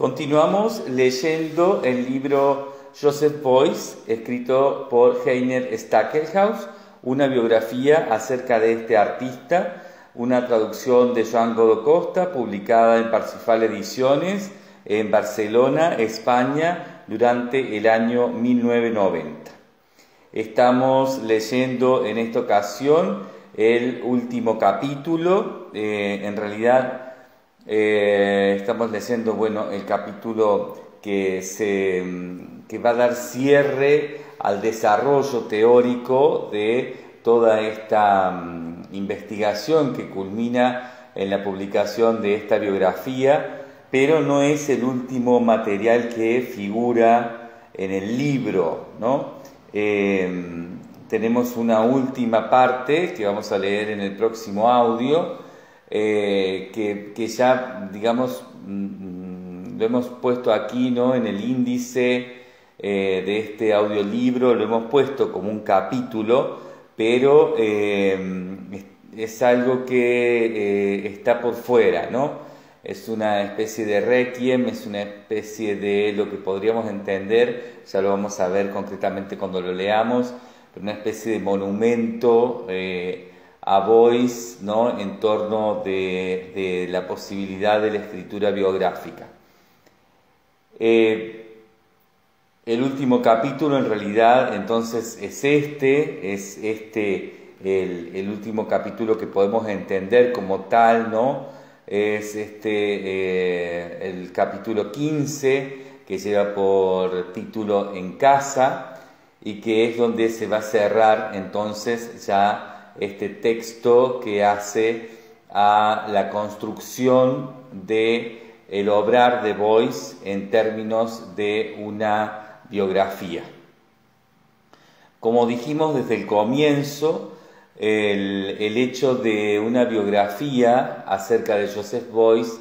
Continuamos leyendo el libro Joseph Beuys, escrito por Heiner Stackelhaus, una biografía acerca de este artista, una traducción de Joan Godo Costa, publicada en Parsifal Ediciones en Barcelona, España, durante el año 1990. Estamos leyendo en esta ocasión el último capítulo, eh, en realidad eh, estamos leyendo, bueno, el capítulo que, se, que va a dar cierre al desarrollo teórico de toda esta mm, investigación que culmina en la publicación de esta biografía, pero no es el último material que figura en el libro, ¿no? Eh, tenemos una última parte que vamos a leer en el próximo audio, eh, que, ya, digamos, mm, lo hemos puesto aquí, ¿no? En el índice eh, de este audiolibro, lo hemos puesto como un capítulo, pero eh, es algo que está por fuera, ¿no? Es una especie de requiem, es una especie de lo que podríamos entender, ya lo vamos a ver concretamente cuando lo leamos, una especie de monumento a Boyce ¿no? en torno de, la posibilidad de la escritura biográfica. Eh, el último capítulo en realidad entonces es este, es este el, último capítulo que podemos entender como tal, ¿no? Es este eh, el capítulo 15 que lleva por título En casa y que es donde se va a cerrar entonces ya este texto que hace a la construcción de el obrar de Boyce en términos de una biografía. Como dijimos desde el comienzo, el, hecho de una biografía acerca de Joseph Boyce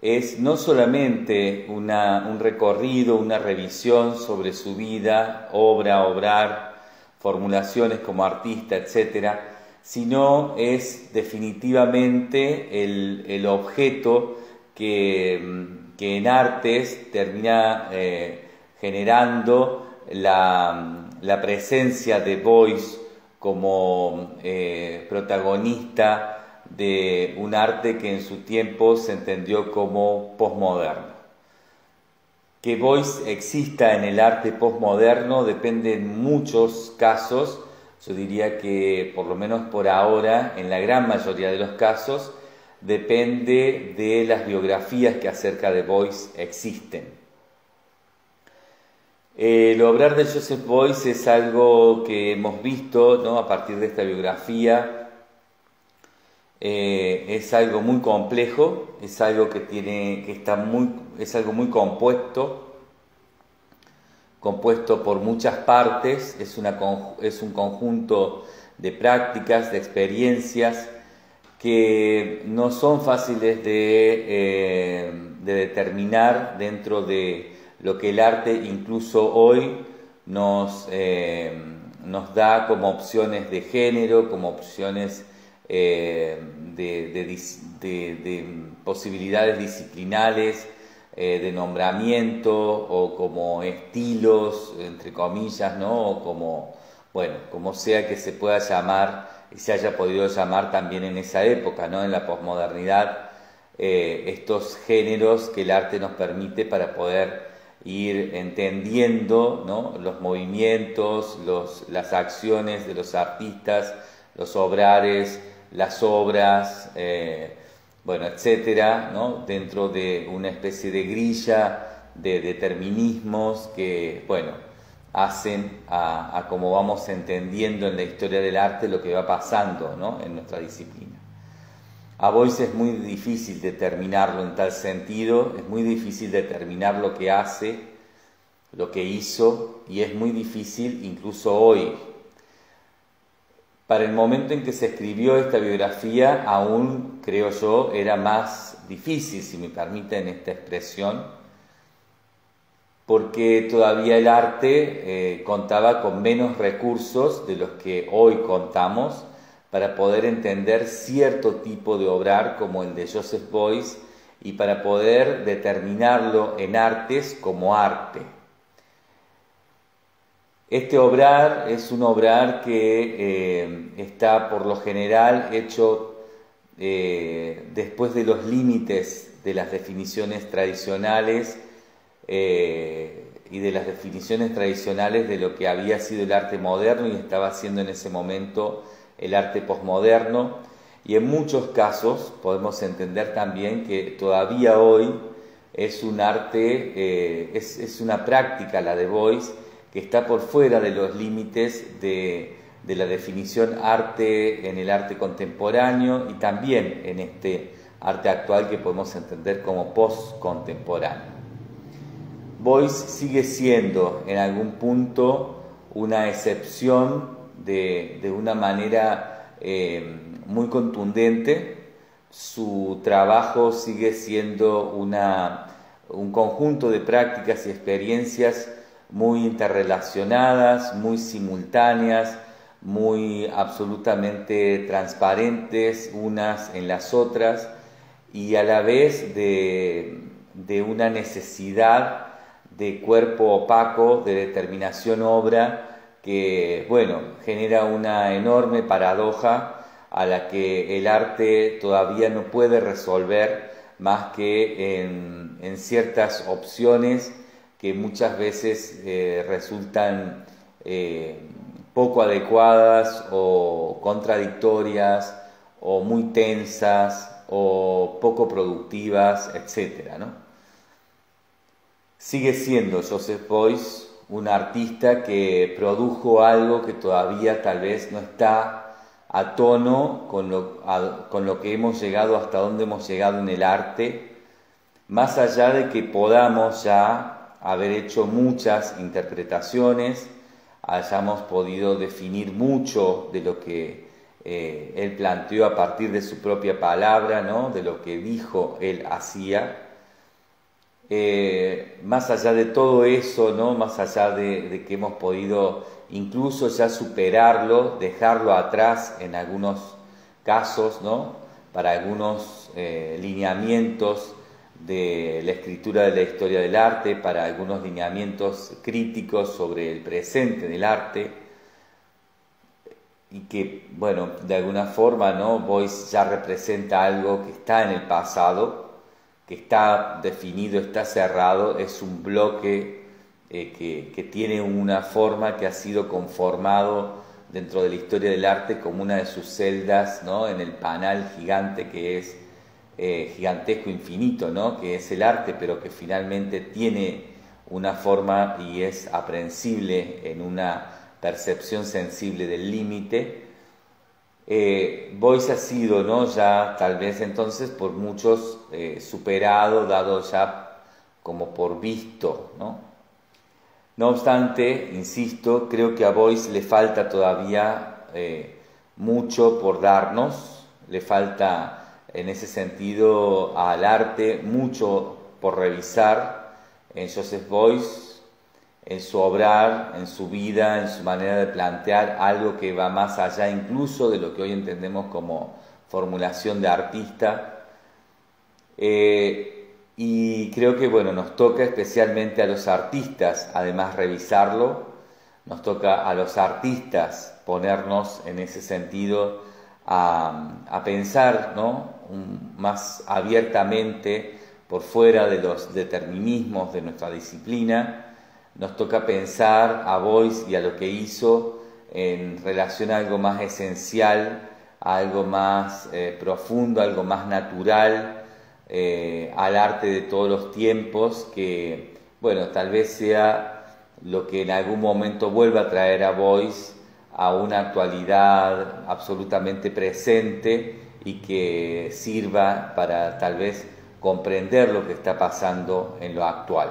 es no solamente un recorrido, una revisión sobre su vida, obra, obrar, formulaciones como artista, etcétera, sino es definitivamente el, objeto que, en artes termina eh, generando la, presencia de Boyce como eh, protagonista de un arte que en su tiempo se entendió como postmoderno. Que Boyce exista en el arte postmoderno depende en muchos casos yo diría que por lo menos por ahora, en la gran mayoría de los casos, depende de las biografías que acerca de Boyce existen. El obrar de Joseph Boyce es algo que hemos visto ¿no? a partir de esta biografía. Eh, es algo muy complejo, es algo que tiene, que está muy, es algo muy compuesto compuesto por muchas partes, es, una, es un conjunto de prácticas, de experiencias que no son fáciles de, eh, determinar dentro de lo que el arte incluso hoy nos, eh, nos da como opciones de género, como opciones eh, de, posibilidades disciplinales, eh, de nombramiento o como estilos, entre comillas, ¿no? O como, bueno, como sea que se pueda llamar y se haya podido llamar también en esa época, ¿no? En la posmodernidad, eh, estos géneros que el arte nos permite para poder ir entendiendo ¿no? los movimientos, los, las acciones de los artistas, los obrares, las obras, eh, bueno, etcétera, ¿no? dentro de una especie de grilla de determinismos que, bueno, hacen a, como vamos entendiendo en la historia del arte lo que va pasando ¿no? en nuestra disciplina. A Boyce es muy difícil determinarlo en tal sentido, es muy difícil determinar lo que hace, lo que hizo, y es muy difícil incluso hoy para el momento en que se escribió esta biografía, aún, creo yo, era más difícil, si me permiten esta expresión, porque todavía el arte eh, contaba con menos recursos de los que hoy contamos para poder entender cierto tipo de obrar como el de Joseph Boyce y para poder determinarlo en artes como arte. Este obrar es un obrar que eh, está por lo general hecho eh, después de los límites de las definiciones tradicionales eh, y de las definiciones tradicionales de lo que había sido el arte moderno y estaba siendo en ese momento el arte posmoderno. Y en muchos casos podemos entender también que todavía hoy es un arte, es, es una práctica la de Boyce, que está por fuera de los límites de, la definición arte en el arte contemporáneo y también en este arte actual que podemos entender como post-contemporáneo. Boyce sigue siendo en algún punto una excepción de, una manera eh, muy contundente. Su trabajo sigue siendo una, un conjunto de prácticas y experiencias muy interrelacionadas, muy simultáneas, muy absolutamente transparentes unas en las otras y a la vez de, una necesidad de cuerpo opaco, de determinación obra, que, bueno, genera una enorme paradoja a la que el arte todavía no puede resolver más que en, en ciertas opciones que muchas veces eh, resultan eh, poco adecuadas o contradictorias o muy tensas o poco productivas, etc. Sigue siendo Joseph Beuys un artista que produjo algo que todavía tal vez no está a tono con lo, con lo que hemos llegado, hasta donde hemos llegado en el arte, más allá de que podamos ya haber hecho muchas interpretaciones, hayamos podido definir mucho de lo que eh, él planteó a partir de su propia palabra, ¿no? de lo que dijo él hacía. Eh, más allá de todo eso, ¿no? más allá de, que hemos podido incluso ya superarlo, dejarlo atrás en algunos casos, ¿no? para algunos eh, lineamientos de la escritura de la historia del arte, para algunos lineamientos críticos sobre el presente del arte, y que, bueno, de alguna forma, ¿no? Boyce ya representa algo que está en el pasado, que está definido, está cerrado, es un bloque eh, que, que tiene una forma que ha sido conformado dentro de la historia del arte como una de sus celdas, ¿no? En el panal gigante que es eh, gigantesco, infinito, ¿no? que es el arte, pero que finalmente tiene una forma y es aprehensible en una percepción sensible del límite. Eh, Boyce ha sido ¿no? ya tal vez entonces por muchos eh, superado, dado ya como por visto. ¿no? no obstante, insisto, creo que a Boyce le falta todavía eh, mucho por darnos, le falta en ese sentido al arte, mucho por revisar en Joseph Boyce, en su obrar, en su vida, en su manera de plantear algo que va más allá incluso de lo que hoy entendemos como formulación de artista. Eh, y creo que bueno, nos toca especialmente a los artistas, además revisarlo, nos toca a los artistas ponernos en ese sentido a, pensar ¿no? Más abiertamente por fuera de los determinismos de nuestra disciplina. Nos toca pensar a Boyce y a lo que hizo en relación a algo más esencial, a algo más eh, profundo, algo más natural, eh, al arte de todos los tiempos, que, bueno, tal vez sea lo que en algún momento vuelva a traer a Boyce a una actualidad absolutamente presente y que sirva para tal vez comprender lo que está pasando en lo actual.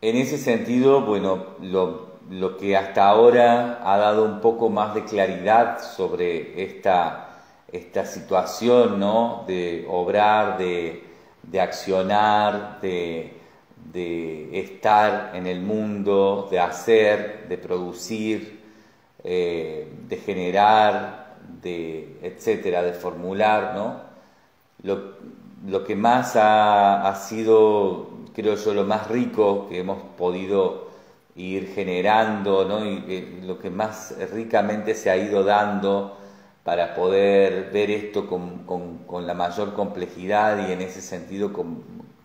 En ese sentido, bueno, lo, que hasta ahora ha dado un poco más de claridad sobre esta, esta situación, ¿no? De obrar, de, de accionar, de, de estar en el mundo, de hacer, de producir, eh, de generar, de etcétera, de formular, ¿no? Lo, que más ha, sido, creo yo, lo más rico que hemos podido ir generando, ¿no? Y eh, lo que más ricamente se ha ido dando para poder ver esto con, la mayor complejidad y en ese sentido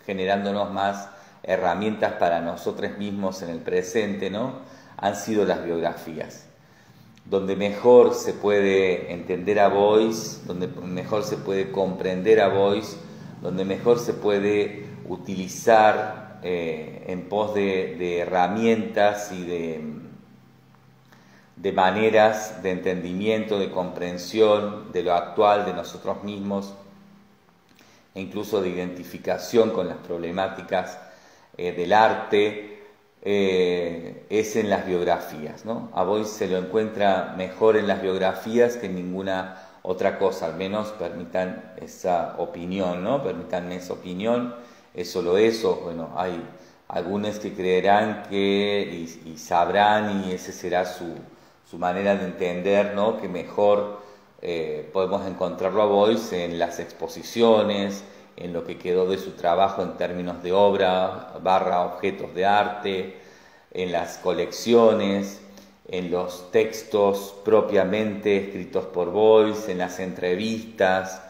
generándonos más herramientas para nosotros mismos en el presente, ¿no? Han sido las biografías, donde mejor se puede entender a Boyce, donde mejor se puede comprender a Boyce, donde mejor se puede utilizar eh, en pos de herramientas y de de maneras de entendimiento, de comprensión de lo actual, de nosotros mismos, e incluso de identificación con las problemáticas eh, del arte, eh, es en las biografías. ¿no? A Boyce se lo encuentra mejor en las biografías que en ninguna otra cosa, al menos permitan esa opinión, ¿no? Permitan esa opinión, es solo eso, bueno, hay algunos que creerán que y sabrán y ese será su, su manera de entender, ¿no? que mejor eh, podemos encontrarlo a Boyce en las exposiciones, en lo que quedó de su trabajo en términos de obra, barra objetos de arte, en las colecciones, en los textos propiamente escritos por Boyce, en las entrevistas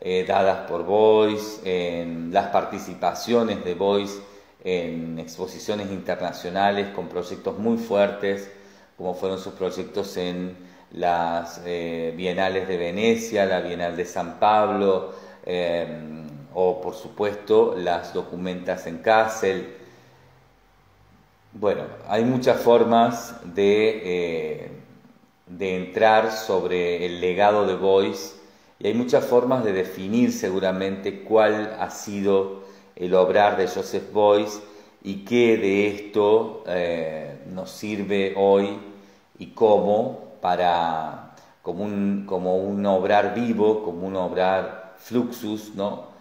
eh, dadas por Boyce, en las participaciones de Boyce en exposiciones internacionales con proyectos muy fuertes como fueron sus proyectos en las eh, Bienales de Venecia, la Bienal de San Pablo, eh, o por supuesto las documentas en Kassel. Bueno, hay muchas formas de, eh, de entrar sobre el legado de Boyce y hay muchas formas de definir seguramente cuál ha sido el obrar de Joseph Boyce y qué de esto nos sirve hoy y cómo para, como un, como un obrar vivo, como un obrar fluxus, ¿no?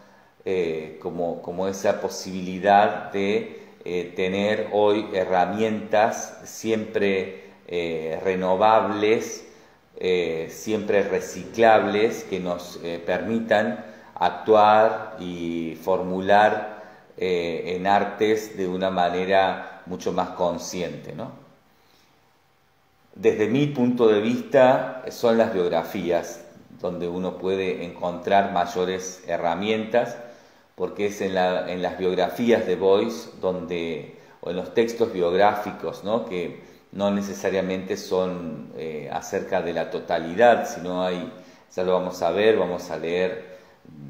Eh, como, como, esa posibilidad de eh, tener hoy herramientas siempre eh, renovables, siempre reciclables, que nos permitan actuar y formular en artes de una manera mucho más consciente. ¿no? Desde mi punto de vista son las biografías donde uno puede encontrar mayores herramientas, porque es en, las biografías de Boyce donde, o en los textos biográficos, ¿no? que no necesariamente son eh, acerca de la totalidad, sino hay, ya lo vamos a ver, vamos a leer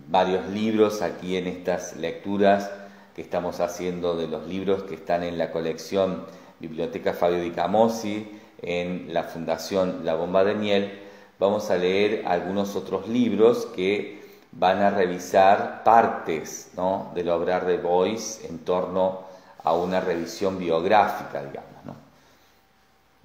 varios libros aquí en estas lecturas que estamos haciendo de los libros que están en la colección Biblioteca Fabio Di Camosi, en la Fundación La Bomba de Miel, vamos a leer algunos otros libros que van a revisar partes ¿no? del obrar de Boyce en torno a una revisión biográfica, digamos. ¿no?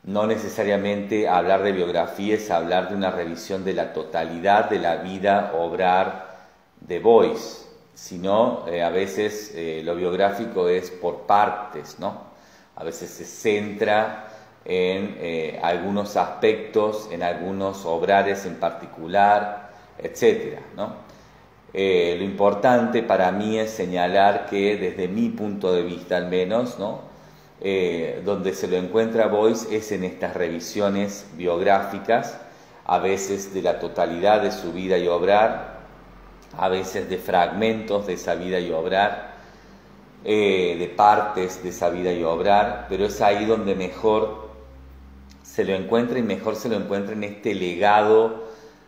no necesariamente hablar de biografía es hablar de una revisión de la totalidad de la vida obrar de Boyce, sino eh, a veces eh, lo biográfico es por partes, ¿no? A veces se centra en eh, algunos aspectos, en algunos obrares en particular, etc. Eh, lo importante para mí es señalar que desde mi punto de vista al menos, ¿no? Eh, donde se lo encuentra Boyce es en estas revisiones biográficas, a veces de la totalidad de su vida y obrar, a veces de fragmentos de esa vida y obrar, de partes de esa vida y obrar, pero es ahí donde mejor se lo encuentra y mejor se lo encuentra en este legado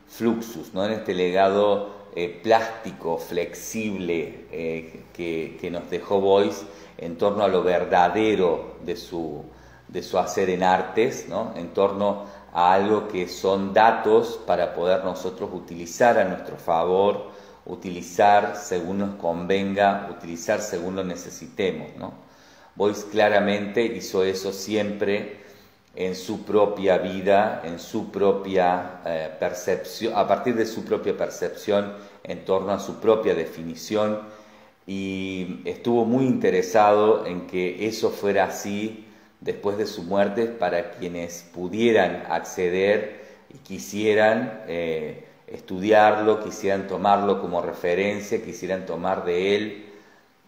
fluxus, ¿no? en este legado eh, plástico, flexible eh, que, nos dejó Boyce en torno a lo verdadero de su, de su hacer en artes, ¿no? en torno a algo que son datos para poder nosotros utilizar a nuestro favor, utilizar según nos convenga, utilizar según lo necesitemos. ¿no? Boyce claramente hizo eso siempre en su propia vida, en su propia eh, percepción, a partir de su propia percepción en torno a su propia definición. Y estuvo muy interesado en que eso fuera así después de su muerte para quienes pudieran acceder y quisieran eh, estudiarlo, quisieran tomarlo como referencia, quisieran tomar de él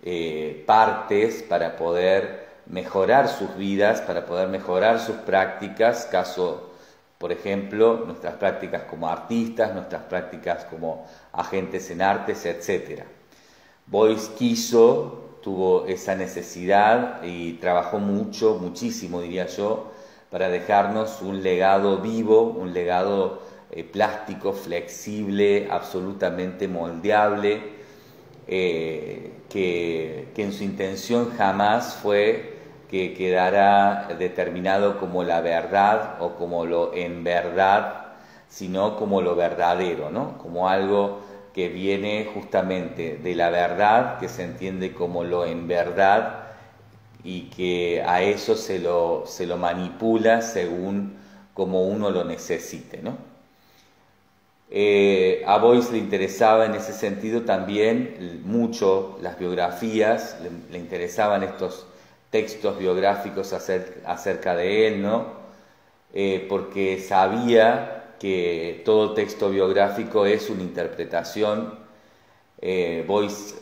eh, partes para poder mejorar sus vidas, para poder mejorar sus prácticas, caso, por ejemplo, nuestras prácticas como artistas, nuestras prácticas como agentes en artes, etc. Boyce quiso, tuvo esa necesidad y trabajó mucho, muchísimo diría yo, para dejarnos un legado vivo, un legado eh, plástico, flexible, absolutamente moldeable, eh, que, que en su intención jamás fue que quedara determinado como la verdad o como lo en verdad, sino como lo verdadero, ¿no? Como algo que viene justamente de la verdad, que se entiende como lo en verdad y que a eso se lo, se lo manipula según como uno lo necesite, ¿no? Eh, a Boyce le interesaba en ese sentido también mucho las biografías, le interesaban estos textos biográficos acerca, de él, ¿no? Eh, porque sabía que todo texto biográfico es una interpretación. Eh, Boyce,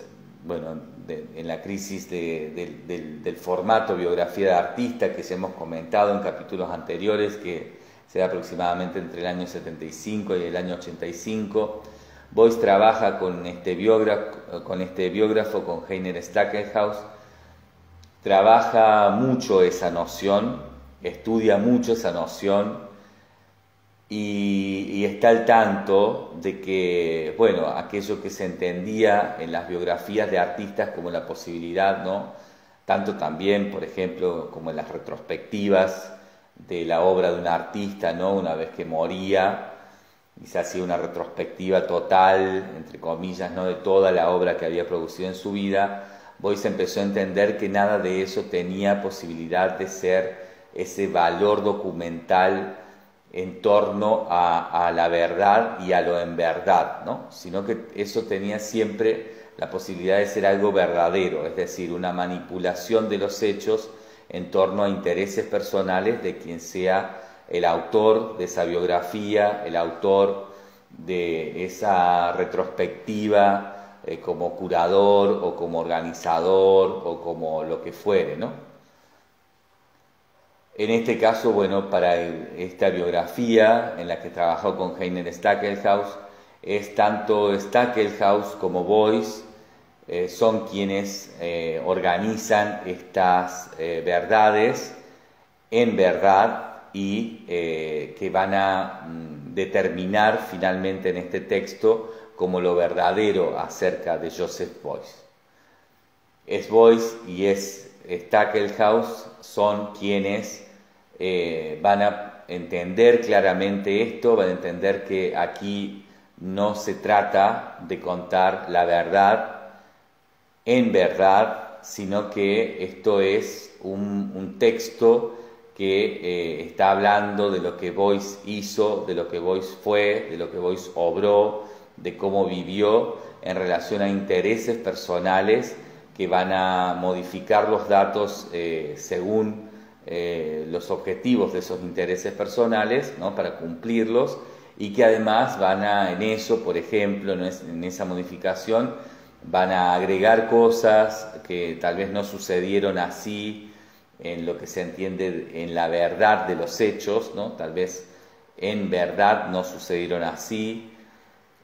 bueno, en la crisis del, formato biografía de artista que hemos comentado en capítulos anteriores, que se da aproximadamente entre el año 75 y el año 85, Boyce trabaja con este biógrafo, con, este biógrafo, con Heiner Stackelhaus, trabaja mucho esa noción, estudia mucho esa noción y, está al tanto de que, bueno, aquello que se entendía en las biografías de artistas como la posibilidad, ¿no? Tanto también, por ejemplo, como en las retrospectivas de la obra de un artista, ¿no? Una vez que moría, y se hacía una retrospectiva total, entre comillas, ¿no? De toda la obra que había producido en su vida Boyce empezó a entender que nada de eso tenía posibilidad de ser ese valor documental en torno a, la verdad y a lo en verdad, ¿no? sino que eso tenía siempre la posibilidad de ser algo verdadero, es decir, una manipulación de los hechos en torno a intereses personales de quien sea el autor de esa biografía, el autor de esa retrospectiva, eh, como curador o como organizador o como lo que fuere, ¿no? En este caso, bueno, para esta biografía en la que trabajó con Heiner Stackelhaus, es tanto Stackelhaus como Boyce eh, son quienes eh, organizan estas verdades en verdad y que van a mm, determinar finalmente en este texto como lo verdadero acerca de Joseph Boyce. Es Boyce y es Stackelhaus son quienes eh, van a entender claramente esto, van a entender que aquí no se trata de contar la verdad en verdad, sino que esto es un, texto que eh, está hablando de lo que Boyce hizo, de lo que Boyce fue, de lo que Boyce obró, de cómo vivió en relación a intereses personales que van a modificar los datos eh, según eh, los objetivos de esos intereses personales, ¿no? para cumplirlos, y que además van a, en eso, por ejemplo, en esa modificación, van a agregar cosas que tal vez no sucedieron así en lo que se entiende en la verdad de los hechos, ¿no? tal vez en verdad no sucedieron así,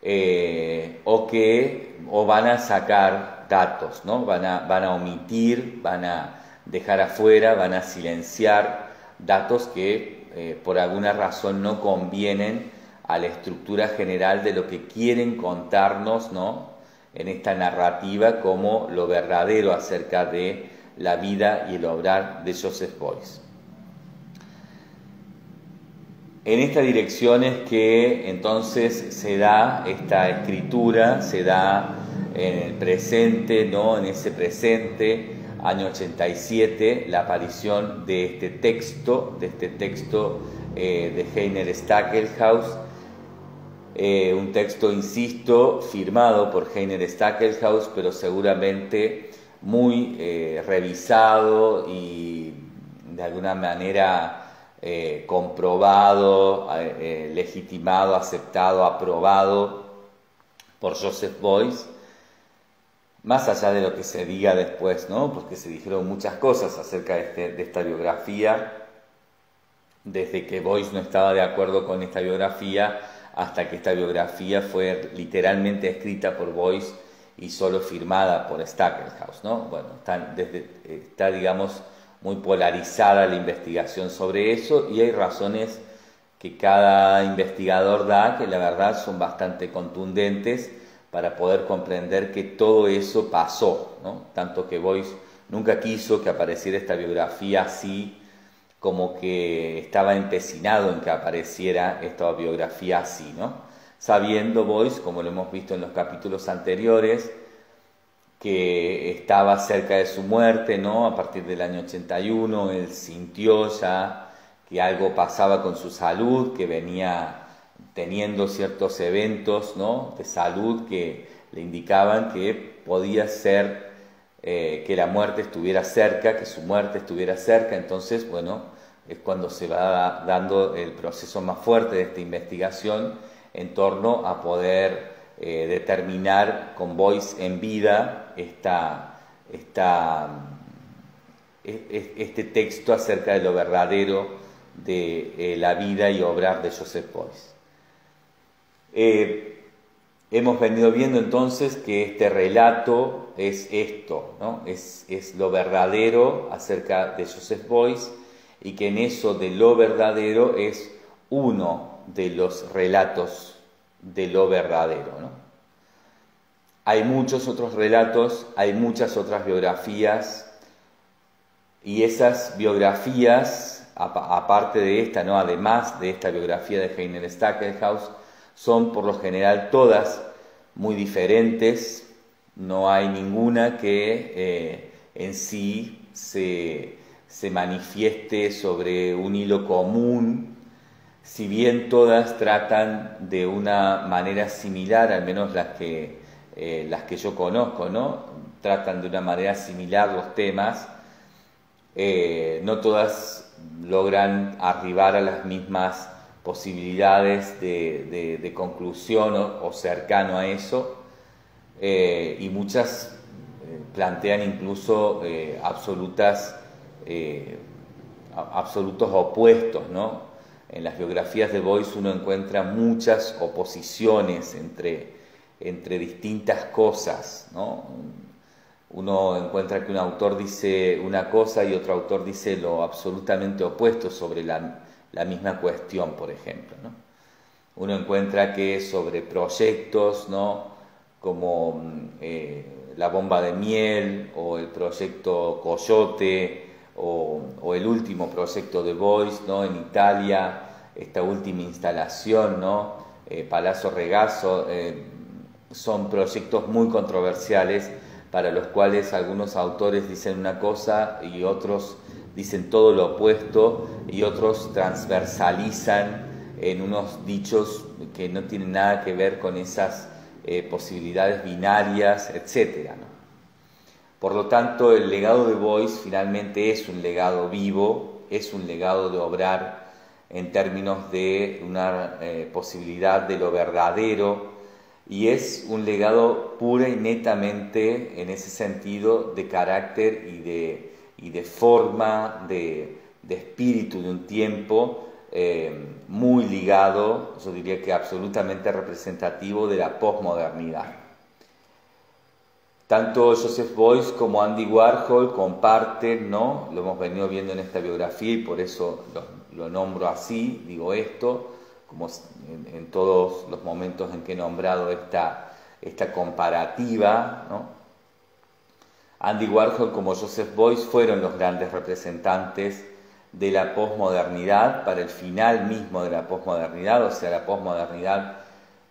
eh, o que o van a sacar datos, ¿no? van, a, van a omitir, van a dejar afuera, van a silenciar datos que eh, por alguna razón no convienen a la estructura general de lo que quieren contarnos ¿no? en esta narrativa como lo verdadero acerca de la vida y el obrar de Joseph Boyce. En esta dirección es que entonces se da esta escritura, se da en el presente, ¿no? En ese presente, año 87, la aparición de este texto, de este texto eh, de Heiner Stackelhaus, eh, un texto, insisto, firmado por Heiner Stackelhaus, pero seguramente muy eh, revisado y de alguna manera eh, comprobado, eh, legitimado, aceptado, aprobado por Joseph Boyce, más allá de lo que se diga después, ¿no? porque se dijeron muchas cosas acerca de, este, esta biografía, desde que Boyce no estaba de acuerdo con esta biografía hasta que esta biografía fue literalmente escrita por Boyce y solo firmada por Stackelhaus, ¿no? Bueno, está, digamos, muy polarizada la investigación sobre eso y hay razones que cada investigador da que la verdad son bastante contundentes para poder comprender que todo eso pasó, ¿no? Tanto que Boyce nunca quiso que apareciera esta biografía así, como que estaba empecinado en que apareciera esta biografía así, ¿no? Sabiendo Boyce, como lo hemos visto en los capítulos anteriores, que estaba cerca de su muerte, ¿no? A partir del año 81, él sintió ya que algo pasaba con su salud, que venía teniendo ciertos eventos, ¿no? De salud que le indicaban que podía ser eh, que la muerte estuviera cerca, que su muerte estuviera cerca, entonces, bueno, es cuando se va dando el proceso más fuerte de esta investigación en torno a poder eh, determinar con Boyce en vida esta, este texto acerca de lo verdadero de eh, la vida y obrar de Joseph Boyce. Eh, hemos venido viendo entonces que este relato es esto, ¿no? es, es lo verdadero acerca de Joseph Boyce y que en eso de lo verdadero es uno de los relatos de lo verdadero. ¿no? Hay muchos otros relatos, hay muchas otras biografías, y esas biografías, aparte de esta, ¿no? además de esta biografía de Heiner Stackelhaus, son por lo general todas muy diferentes, no hay ninguna que eh, en sí se, se manifieste sobre un hilo común si bien todas tratan de una manera similar, al menos las que, eh, las que yo conozco, ¿no? Tratan de una manera similar los temas, eh, no todas logran arribar a las mismas posibilidades de, conclusión o, cercano a eso, eh, y muchas plantean incluso absolutas, absolutos opuestos, ¿no? En las biografías de Boyce uno encuentra muchas oposiciones entre, entre distintas cosas. ¿no? Uno encuentra que un autor dice una cosa y otro autor dice lo absolutamente opuesto sobre la, misma cuestión, por ejemplo. ¿no? Uno encuentra que sobre proyectos ¿no? como eh, la bomba de miel o el proyecto Coyote, o, el último proyecto de Boyce ¿no? en Italia, esta última instalación, ¿no? Eh, Palazzo Regazo, eh, son proyectos muy controversiales para los cuales algunos autores dicen una cosa y otros dicen todo lo opuesto y otros transversalizan en unos dichos que no tienen nada que ver con esas eh, posibilidades binarias, etc. Por lo tanto, el legado de Boyce finalmente es un legado vivo, es un legado de obrar en términos de una eh, posibilidad de lo verdadero y es un legado pura y netamente en ese sentido de carácter y de, y de forma, de, de, espíritu de un tiempo eh, muy ligado, yo diría que absolutamente representativo de la posmodernidad. Tanto Joseph Boyce como Andy Warhol comparten, ¿no? Lo hemos venido viendo en esta biografía y por eso lo, nombro así, digo esto, como en, todos los momentos en que he nombrado esta, esta comparativa. Andy Warhol como Joseph Boyce fueron los grandes representantes de la posmodernidad para el final mismo de la posmodernidad, o sea, la posmodernidad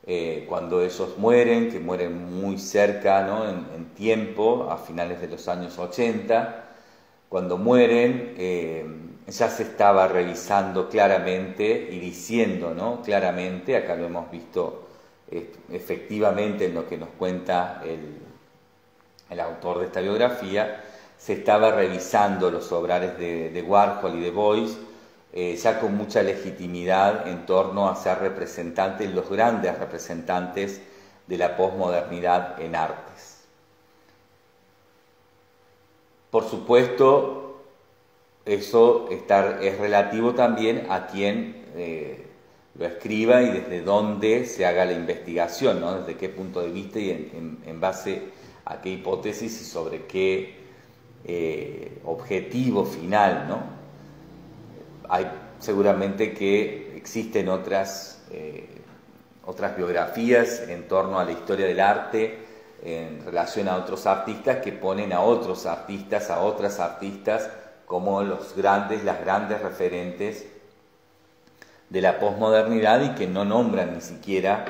eh, cuando ellos mueren, que mueren muy cerca ¿no? en, tiempo, a finales de los años 80, cuando mueren eh, ya se estaba revisando claramente y diciendo ¿no? claramente, acá lo hemos visto eh, efectivamente en lo que nos cuenta el, el, autor de esta biografía, se estaba revisando los obrares de, Warhol y de Boyce eh, ya con mucha legitimidad en torno a ser representantes, los grandes representantes de la posmodernidad en artes. Por supuesto, eso es relativo también a quien eh, lo escriba y desde dónde se haga la investigación, ¿no? desde qué punto de vista y en, base a qué hipótesis y sobre qué eh, objetivo final. ¿no? Hay seguramente que existen otras, eh, otras biografías en torno a la historia del arte en relación a otros artistas que ponen a otros artistas, a otras artistas como los grandes, las grandes referentes de la posmodernidad y que no nombran ni siquiera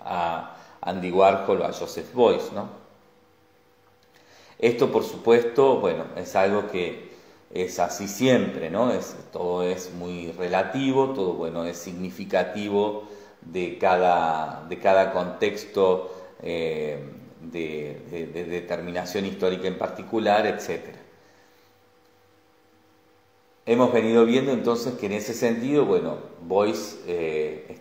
a Andy Warhol o a Joseph Beuys, ¿no? Esto, por supuesto, bueno, es algo que es así siempre, ¿no? Es, todo es muy relativo, todo, bueno, es significativo de cada, de cada contexto eh, de, de determinación histórica en particular, etcétera. Hemos venido viendo entonces que en ese sentido, bueno, Boyce eh,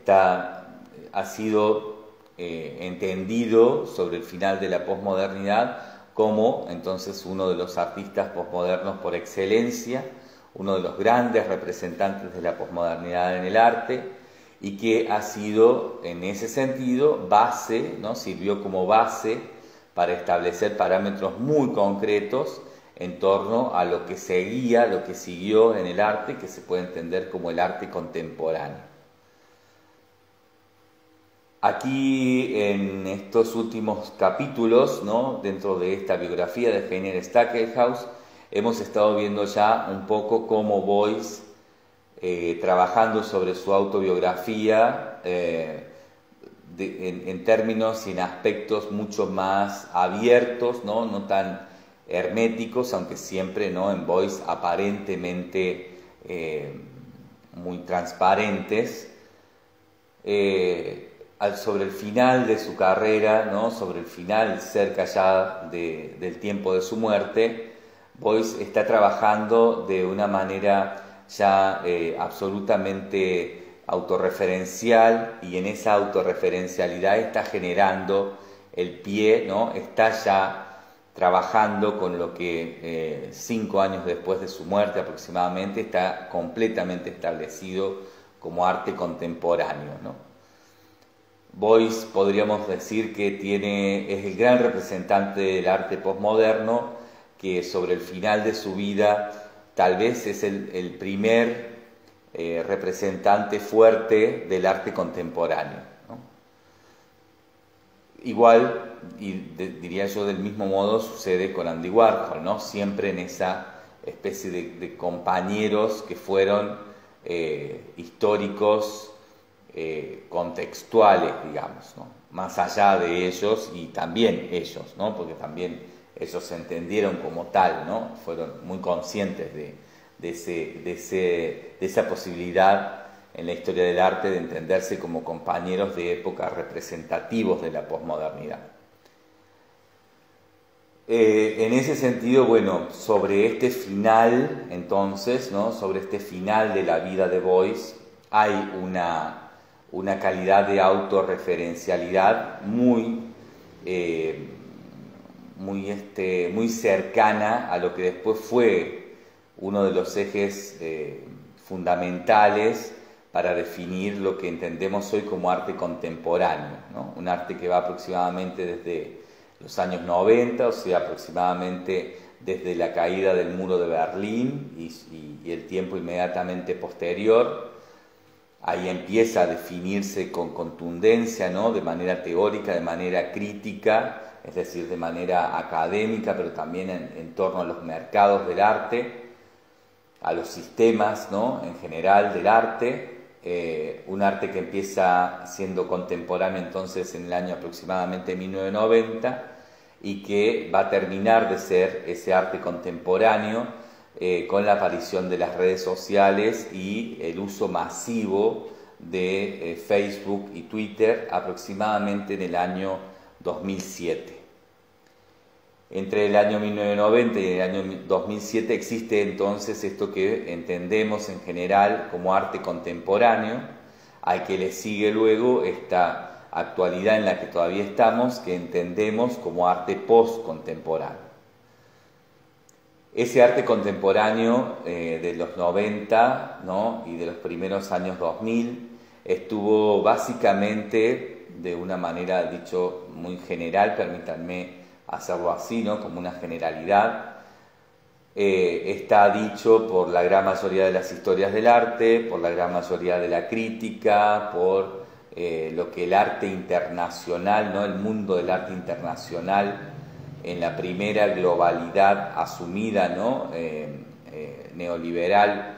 ha sido eh, entendido sobre el final de la posmodernidad como entonces uno de los artistas posmodernos por excelencia, uno de los grandes representantes de la posmodernidad en el arte y que ha sido en ese sentido base, ¿no? sirvió como base para establecer parámetros muy concretos en torno a lo que seguía, lo que siguió en el arte, que se puede entender como el arte contemporáneo. Aquí en estos últimos capítulos, ¿no? dentro de esta biografía de Heiner Stackelhaus, hemos estado viendo ya un poco cómo Boyce, eh, trabajando sobre su autobiografía, eh, en, en, términos y en aspectos mucho más abiertos, no, no tan herméticos, aunque siempre ¿no? en voice aparentemente eh, muy transparentes, eh, sobre el final de su carrera, ¿no? sobre el final cerca ya del tiempo de su muerte, Boyce está trabajando de una manera ya eh, absolutamente autorreferencial y en esa autorreferencialidad está generando el pie, ¿no? está ya trabajando con lo que eh, cinco años después de su muerte aproximadamente está completamente establecido como arte contemporáneo. ¿no? Boyce podríamos decir que tiene, es el gran representante del arte postmoderno que sobre el final de su vida tal vez es el, primer eh, representante fuerte del arte contemporáneo. Igual, diría yo del mismo modo, sucede con Andy Warhol, ¿no? Siempre en esa especie de, compañeros que fueron eh, históricos, eh, contextuales, digamos, ¿no? Más allá de ellos y también ellos, ¿no? Porque también ellos se entendieron como tal, ¿no? Fueron muy conscientes de, de, ese, de, ese, de esa posibilidad en la historia del arte de entenderse como compañeros de época representativos de la posmodernidad. Eh, en ese sentido, bueno, sobre este final, entonces, ¿no? sobre este final de la vida de Boyce, hay una, una calidad de autorreferencialidad muy, eh, muy, este, muy cercana a lo que después fue uno de los ejes eh, fundamentales para definir lo que entendemos hoy como arte contemporáneo, un arte que va aproximadamente desde los años 90, o sea, aproximadamente desde la caída del muro de Berlín y, el tiempo inmediatamente posterior. Ahí empieza a definirse con contundencia, ¿no? de manera teórica, de manera crítica, es decir, de manera académica, pero también en, torno a los mercados del arte, a los sistemas ¿no? en general del arte, eh, un arte que empieza siendo contemporáneo entonces en el año aproximadamente 1990 y que va a terminar de ser ese arte contemporáneo eh, con la aparición de las redes sociales y el uso masivo de eh, Facebook y Twitter aproximadamente en el año 2007. Entre el año 1990 y el año 2007 existe entonces esto que entendemos en general como arte contemporáneo, al que le sigue luego esta actualidad en la que todavía estamos, que entendemos como arte post-contemporáneo. Ese arte contemporáneo eh, de los 90 y de los primeros años 2000 estuvo básicamente, de una manera dicho muy general, permítanme hacerlo así, ¿no? como una generalidad, eh, está dicho por la gran mayoría de las historias del arte, por la gran mayoría de la crítica, por eh, lo que el arte internacional, ¿no? el mundo del arte internacional, en la primera globalidad asumida ¿no? Eh, neoliberal,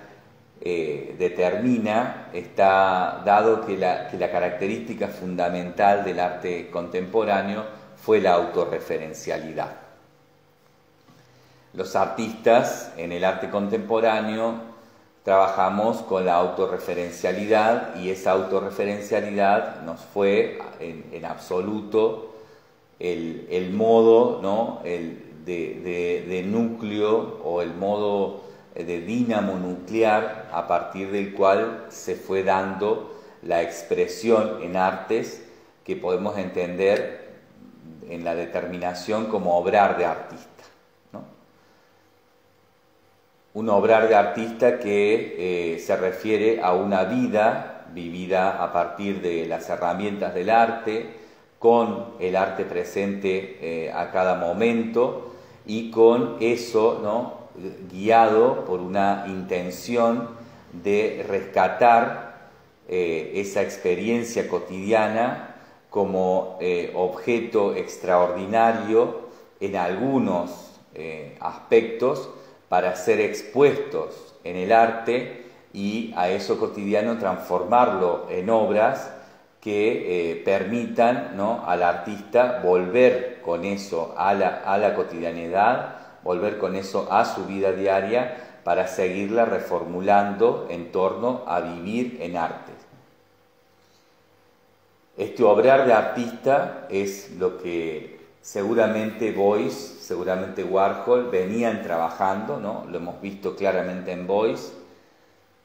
determina, está dado que la, que la característica fundamental del arte contemporáneo fue la autorreferencialidad. Los artistas en el arte contemporáneo trabajamos con la autorreferencialidad y esa autorreferencialidad nos fue en, absoluto el, modo ¿no? el de, de núcleo o el modo de dínamo nuclear a partir del cual se fue dando la expresión en artes que podemos entender en la determinación como obrar de artista. Un obrar de artista que eh, se refiere a una vida vivida a partir de las herramientas del arte, con el arte presente eh, a cada momento y con eso ¿no? guiado por una intención de rescatar eh, esa experiencia cotidiana como eh, objeto extraordinario en algunos eh, aspectos para ser expuestos en el arte y a eso cotidiano transformarlo en obras que eh, permitan ¿no? al artista volver con eso a la, a la cotidianidad, volver con eso a su vida diaria para seguirla reformulando en torno a vivir en arte. Este obrar de artista es lo que seguramente Boyce, seguramente Warhol venían trabajando, ¿no? Lo hemos visto claramente en Boyce,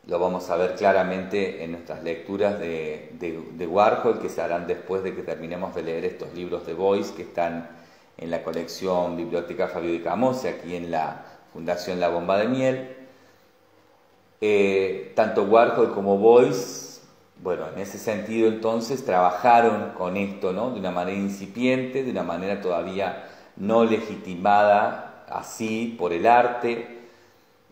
lo vamos a ver claramente en nuestras lecturas de, de, Warhol, que se harán después de que terminemos de leer estos libros de Boyce que están en la colección Biblioteca Fabio de Camose, aquí en la Fundación La Bomba de Miel. Eh, tanto Warhol como Boyce bueno, en ese sentido entonces trabajaron con esto, ¿no? De una manera incipiente, de una manera todavía no legitimada así por el arte,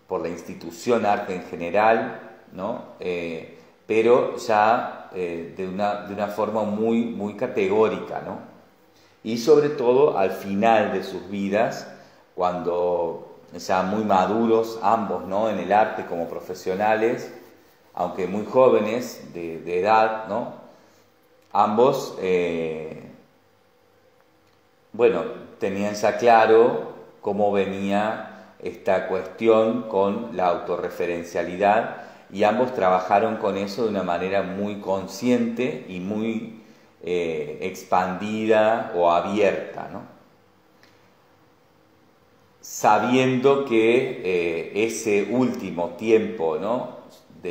por la institución arte en general, ¿no? Eh, pero ya eh, de, una, de, una, forma muy, muy categórica, ¿no? Y sobre todo al final de sus vidas, cuando ya muy maduros ambos, ¿no? En el arte como profesionales, aunque muy jóvenes de, edad, ¿no? Ambos, eh, bueno, tenían ya claro cómo venía esta cuestión con la autorreferencialidad y ambos trabajaron con eso de una manera muy consciente y muy eh, expandida o abierta, ¿no? sabiendo que eh, ese último tiempo ¿no?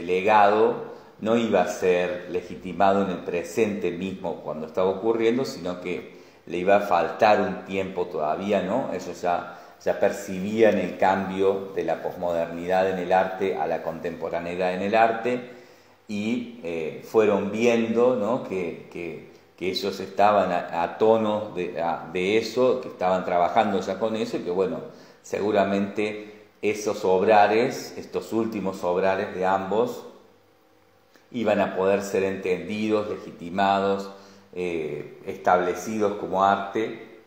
Legado no iba a ser legitimado en el presente mismo cuando estaba ocurriendo, sino que le iba a faltar un tiempo todavía, ¿no? Eso ya, ya percibían el cambio de la posmodernidad en el arte a la contemporaneidad en el arte y eh, fueron viendo ¿no? que, que, ellos estaban a, tono de, de, eso, que estaban trabajando ya con eso y que bueno, seguramente esos obrares, estos últimos obrares de ambos, iban a poder ser entendidos, legitimados, eh, establecidos como arte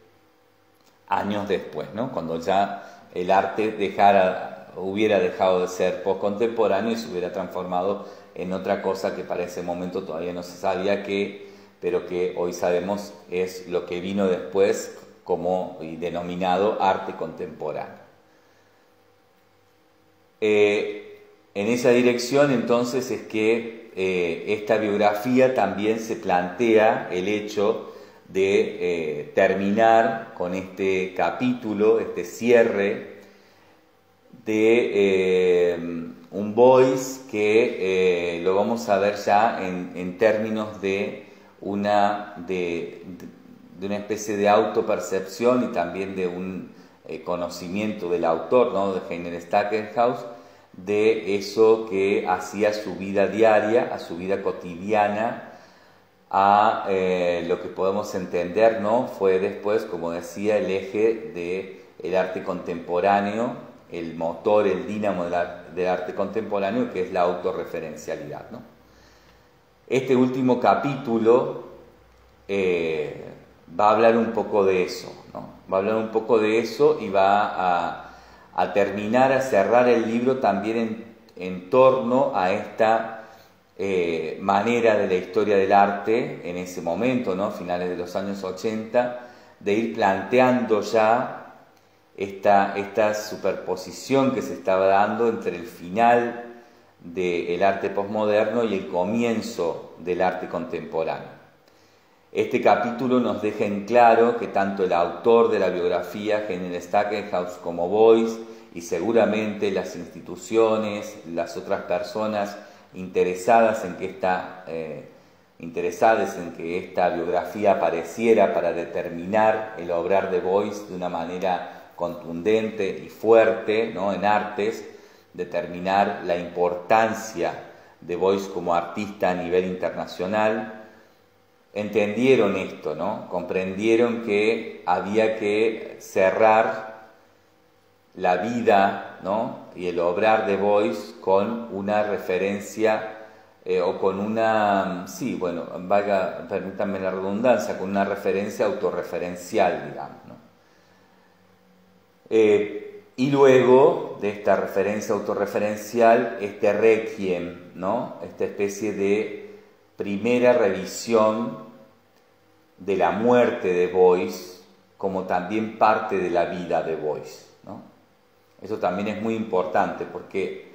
años después, ¿no? cuando ya el arte dejara, hubiera dejado de ser postcontemporáneo y se hubiera transformado en otra cosa que para ese momento todavía no se sabía qué, pero que hoy sabemos es lo que vino después como denominado arte contemporáneo. Eh, en esa dirección entonces es que eh, esta biografía también se plantea el hecho de eh, terminar con este capítulo, este cierre de un voice que lo vamos a ver ya en, términos de una, de, una especie de autopercepción y también de un conocimiento del autor, ¿no? de Heiner Stackelhaus, de eso que hacía su vida diaria, a su vida cotidiana, a eh, lo que podemos entender, ¿no? Fue después, como decía, el eje del el arte contemporáneo, el motor, el dínamo del, arte contemporáneo, que es la autorreferencialidad, ¿no? Este último capítulo eh, va a hablar un poco de eso, ¿no? Va a hablar un poco de eso y va a, terminar, a cerrar el libro también en, torno a esta eh, manera de la historia del arte en ese momento, ¿no? finales de los años 80, de ir planteando ya esta, superposición que se estaba dando entre el final del arte posmoderno y el comienzo del arte contemporáneo. Este capítulo nos deja en claro que tanto el autor de la biografía, General Stackenhaus, como Boyce, y seguramente las instituciones, las otras personas interesadas en que esta, eh, interesadas en que esta biografía apareciera para determinar el obrar de Boyce de una manera contundente y fuerte ¿no? en artes, determinar la importancia de Boyce como artista a nivel internacional, entendieron esto, ¿no? comprendieron que había que cerrar la vida ¿no? y el obrar de Boyce con una referencia eh, o con una, sí, bueno, permítanme la redundancia, con una referencia autorreferencial, digamos. Eh, y luego de esta referencia autorreferencial, este requiem, ¿no? esta especie de primera revisión de la muerte de Boyce como también parte de la vida de Boyce. Eso también es muy importante porque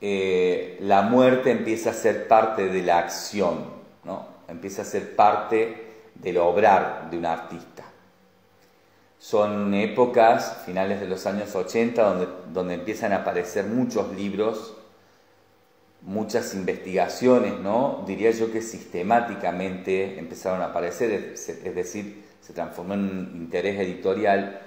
eh, la muerte empieza a ser parte de la acción, ¿no? empieza a ser parte del obrar de un artista. Son épocas, finales de los años 80, donde, donde empiezan a aparecer muchos libros, muchas investigaciones, ¿no? diría yo que sistemáticamente empezaron a aparecer, es decir, se transformó en un interés editorial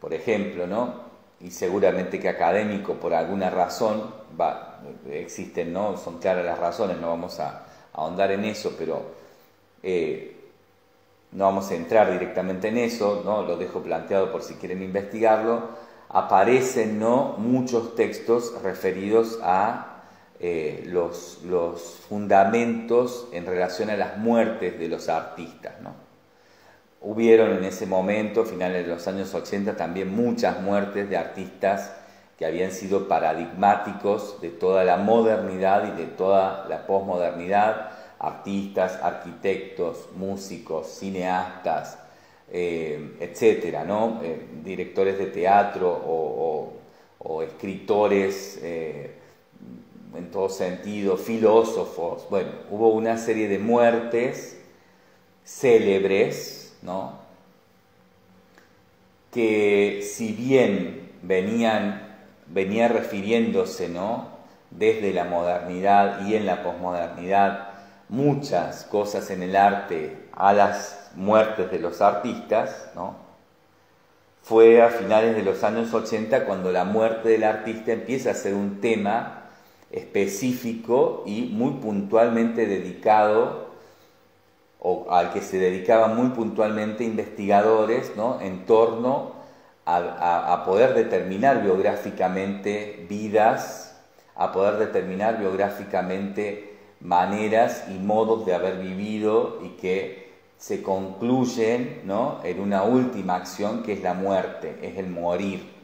por ejemplo, ¿no? Y seguramente que académico, por alguna razón, va, existen, ¿no? Son claras las razones, no vamos a, ahondar en eso, pero eh, no vamos a entrar directamente en eso, ¿no? Lo dejo planteado por si quieren investigarlo. Aparecen, ¿no? Muchos textos referidos a eh, los, los fundamentos en relación a las muertes de los artistas, ¿no? Hubieron en ese momento, finales de los años 80, también muchas muertes de artistas que habían sido paradigmáticos de toda la modernidad y de toda la posmodernidad, artistas, arquitectos, músicos, cineastas, eh, etcétera, ¿no? Eh, directores de teatro o, escritores eh, en todo sentido, filósofos. Bueno, hubo una serie de muertes célebres ¿no? que si bien venían, venía refiriéndose ¿no? desde la modernidad y en la posmodernidad muchas cosas en el arte a las muertes de los artistas, ¿no? fue a finales de los años 80 cuando la muerte del artista empieza a ser un tema específico y muy puntualmente dedicado o al que se dedicaban muy puntualmente investigadores ¿no? en torno a, poder determinar biográficamente vidas, a poder determinar biográficamente maneras y modos de haber vivido y que se concluyen ¿no? en una última acción que es la muerte, es el morir.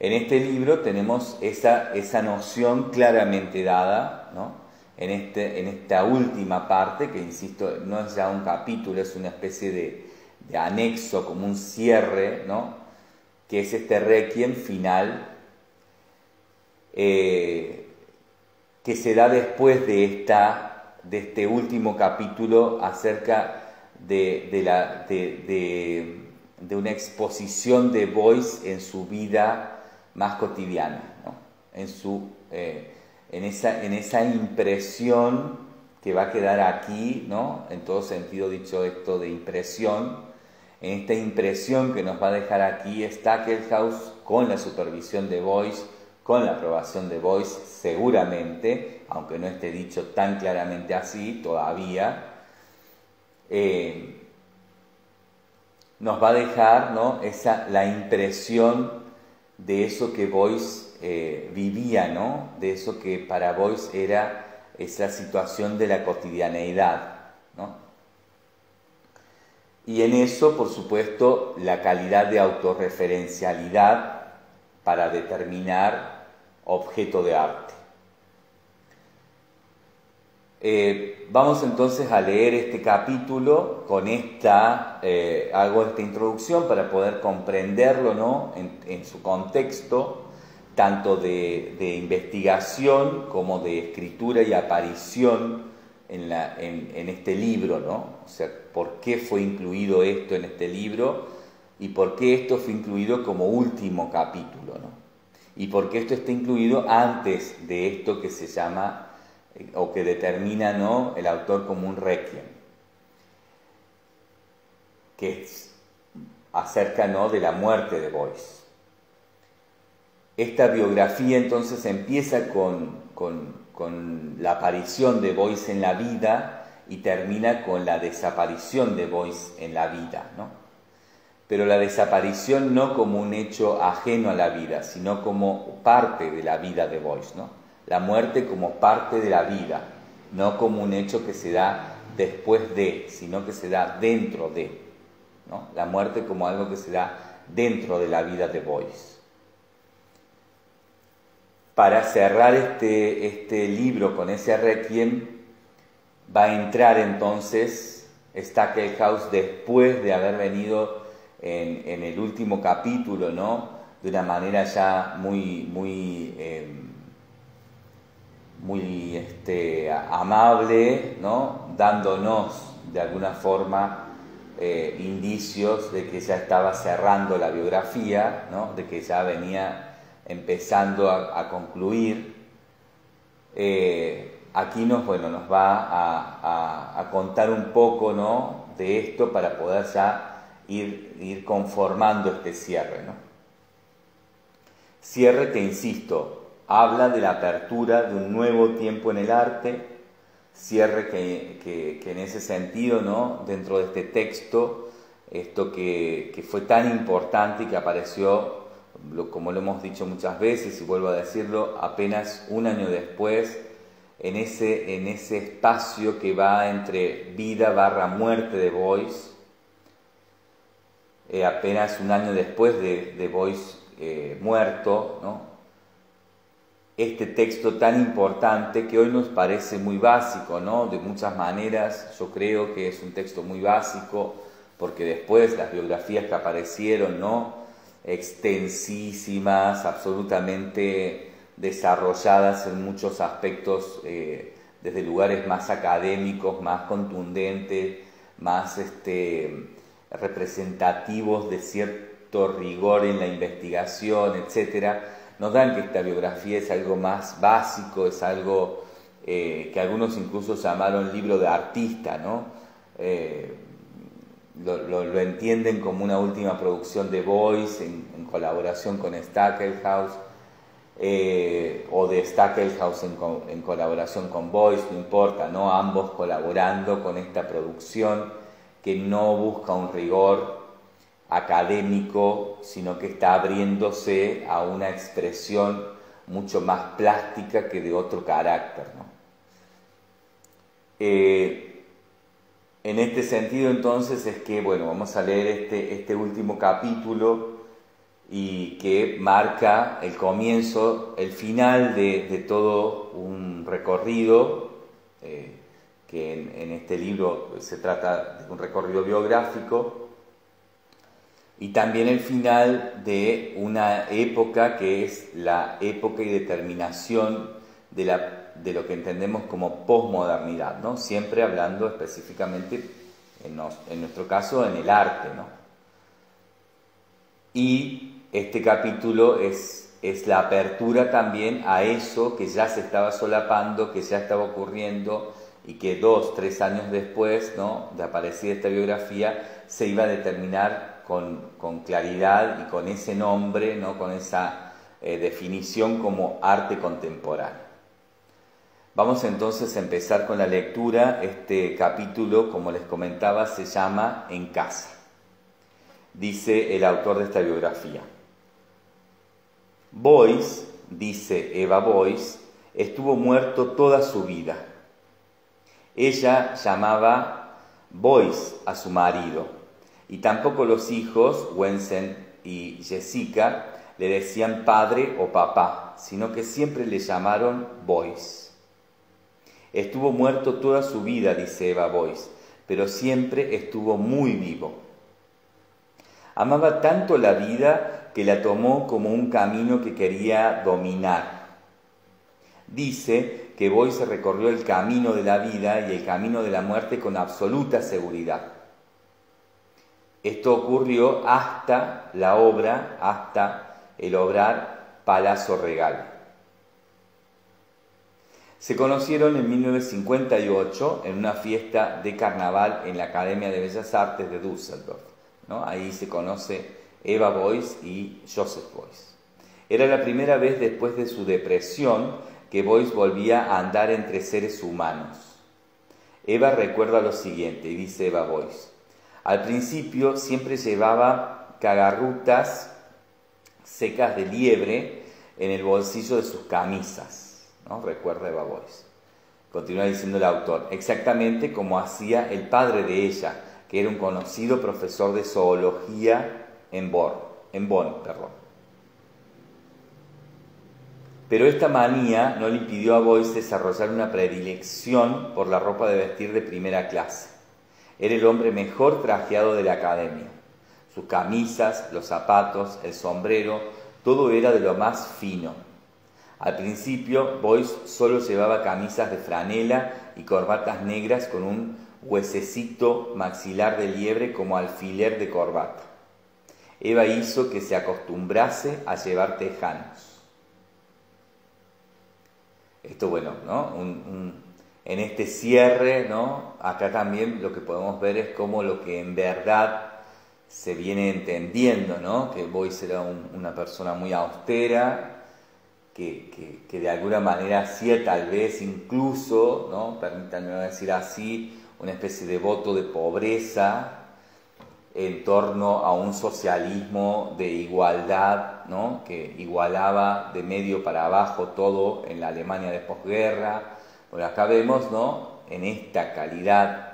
En este libro tenemos esa, esa noción claramente dada, ¿no? en, este, en esta última parte, que insisto, no es ya un capítulo, es una especie de, anexo, como un cierre, ¿no? que es este requiem final, eh, que se da después de esta de este último capítulo acerca de, la, de, una exposición de Boyce en su vida más cotidiana, en, su, eh, en, esa, en esa impresión que va a quedar aquí, ¿no? en todo sentido dicho esto de impresión, en esta impresión que nos va a dejar aquí Stackelhaus con la supervisión de Boyce, con la aprobación de Boyce seguramente, aunque no esté dicho tan claramente así todavía, eh, nos va a dejar ¿no? Esa, la impresión de eso que Boyce eh, vivía, ¿no? de eso que para Boyce era esa situación de la cotidianeidad. Y en eso, por supuesto, la calidad de autorreferencialidad para determinar objeto de arte. Eh, vamos entonces a leer este capítulo con esta, eh, hago esta introducción para poder comprenderlo ¿no? en, su contexto, tanto de, investigación como de escritura y aparición en, la, en, este libro, ¿no? O sea, por qué fue incluido esto en este libro y por qué esto fue incluido como último capítulo, ¿no? Y por qué esto está incluido antes de esto que se llama o que determina ¿no? el autor como un requiem, que es acerca ¿no? de la muerte de Boyce. Esta biografía entonces empieza con, con, la aparición de Boyce en la vida y termina con la desaparición de Boyce en la vida, ¿no? Pero la desaparición no como un hecho ajeno a la vida, sino como parte de la vida de Boyce, ¿no? La muerte como parte de la vida, no como un hecho que se da después de, sino que se da dentro de. ¿no? La muerte como algo que se da dentro de la vida de Boyce. Para cerrar este, este libro con ese requiem, va a entrar entonces Stackelhaus después de haber venido en, el último capítulo, ¿no? De una manera ya muy, muy eh, muy este, amable, ¿no? dándonos de alguna forma eh, indicios de que ya estaba cerrando la biografía, ¿no? de que ya venía empezando a, concluir. Eh, aquí nos, bueno, nos va a, contar un poco ¿no? de esto para poder ya ir, ir conformando este cierre. ¿no? Cierre que, insisto, habla de la apertura de un nuevo tiempo en el arte, cierre que, en ese sentido, ¿no? dentro de este texto, esto que, fue tan importante y que apareció, como lo hemos dicho muchas veces y vuelvo a decirlo, apenas un año después, en ese, en ese espacio que va entre vida barra muerte de Boyce, eh, apenas un año después de, de eh, muerto, ¿no? Este texto tan importante que hoy nos parece muy básico, ¿no? De muchas maneras yo creo que es un texto muy básico porque después las biografías que aparecieron, ¿no? Extensísimas, absolutamente desarrolladas en muchos aspectos, eh, desde lugares más académicos, más contundentes, más este, representativos de cierto rigor en la investigación, etcétera nos dan que esta biografía es algo más básico, es algo eh, que algunos incluso llamaron libro de artista, ¿no? Eh, lo, entienden como una última producción de Boyce en, colaboración con Stackelhaus, eh, o de Stackelhaus en, en, colaboración con Boyce, no importa, ¿no? Ambos colaborando con esta producción que no busca un rigor académico, sino que está abriéndose a una expresión mucho más plástica que de otro carácter. Eh, en este sentido entonces es que, bueno, vamos a leer este, este último capítulo y que marca el comienzo, el final de, todo un recorrido, eh, que en este libro se trata de un recorrido biográfico, y también el final de una época que es la época y determinación de la de lo que entendemos como posmodernidad, ¿no? siempre hablando específicamente, en, nuestro caso, en el arte. ¿no? Y este capítulo es, es la apertura también a eso que ya se estaba solapando, que ya estaba ocurriendo y que dos, tres años después ¿no? de aparecer esta biografía se iba a determinar con, claridad y con ese nombre, ¿no? con esa eh, definición como arte contemporáneo. Vamos entonces a empezar con la lectura. Este capítulo, como les comentaba, se llama En casa. Dice el autor de esta biografía. Boyce, dice Eva Boyce, estuvo muerto toda su vida. Ella llamaba Boyce a su marido y tampoco los hijos, Wensen y Jessica, le decían padre o papá, sino que siempre le llamaron Boyce. Estuvo muerto toda su vida, dice Eva Boyce, pero siempre estuvo muy vivo. Amaba tanto la vida que la tomó como un camino que quería dominar. Dice que Boyce recorrió el camino de la vida y el camino de la muerte con absoluta seguridad. Esto ocurrió hasta la obra, hasta el obrar Palazzo Regal. Se conocieron en 1958 en una fiesta de carnaval en la Academia de Bellas Artes de Düsseldorf. ¿no? Ahí se conoce Eva Boyce y Joseph Boyce. Era la primera vez después de su depresión que Boyce volvía a andar entre seres humanos. Eva recuerda lo siguiente, y dice Eva Boyce. Al principio siempre llevaba cagarrutas secas de liebre en el bolsillo de sus camisas, ¿no? Recuerda Eva Boyce. Continúa diciendo el autor, exactamente como hacía el padre de ella, que era un conocido profesor de zoología en Bonn. En Bonn perdón. Pero esta manía no le impidió a Boyce desarrollar una predilección por la ropa de vestir de primera clase. Era el hombre mejor trajeado de la academia. Sus camisas, los zapatos, el sombrero, todo era de lo más fino. Al principio, Boyce solo llevaba camisas de franela y corbatas negras con un huesecito maxilar de liebre como alfiler de corbata. Eva hizo que se acostumbrase a llevar tejanos. Esto, bueno, ¿no? un, en este cierre, ¿no? Acá también lo que podemos ver es cómo lo que en verdad se viene entendiendo, ¿no? Que Boyce era una persona muy austera, que, que, de alguna manera hacía tal vez incluso, ¿no? Permítanme decir así, una especie de voto de pobreza en torno a un socialismo de igualdad, ¿no? Que igualaba de medio para abajo todo en la Alemania de posguerra, bueno, acá vemos, ¿no? En esta calidad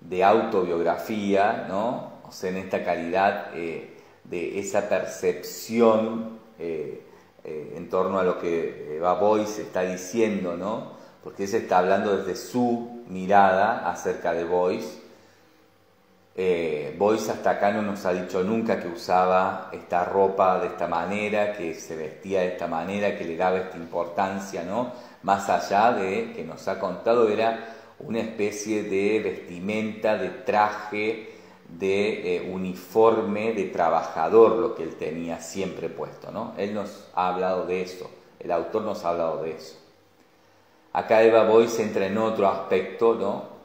de autobiografía, ¿no? O sea, en esta calidad eh, de esa percepción eh, eh, en torno a lo que Eva Boyce está diciendo, ¿no? Porque ella está hablando desde su mirada acerca de Boyce. Boyce hasta acá no nos ha dicho nunca que usaba esta ropa de esta manera, que se vestía de esta manera, que le daba esta importancia, ¿no? Más allá de que nos ha contado era una especie de vestimenta, de traje, de eh, uniforme de trabajador, lo que él tenía siempre puesto. ¿no? Él nos ha hablado de eso, el autor nos ha hablado de eso. Acá Eva Boyce entra en otro aspecto, ¿no?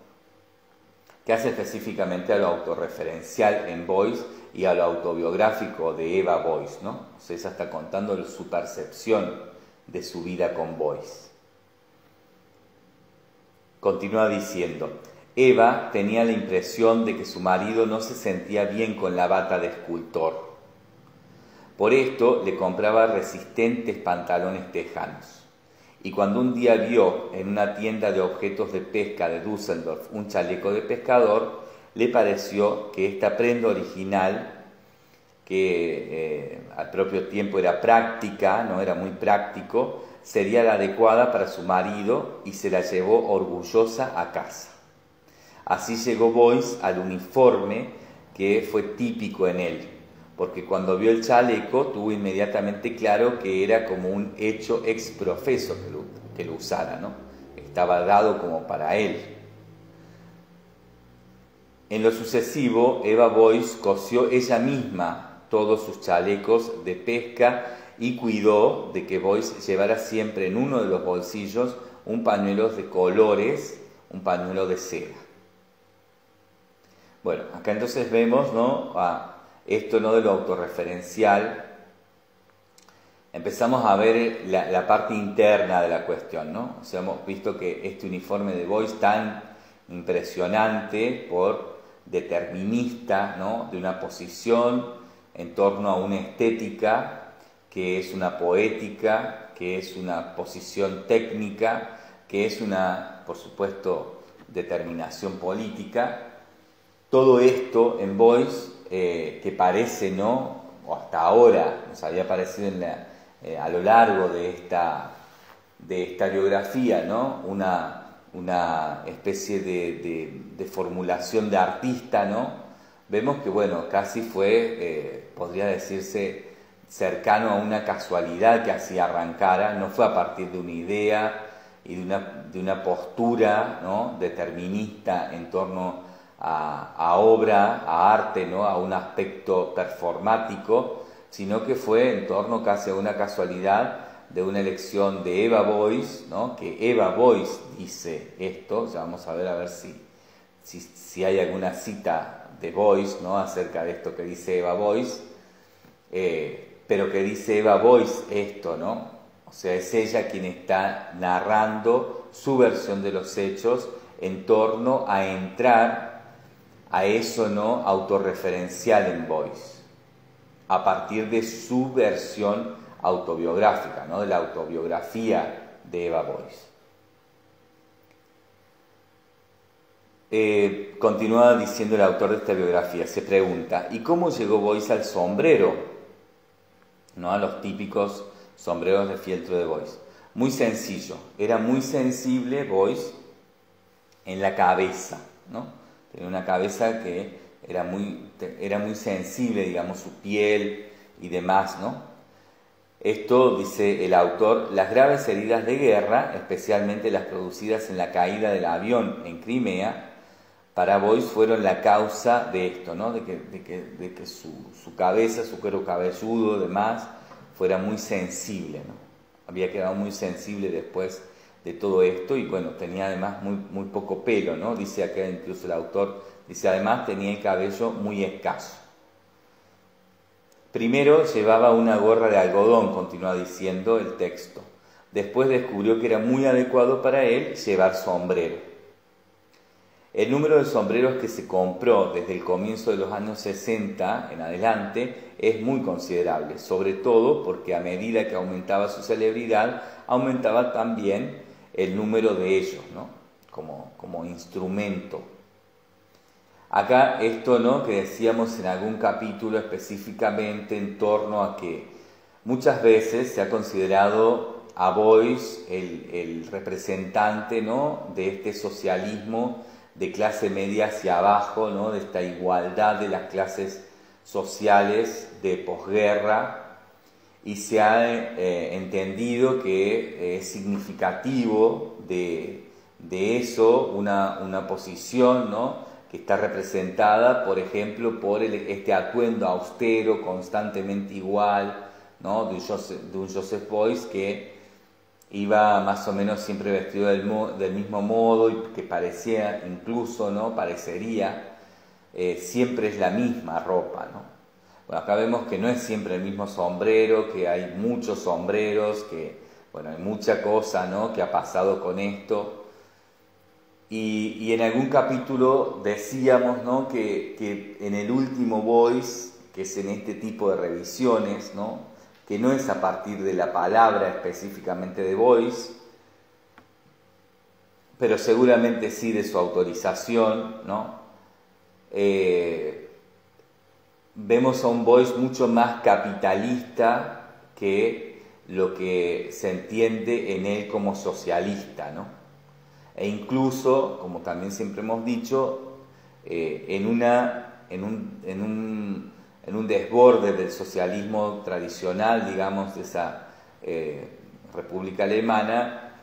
que hace específicamente a lo autorreferencial en Boyce y a lo autobiográfico de Eva Boyce. ¿no? O sea, está contando su percepción de su vida con Boyce. Continúa diciendo, Eva tenía la impresión de que su marido no se sentía bien con la bata de escultor. Por esto le compraba resistentes pantalones tejanos. Y cuando un día vio en una tienda de objetos de pesca de Düsseldorf un chaleco de pescador, le pareció que esta prenda original, que eh, al propio tiempo era práctica, no era muy práctico, sería la adecuada para su marido y se la llevó orgullosa a casa. Así llegó Boyce al uniforme que fue típico en él, porque cuando vio el chaleco tuvo inmediatamente claro que era como un hecho ex profeso que lo usara, ¿no? Estaba dado como para él. En lo sucesivo, Eva Boyce cosió ella misma todos sus chalecos de pesca y cuidó de que Boyce llevara siempre en uno de los bolsillos un pañuelo de colores, un pañuelo de seda. Bueno, acá entonces vemos ¿no? esto ¿no? de lo autorreferencial. Empezamos a ver la, parte interna de la cuestión, ¿no? O sea, hemos visto que este uniforme de Boyce tan impresionante por determinista, ¿no? De una posición en torno a una estética que es una poética, que es una posición técnica, que es una, por supuesto, determinación política. Todo esto en Boyce, eh, que parece, ¿no? O hasta ahora nos había parecido eh, a lo largo de esta, de esta biografía, ¿no? Una, una especie de, formulación de artista, ¿no? Vemos que, bueno, casi fue, eh, podría decirse, cercano a una casualidad que así arrancara, no fue a partir de una idea y de una, de una postura ¿no? determinista en torno a, obra, a arte, ¿no? a un aspecto performático, sino que fue en torno casi a una casualidad de una elección de Eva Boyce, ¿no? que Eva Boyce dice esto, ya vamos a ver a ver si, si, hay alguna cita de Boyce ¿no? acerca de esto que dice Eva Boyce. Eh, pero que dice Eva Boyce esto, ¿no? O sea, es ella quien está narrando su versión de los hechos en torno a entrar a eso no autorreferencial en Boyce, a partir de su versión autobiográfica, ¿no? de la autobiografía de Eva Boyce. Eh, continúa diciendo el autor de esta biografía, se pregunta, ¿y cómo llegó Boyce al sombrero? No a los típicos sombreros de fieltro de Boyce. Muy sencillo, era muy sensible Boyce en la cabeza, ¿no? Tenía una cabeza que era muy, era muy sensible, digamos, su piel y demás, ¿no? Esto, dice el autor, las graves heridas de guerra, especialmente las producidas en la caída del avión en Crimea, para Boyce fueron la causa de esto, ¿no? de que, su, cabeza, su cuero cabelludo, demás, fuera muy sensible. ¿no? Había quedado muy sensible después de todo esto y bueno, tenía además muy, poco pelo, ¿no? dice acá incluso el autor, dice además tenía el cabello muy escaso. Primero llevaba una gorra de algodón, continúa diciendo el texto. Después descubrió que era muy adecuado para él llevar sombrero. El número de sombreros que se compró desde el comienzo de los años 60 en adelante es muy considerable, sobre todo porque a medida que aumentaba su celebridad, aumentaba también el número de ellos, ¿no? como, como instrumento. Acá esto ¿no? que decíamos en algún capítulo específicamente en torno a que muchas veces se ha considerado a Boyce el, el representante ¿no? de este socialismo de clase media hacia abajo, ¿no? de esta igualdad de las clases sociales de posguerra, y se ha eh, entendido que es significativo de, eso una, una posición ¿no? que está representada, por ejemplo, por este atuendo austero, constantemente igual, ¿no? de, un Joseph, de un Joseph Boyce que iba más o menos siempre vestido del, mismo modo y que parecía incluso, ¿no? Parecería, eh, siempre es la misma ropa, ¿no? Bueno, acá vemos que no es siempre el mismo sombrero, que hay muchos sombreros, que, bueno, hay mucha cosa, ¿no? Que ha pasado con esto. Y, en algún capítulo decíamos, ¿no? Que, que en el último Voice, que es en este tipo de revisiones, ¿no? Que no es a partir de la palabra específicamente de Boyce, pero seguramente sí de su autorización, ¿no? Eh, vemos a un Boyce mucho más capitalista que lo que se entiende en él como socialista, ¿no? E incluso, como también siempre hemos dicho, eh, en, una, en, un, en un en un desborde del socialismo tradicional, digamos, de esa eh, República Alemana,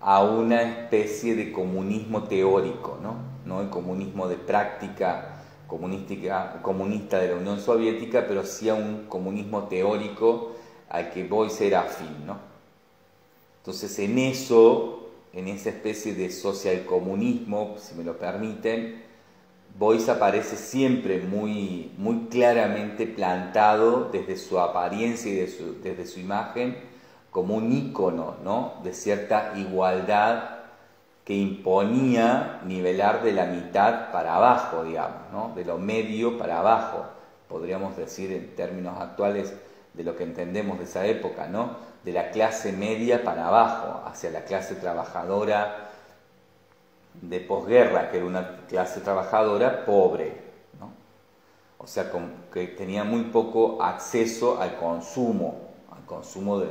a una especie de comunismo teórico, ¿no? no el comunismo de práctica comunística, comunista de la Unión Soviética, pero sí a un comunismo teórico al que Boyce era afín. ¿no? Entonces en eso, en esa especie de socialcomunismo, si me lo permiten, Boyce aparece siempre muy, muy claramente plantado desde su apariencia y desde su imagen como un ícono ¿no? de cierta igualdad que imponía nivelar de la mitad para abajo, digamos, ¿no? de lo medio para abajo, podríamos decir en términos actuales de lo que entendemos de esa época, ¿no? de la clase media para abajo, hacia la clase trabajadora de posguerra, que era una clase trabajadora pobre, ¿no? o sea, que tenía muy poco acceso al consumo, al consumo de,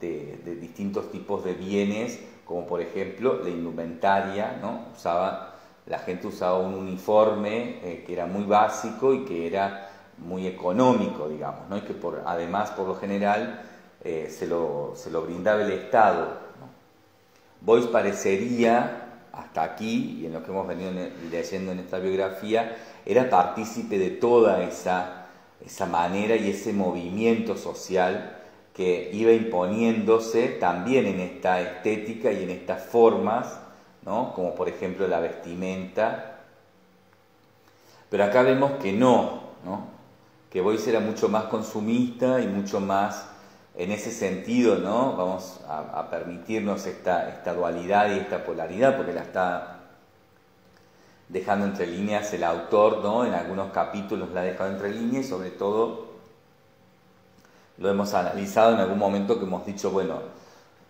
de, distintos tipos de bienes, como por ejemplo la indumentaria, ¿no? Usaba, la gente usaba un uniforme eh, que era muy básico y que era muy económico, digamos, ¿no? y que por, además, por lo general, eh, se, lo, se, lo, brindaba el Estado. ¿no? Boyce parecería, hasta aquí, y en lo que hemos venido leyendo en esta biografía, era partícipe de toda esa, esa manera y ese movimiento social que iba imponiéndose también en esta estética y en estas formas, ¿no? como por ejemplo la vestimenta. Pero acá vemos que no, ¿no? que Boyce era mucho más consumista y mucho más en ese sentido, ¿no? vamos a, permitirnos esta, esta dualidad y esta polaridad, porque la está dejando entre líneas el autor, ¿no? en algunos capítulos la ha dejado entre líneas y sobre todo lo hemos analizado en algún momento que hemos dicho, bueno,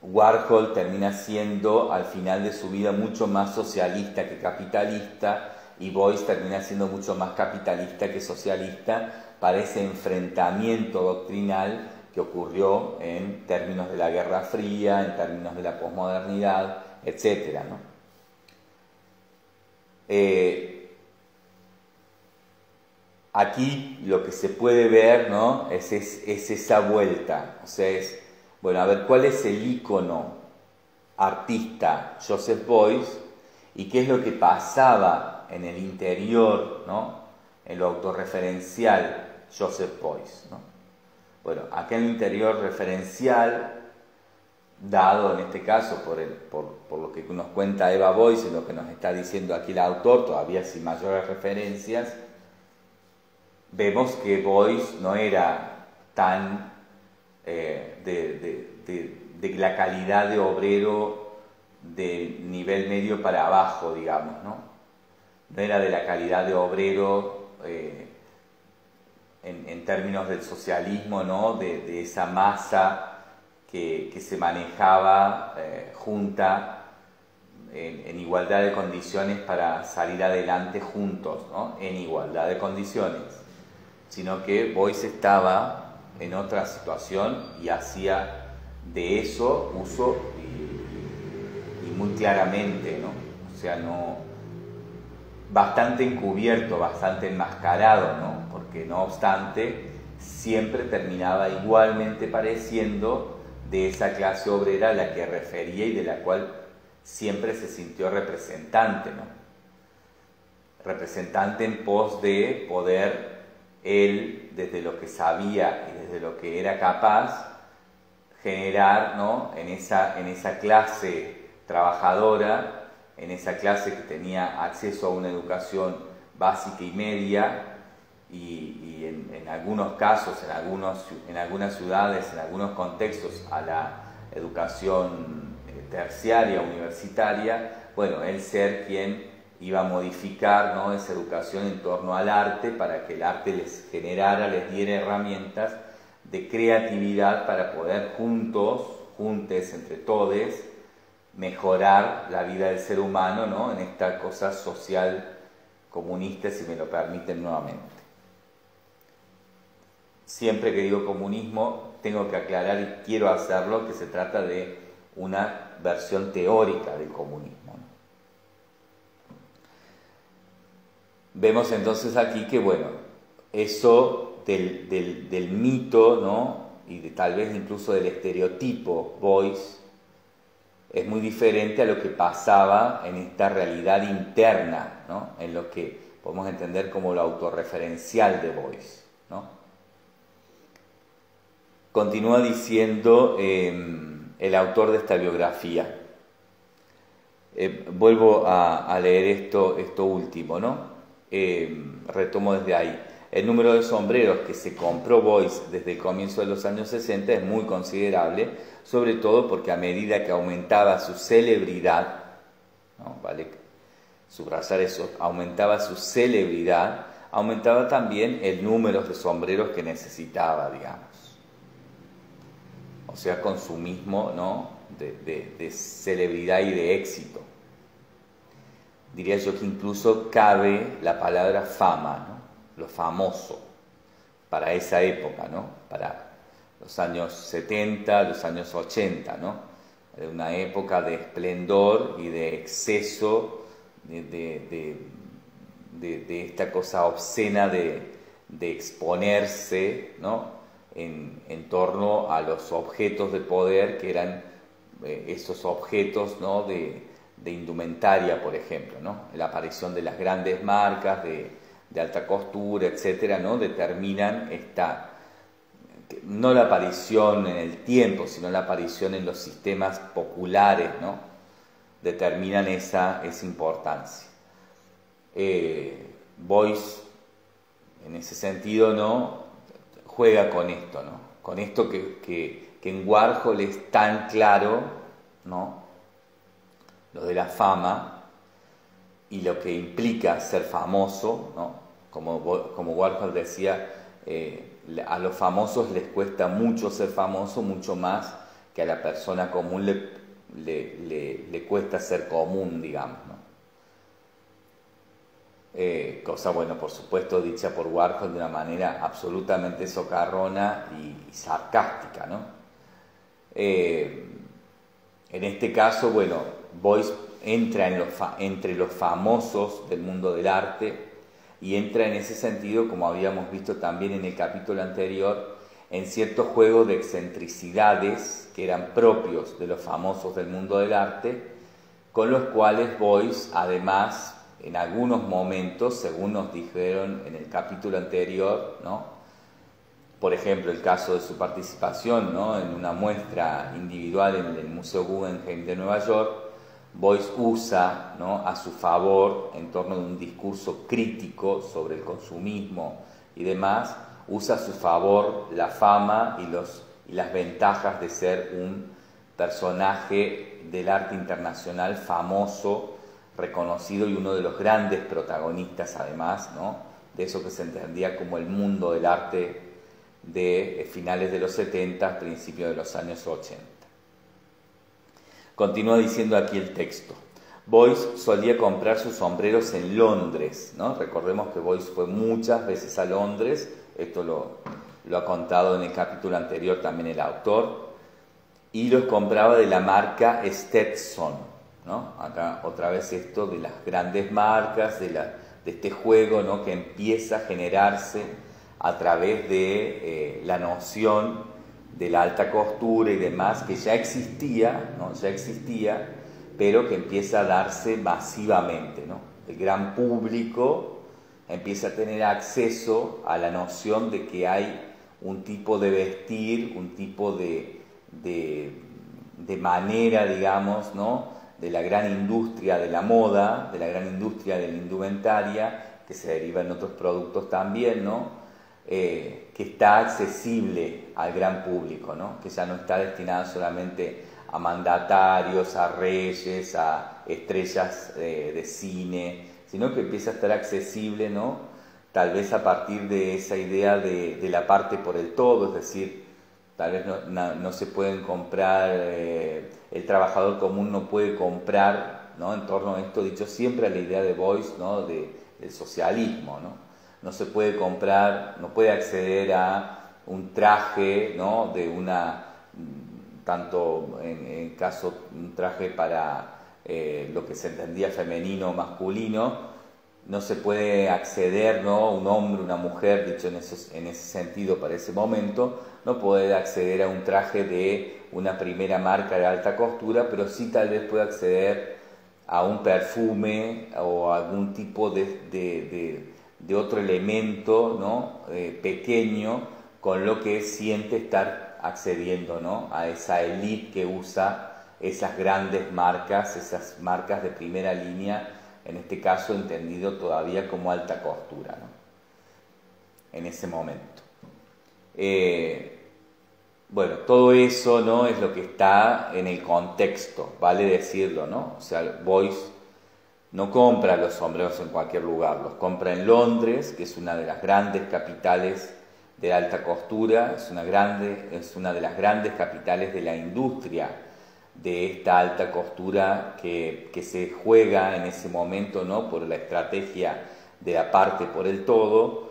Warhol termina siendo al final de su vida mucho más socialista que capitalista y Boyce termina siendo mucho más capitalista que socialista para ese enfrentamiento doctrinal que ocurrió en términos de la Guerra Fría, en términos de la posmodernidad, etc. ¿no? Eh, Aquí lo que se puede ver ¿no? es, esa vuelta, o sea, es, bueno, a ver, ¿cuál es el icono artista Joseph Boyce y qué es lo que pasaba en el interior, ¿no? en lo autorreferencial Joseph Boyce? ¿no? Bueno, acá en el interior referencial, dado en este caso por, el, por, por lo que nos cuenta Eva Boyce y lo que nos está diciendo aquí el autor, todavía sin mayores referencias, vemos que Boyce no era tan eh, de, la calidad de obrero de nivel medio para abajo, digamos, ¿no? No era de la calidad de obrero eh, en, términos del socialismo, ¿no? De, esa masa que, se manejaba eh, junta en, igualdad de condiciones para salir adelante juntos, ¿no? En igualdad de condiciones sino que Boyce estaba en otra situación y hacía de eso uso y, muy claramente, ¿no? O sea, no bastante encubierto, bastante enmascarado, ¿no? Porque no obstante, siempre terminaba igualmente pareciendo de esa clase obrera a la que refería y de la cual siempre se sintió representante, ¿no? Representante en pos de poder él, desde lo que sabía y desde lo que era capaz, generar ¿no? en, esa, en esa clase trabajadora, en esa clase que tenía acceso a una educación básica y media, y, en, algunos casos, en, algunos, en algunas ciudades, en algunos contextos, a la educación eh, terciaria, universitaria, bueno, él ser quien iba a modificar ¿no? esa educación en torno al arte para que el arte les generara, les diera herramientas de creatividad para poder juntos, juntes, entre todos, mejorar la vida del ser humano ¿no? en esta cosa social comunista, si me lo permiten nuevamente. Siempre que digo comunismo, tengo que aclarar y quiero hacerlo que se trata de una versión teórica del comunismo. Vemos entonces aquí que, bueno, eso del, mito, ¿no? Y de, tal vez incluso del estereotipo Boyce, es muy diferente a lo que pasaba en esta realidad interna, ¿no? en lo que podemos entender como lo autorreferencial de Boyce. Continúa diciendo em, el autor de esta biografía. Eh, vuelvo a, leer esto, esto último, ¿no? Em, retomo desde ahí. El número de sombreros que se compró Boyce desde el comienzo de los años 60 es muy considerable, sobre todo porque a medida que aumentaba su celebridad, ¿no? vale subrayar eso, aumentaba su celebridad, aumentaba también el número de sombreros que necesitaba, digamos. O sea, consumismo ¿no? de, de celebridad y de éxito. Diría yo que incluso cabe la palabra fama, lo famoso, para esa época, ¿no? para los años 70, los años 80, ¿no? De una época de esplendor y de exceso de, esta cosa obscena de, exponerse, ¿no? En, torno a los objetos de poder que eran eh, esos objetos, ¿no? De, indumentaria, por ejemplo, ¿no? La aparición de las grandes marcas de, alta costura, etcétera, ¿no? Determinan esta no la aparición en el tiempo, sino la aparición en los sistemas populares, ¿no? determinan esa, esa importancia. Eh, Boyce, en ese sentido, ¿no? Juega con esto, ¿no? con esto que, que, en Warhol es tan claro, ¿no? lo de la fama y lo que implica ser famoso, ¿no? como, como Warhol decía, eh, a los famosos les cuesta mucho ser famoso, mucho más que a la persona común le, le, cuesta ser común, digamos. Eh, cosa, bueno, por supuesto, dicha por Warhol de una manera absolutamente socarrona y, sarcástica. ¿no? Eh, en este caso, bueno, Boyce entra entre los famosos del mundo del arte, y entra en ese sentido, como habíamos visto también en el capítulo anterior, en cierto juego de excentricidades que eran propios de los famosos del mundo del arte, con los cuales Boyce además en algunos momentos, según nos dijeron en el capítulo anterior, ¿no? por ejemplo el caso de su participación ¿no? en una muestra individual en el Museo Guggenheim de Nueva York, Boyce usa ¿no? a su favor, en torno de un discurso crítico sobre el consumismo y demás, usa a su favor la fama y, los, y las ventajas de ser un personaje del arte internacional famoso, reconocido y uno de los grandes protagonistas además, de eso que se entendía como el mundo del arte de finales de los 70, principios de los años 80. Continúa diciendo aquí el texto. Boyce solía comprar sus sombreros en Londres, ¿no? Recordemos que Boyce fue muchas veces a Londres, esto lo, lo ha contado en el capítulo anterior también el autor, y los compraba de la marca Stetson, ¿no? Acá otra vez esto de las grandes marcas, de, la, de este juego ¿no? que empieza a generarse a través de eh, la noción de la alta costura y demás, que ya existía, ¿no? ya existía, pero que empieza a darse masivamente. ¿no? El gran público empieza a tener acceso a la noción de que hay un tipo de vestir, un tipo de, de, manera, digamos, ¿no? De la gran industria de la moda, de la gran industria de la indumentaria, que se deriva en otros productos también, ¿no? Eh, que está accesible al gran público, ¿no? que ya no está destinada solamente a mandatarios, a reyes, a estrellas eh, de cine, sino que empieza a estar accesible, ¿no? tal vez a partir de esa idea de, la parte por el todo, es decir, tal vez no, se pueden comprar, eh, el trabajador común no puede comprar, ¿no? en torno a esto, dicho siempre a la idea de Boyce, ¿no? de, del socialismo, ¿no? no se puede comprar, no puede acceder a un traje, ¿no? De una, tanto en, en caso un traje para eh, lo que se entendía femenino o masculino, no se puede acceder, ¿no? Un hombre, una mujer, dicho en, en ese sentido para ese momento, no puede acceder a un traje de una primera marca de alta costura, pero sí tal vez puede acceder a un perfume o algún tipo de, otro elemento ¿no? Eh, pequeño con lo que siente estar accediendo ¿no? a esa elite que usa esas grandes marcas, esas marcas de primera línea, en este caso entendido todavía como alta costura, ¿no? en ese momento. Eh, bueno, todo eso ¿no? es lo que está en el contexto, vale decirlo, ¿no? O sea, Boyce no compra los sombreros en cualquier lugar, los compra en Londres, que es una de las grandes capitales de alta costura, es una, grande, es una de las grandes capitales de la industria de esta alta costura que, que se juega en ese momento ¿no? por la estrategia de la parte por el todo,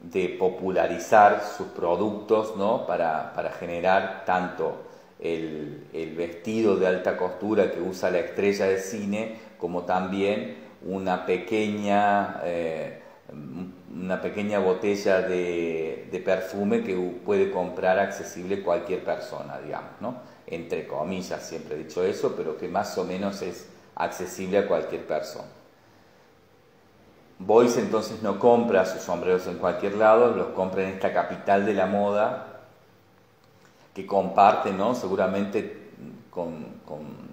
de popularizar sus productos ¿no? para, generar tanto el, vestido de alta costura que usa la estrella de cine como también una pequeña, eh, una pequeña botella de, de, perfume que puede comprar accesible cualquier persona, digamos, ¿no? Entre comillas, siempre he dicho eso, pero que más o menos es accesible a cualquier persona. Boyce entonces no compra sus sombreros en cualquier lado, los compra en esta capital de la moda que comparte, ¿no? Seguramente con,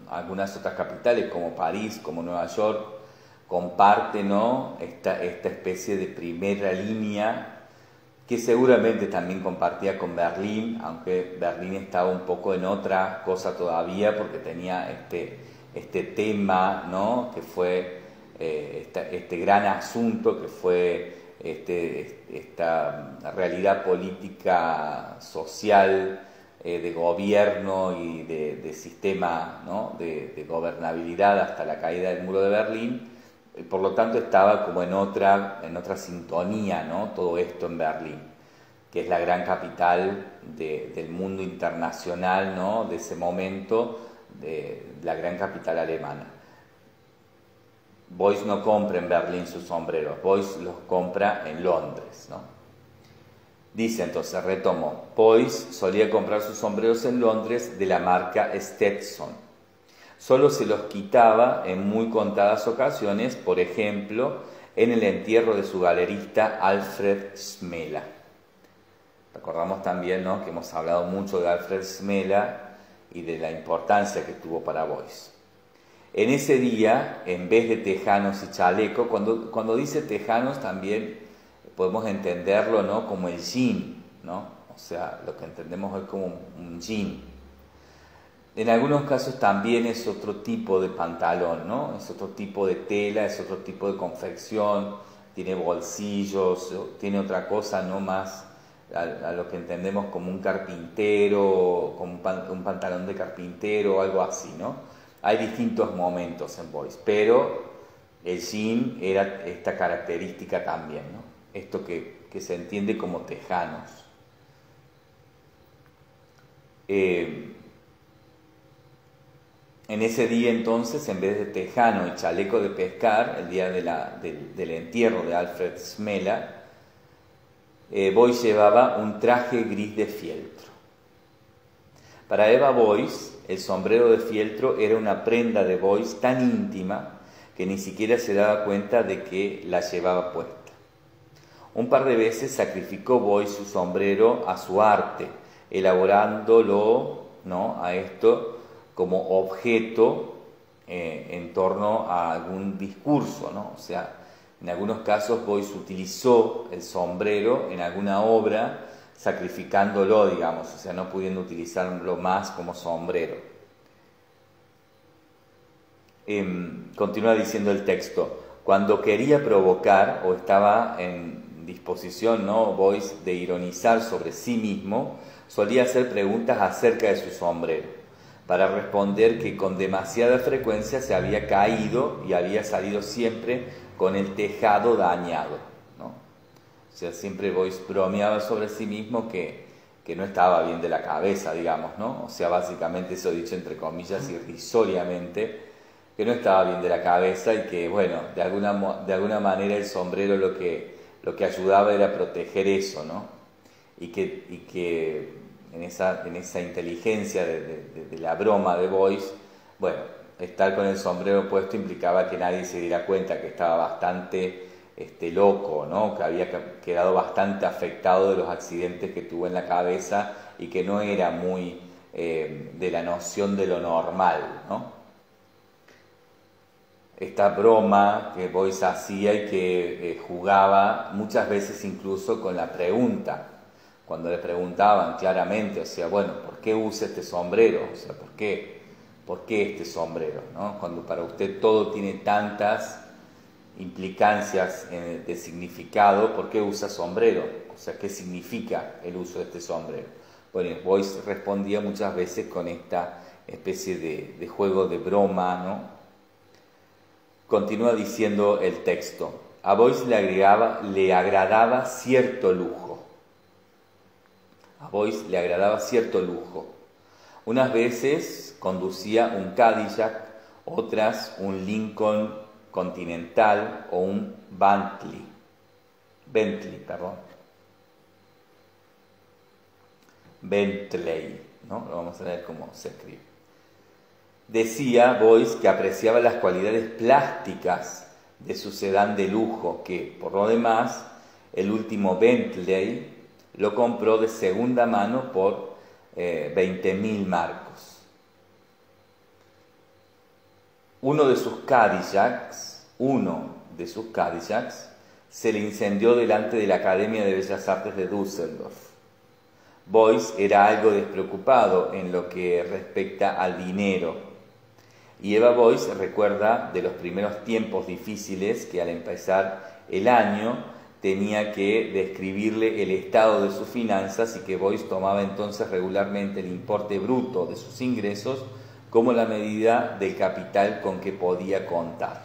algunas otras capitales como París, como Nueva York, comparte, ¿no? Esta, esta especie de primera línea que seguramente también compartía con Berlín, aunque Berlín estaba un poco en otra cosa todavía porque tenía este, este tema, ¿no? Que fue eh, este gran asunto que fue este, esta realidad política, social, eh, de gobierno y de, sistema ¿no? de, gobernabilidad hasta la caída del muro de Berlín. Por lo tanto, estaba como en otra, en otra sintonía ¿no? todo esto en Berlín, que es la gran capital del mundo internacional ¿no? de ese momento, de la gran capital alemana. Boyce no compra en Berlín sus sombreros, Boyce los compra en Londres. ¿no? Dice entonces, retomo, Boyce solía comprar sus sombreros en Londres de la marca Stetson. Solo se los quitaba en muy contadas ocasiones, por ejemplo, en el entierro de su galerista Alfred Smela. Recordamos también ¿no? que hemos hablado mucho de Alfred Smela y de la importancia que tuvo para Boyce. En ese día, en vez de tejanos y chaleco, cuando, cuando dice tejanos también podemos entenderlo ¿no? como el jean, ¿no? o sea, lo que entendemos hoy como un jean. En algunos casos también es otro tipo de pantalón, ¿no? es otro tipo de tela, es otro tipo de confección, tiene bolsillos, tiene otra cosa no más a, lo que entendemos como un carpintero, como un, pantalón de carpintero o algo así, ¿no? Hay distintos momentos en Boyce, pero el jean era esta característica también, ¿no? esto que, se entiende como tejanos. Eh, en ese día entonces, en vez de tejano y chaleco de pescar, el día del entierro de Alfred Smela, eh, Boyce llevaba un traje gris de fieltro. Para Eva Boyce, el sombrero de fieltro era una prenda de Boyce tan íntima que ni siquiera se daba cuenta de que la llevaba puesta. Un par de veces sacrificó Boyce su sombrero a su arte, elaborándolo ¿no? a esto como objeto eh, en torno a algún discurso. ¿no? O sea, en algunos casos Boyce utilizó el sombrero en alguna obra sacrificándolo, digamos, o sea, no pudiendo utilizarlo más como sombrero. Em, continúa diciendo el texto, cuando quería provocar o estaba en disposición, ¿no? Boyce, de ironizar sobre sí mismo, solía hacer preguntas acerca de su sombrero, para responder que con demasiada frecuencia se había caído y había salido siempre con el tejado dañado. O sea, siempre Boyce bromeaba sobre sí mismo que, no estaba bien de la cabeza, digamos, ¿no? O sea, básicamente eso dicho entre comillas irrisoriamente, que no estaba bien de la cabeza y que, bueno, de alguna, de alguna manera el sombrero lo que, lo que ayudaba era proteger eso, ¿no? Y que, y que en, esa, en esa inteligencia de, la broma de Boyce, bueno, estar con el sombrero puesto implicaba que nadie se diera cuenta que estaba bastante este, loco, ¿no? que había quedado bastante afectado de los accidentes que tuvo en la cabeza y que no era muy eh, de la noción de lo normal. ¿no? Esta broma que Boyce hacía y que eh, jugaba muchas veces incluso con la pregunta, cuando le preguntaban claramente, o sea, bueno, ¿por qué usa este sombrero? O sea, ¿por qué? ¿Por qué este sombrero? ¿no? Cuando para usted todo tiene tantas implicancias de significado, ¿por qué usa sombrero? O sea, ¿qué significa el uso de este sombrero? Bueno, Boyce respondía muchas veces con esta especie de, juego de broma, ¿no? Continúa diciendo el texto, a Boyce le, agregaba, le agradaba cierto lujo. A Boyce le agradaba cierto lujo. Unas veces conducía un Cadillac, otras un Lincoln Continental o un Bentley. Bentley, perdón. Bentley, ¿no? Lo vamos a ver cómo se escribe. Decía Boyce que apreciaba las cualidades plásticas de su sedán de lujo, que por lo demás el último Bentley lo compró de segunda mano por eh, 20 mil marcos. Uno de sus Cadillacs, uno de sus Cadillacs, se le incendió delante de la Academia de Bellas Artes de Düsseldorf. Boyce era algo despreocupado en lo que respecta al dinero. Y Eva Boyce recuerda de los primeros tiempos difíciles que al empezar el año tenía que describirle el estado de sus finanzas y que Boyce tomaba entonces regularmente el importe bruto de sus ingresos como la medida del capital con que podía contar.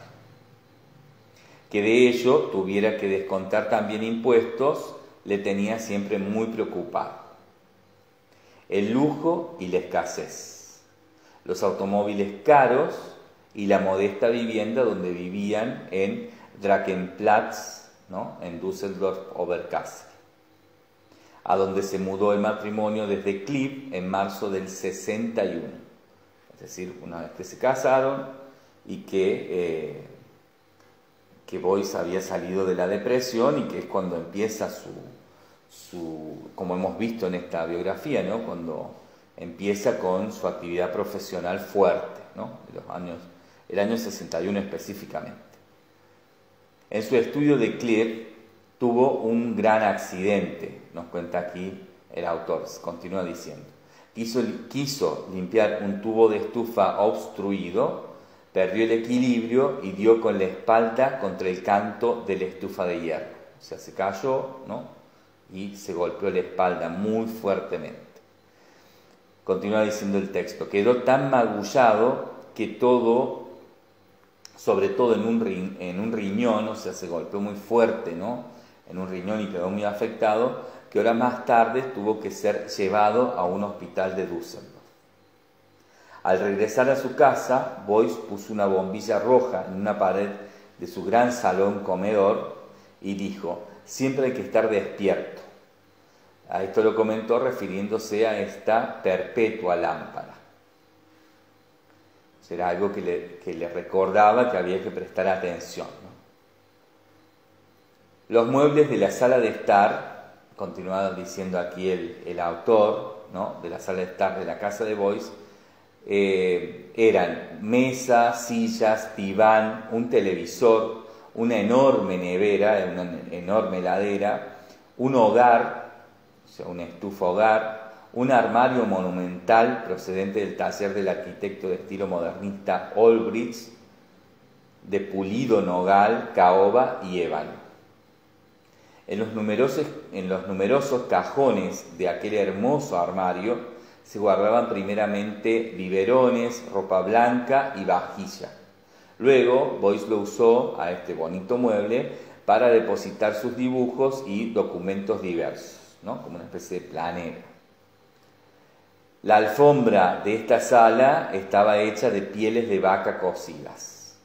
Que de ello tuviera que descontar también impuestos le tenía siempre muy preocupado. El lujo y la escasez, los automóviles caros y la modesta vivienda donde vivían en Drakenplatz, en Düsseldorf Oberkassel, a donde se mudó el matrimonio desde Klipp en marzo del 61 es decir, una vez que se casaron y que, eh, que Boyce había salido de la depresión y que es cuando empieza su, su como hemos visto en esta biografía, ¿no? cuando empieza con su actividad profesional fuerte, ¿no? los años, el año 61 específicamente. En su estudio de Clear tuvo un gran accidente, nos cuenta aquí el autor, continúa diciendo quiso, limpiar un tubo de estufa obstruido, perdió el equilibrio y dio con la espalda contra el canto de la estufa de hierro. O sea, se cayó ¿no? y se golpeó la espalda muy fuertemente. Continúa diciendo el texto, quedó tan magullado que todo, sobre todo en un, en un riñón, o sea, se golpeó muy fuerte, ¿no? En un riñón y quedó muy afectado, que horas más tarde tuvo que ser llevado a un hospital de Düsseldorf. Al regresar a su casa, Boyce puso una bombilla roja en una pared de su gran salón comedor y dijo, siempre hay que estar despierto. A esto lo comentó refiriéndose a esta perpetua lámpara. Será algo que le, recordaba que había que prestar atención. Los muebles de la sala de estar continuado diciendo aquí el, autor ¿no? de la sala de estar de la casa de Boyce, eh, eran mesas, sillas, diván, un televisor, una enorme nevera, una enorme heladera, un hogar, o sea, una estufa hogar, un armario monumental procedente del taller del arquitecto de estilo modernista Olbrich, de pulido nogal, caoba y ébano. En los, numerosos, en los numerosos cajones de aquel hermoso armario se guardaban primeramente biberones, ropa blanca y vajilla. Luego Boyce lo usó a este bonito mueble para depositar sus dibujos y documentos diversos, ¿no? como una especie de planera. La alfombra de esta sala estaba hecha de pieles de vaca cocidas.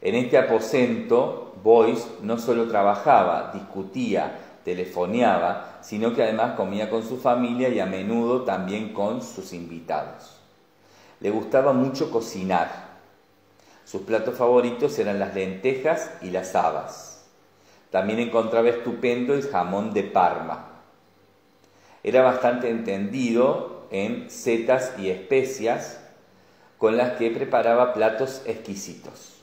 En este aposento, Boyce no solo trabajaba, discutía, telefoneaba, sino que además comía con su familia y a menudo también con sus invitados. Le gustaba mucho cocinar. Sus platos favoritos eran las lentejas y las habas. También encontraba estupendo el jamón de Parma. Era bastante entendido en setas y especias con las que preparaba platos exquisitos.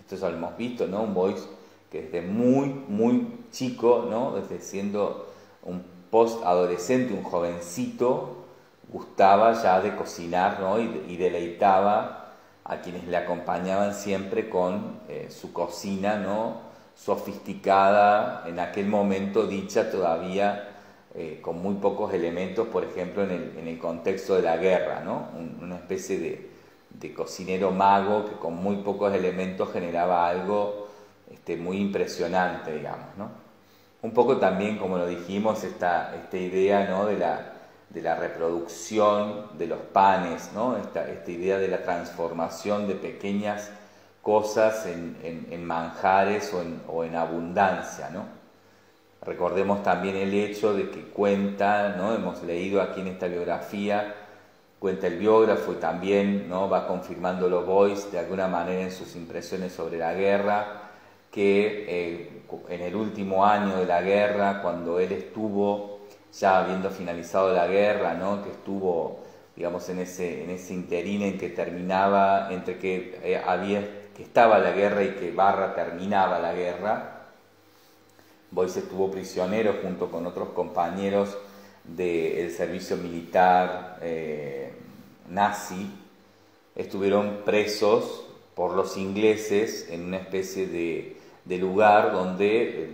Esto ya lo hemos visto, ¿no? Un Boyce que desde muy, muy chico, ¿no? Desde siendo un post-adolescente, un jovencito, gustaba ya de cocinar, ¿no? Y, deleitaba a quienes le acompañaban siempre con eh, su cocina, ¿no? Sofisticada, en aquel momento dicha todavía eh, con muy pocos elementos, por ejemplo, en el, contexto de la guerra, ¿no? una especie de, cocinero mago que con muy pocos elementos generaba algo este, muy impresionante, digamos. ¿no? Un poco también, como lo dijimos, esta, idea ¿no? de, la, reproducción de los panes, ¿no? esta, idea de la transformación de pequeñas cosas en manjares o en, o en abundancia. ¿no? Recordemos también el hecho de que cuenta, ¿no? hemos leído aquí en esta biografía, cuenta el biógrafo y también ¿no? va confirmando lo Boyce de alguna manera en sus impresiones sobre la guerra, que eh, en el último año de la guerra, cuando él estuvo ya habiendo finalizado la guerra, ¿no? que estuvo digamos en ese, en ese interín en que terminaba, entre que, eh, había, que estaba la guerra y que Barra terminaba la guerra, Boyce estuvo prisionero junto con otros compañeros del servicio militar eh, nazi. Estuvieron presos por los ingleses en una especie de, lugar donde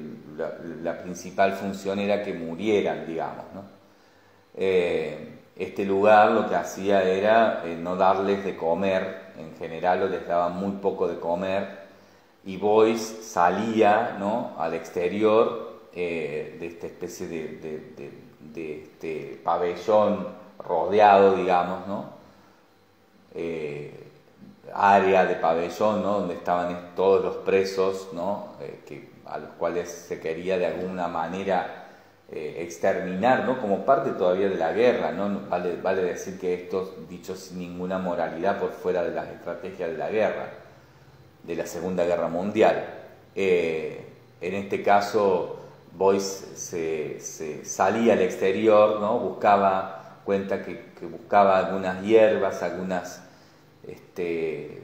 la, principal función era que murieran, digamos. Eh, este lugar lo que hacía era eh, no darles de comer, en general les daba muy poco de comer, y Boyce salía ¿no? al exterior eh, de esta especie de, este pabellón rodeado, digamos, ¿no? Eh, área de pabellón, ¿no? donde estaban todos los presos, ¿no? Eh, que, a los cuales se quería de alguna manera exterminar, ¿no? como parte todavía de la guerra. ¿no? Vale, vale decir que esto dicho sin ninguna moralidad por fuera de las estrategias de la guerra de la Segunda Guerra Mundial. Eh, en este caso, Boyce se, salía al exterior, ¿no? buscaba, cuenta que, buscaba algunas hierbas, algunas, este,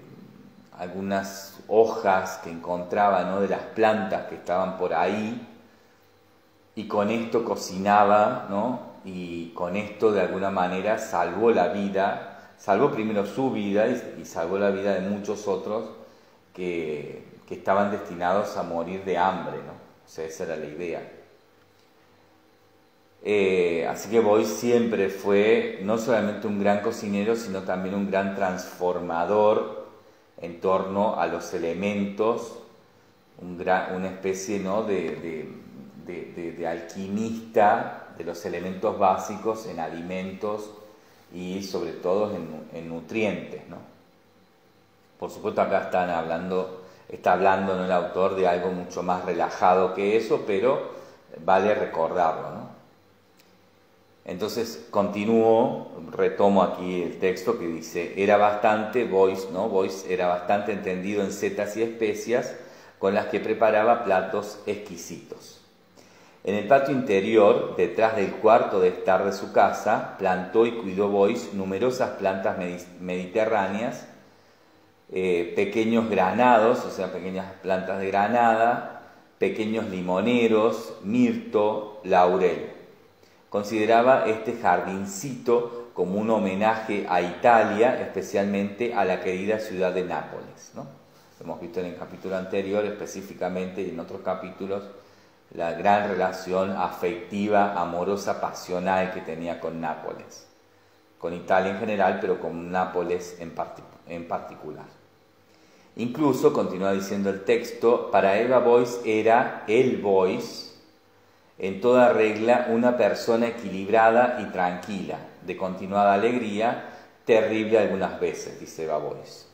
algunas hojas que encontraba ¿no? de las plantas que estaban por ahí, y con esto cocinaba, ¿no? y con esto de alguna manera salvó la vida, salvó primero su vida y salvó la vida de muchos otros que, estaban destinados a morir de hambre, ¿no? Esa era la idea. Eh, así que Boyce siempre fue no solamente un gran cocinero, sino también un gran transformador en torno a los elementos, una especie ¿no? de, alquimista de los elementos básicos en alimentos y sobre todo en, en nutrientes. ¿no? Por supuesto acá están hablando, está hablando el autor de algo mucho más relajado que eso, pero vale recordarlo. ¿no? Entonces continúo, retomo aquí el texto que dice, era bastante, Boyce, ¿no? Boyce era bastante entendido en setas y especias con las que preparaba platos exquisitos. En el patio interior, detrás del cuarto de estar de su casa, plantó y cuidó Boyce numerosas plantas mediterráneas eh, pequeños granados, o sea, pequeñas plantas de granada, pequeños limoneros, mirto, laurel. Consideraba este jardincito como un homenaje a Italia, especialmente a la querida ciudad de Nápoles. ¿no? Hemos visto en el capítulo anterior específicamente y en otros capítulos la gran relación afectiva, amorosa, pasional que tenía con Nápoles, con Italia en general, pero con Nápoles en, en particular. Incluso, continúa diciendo el texto, para Eva Boyce era el Boyce, en toda regla, una persona equilibrada y tranquila, de continuada alegría, terrible algunas veces, dice Babois.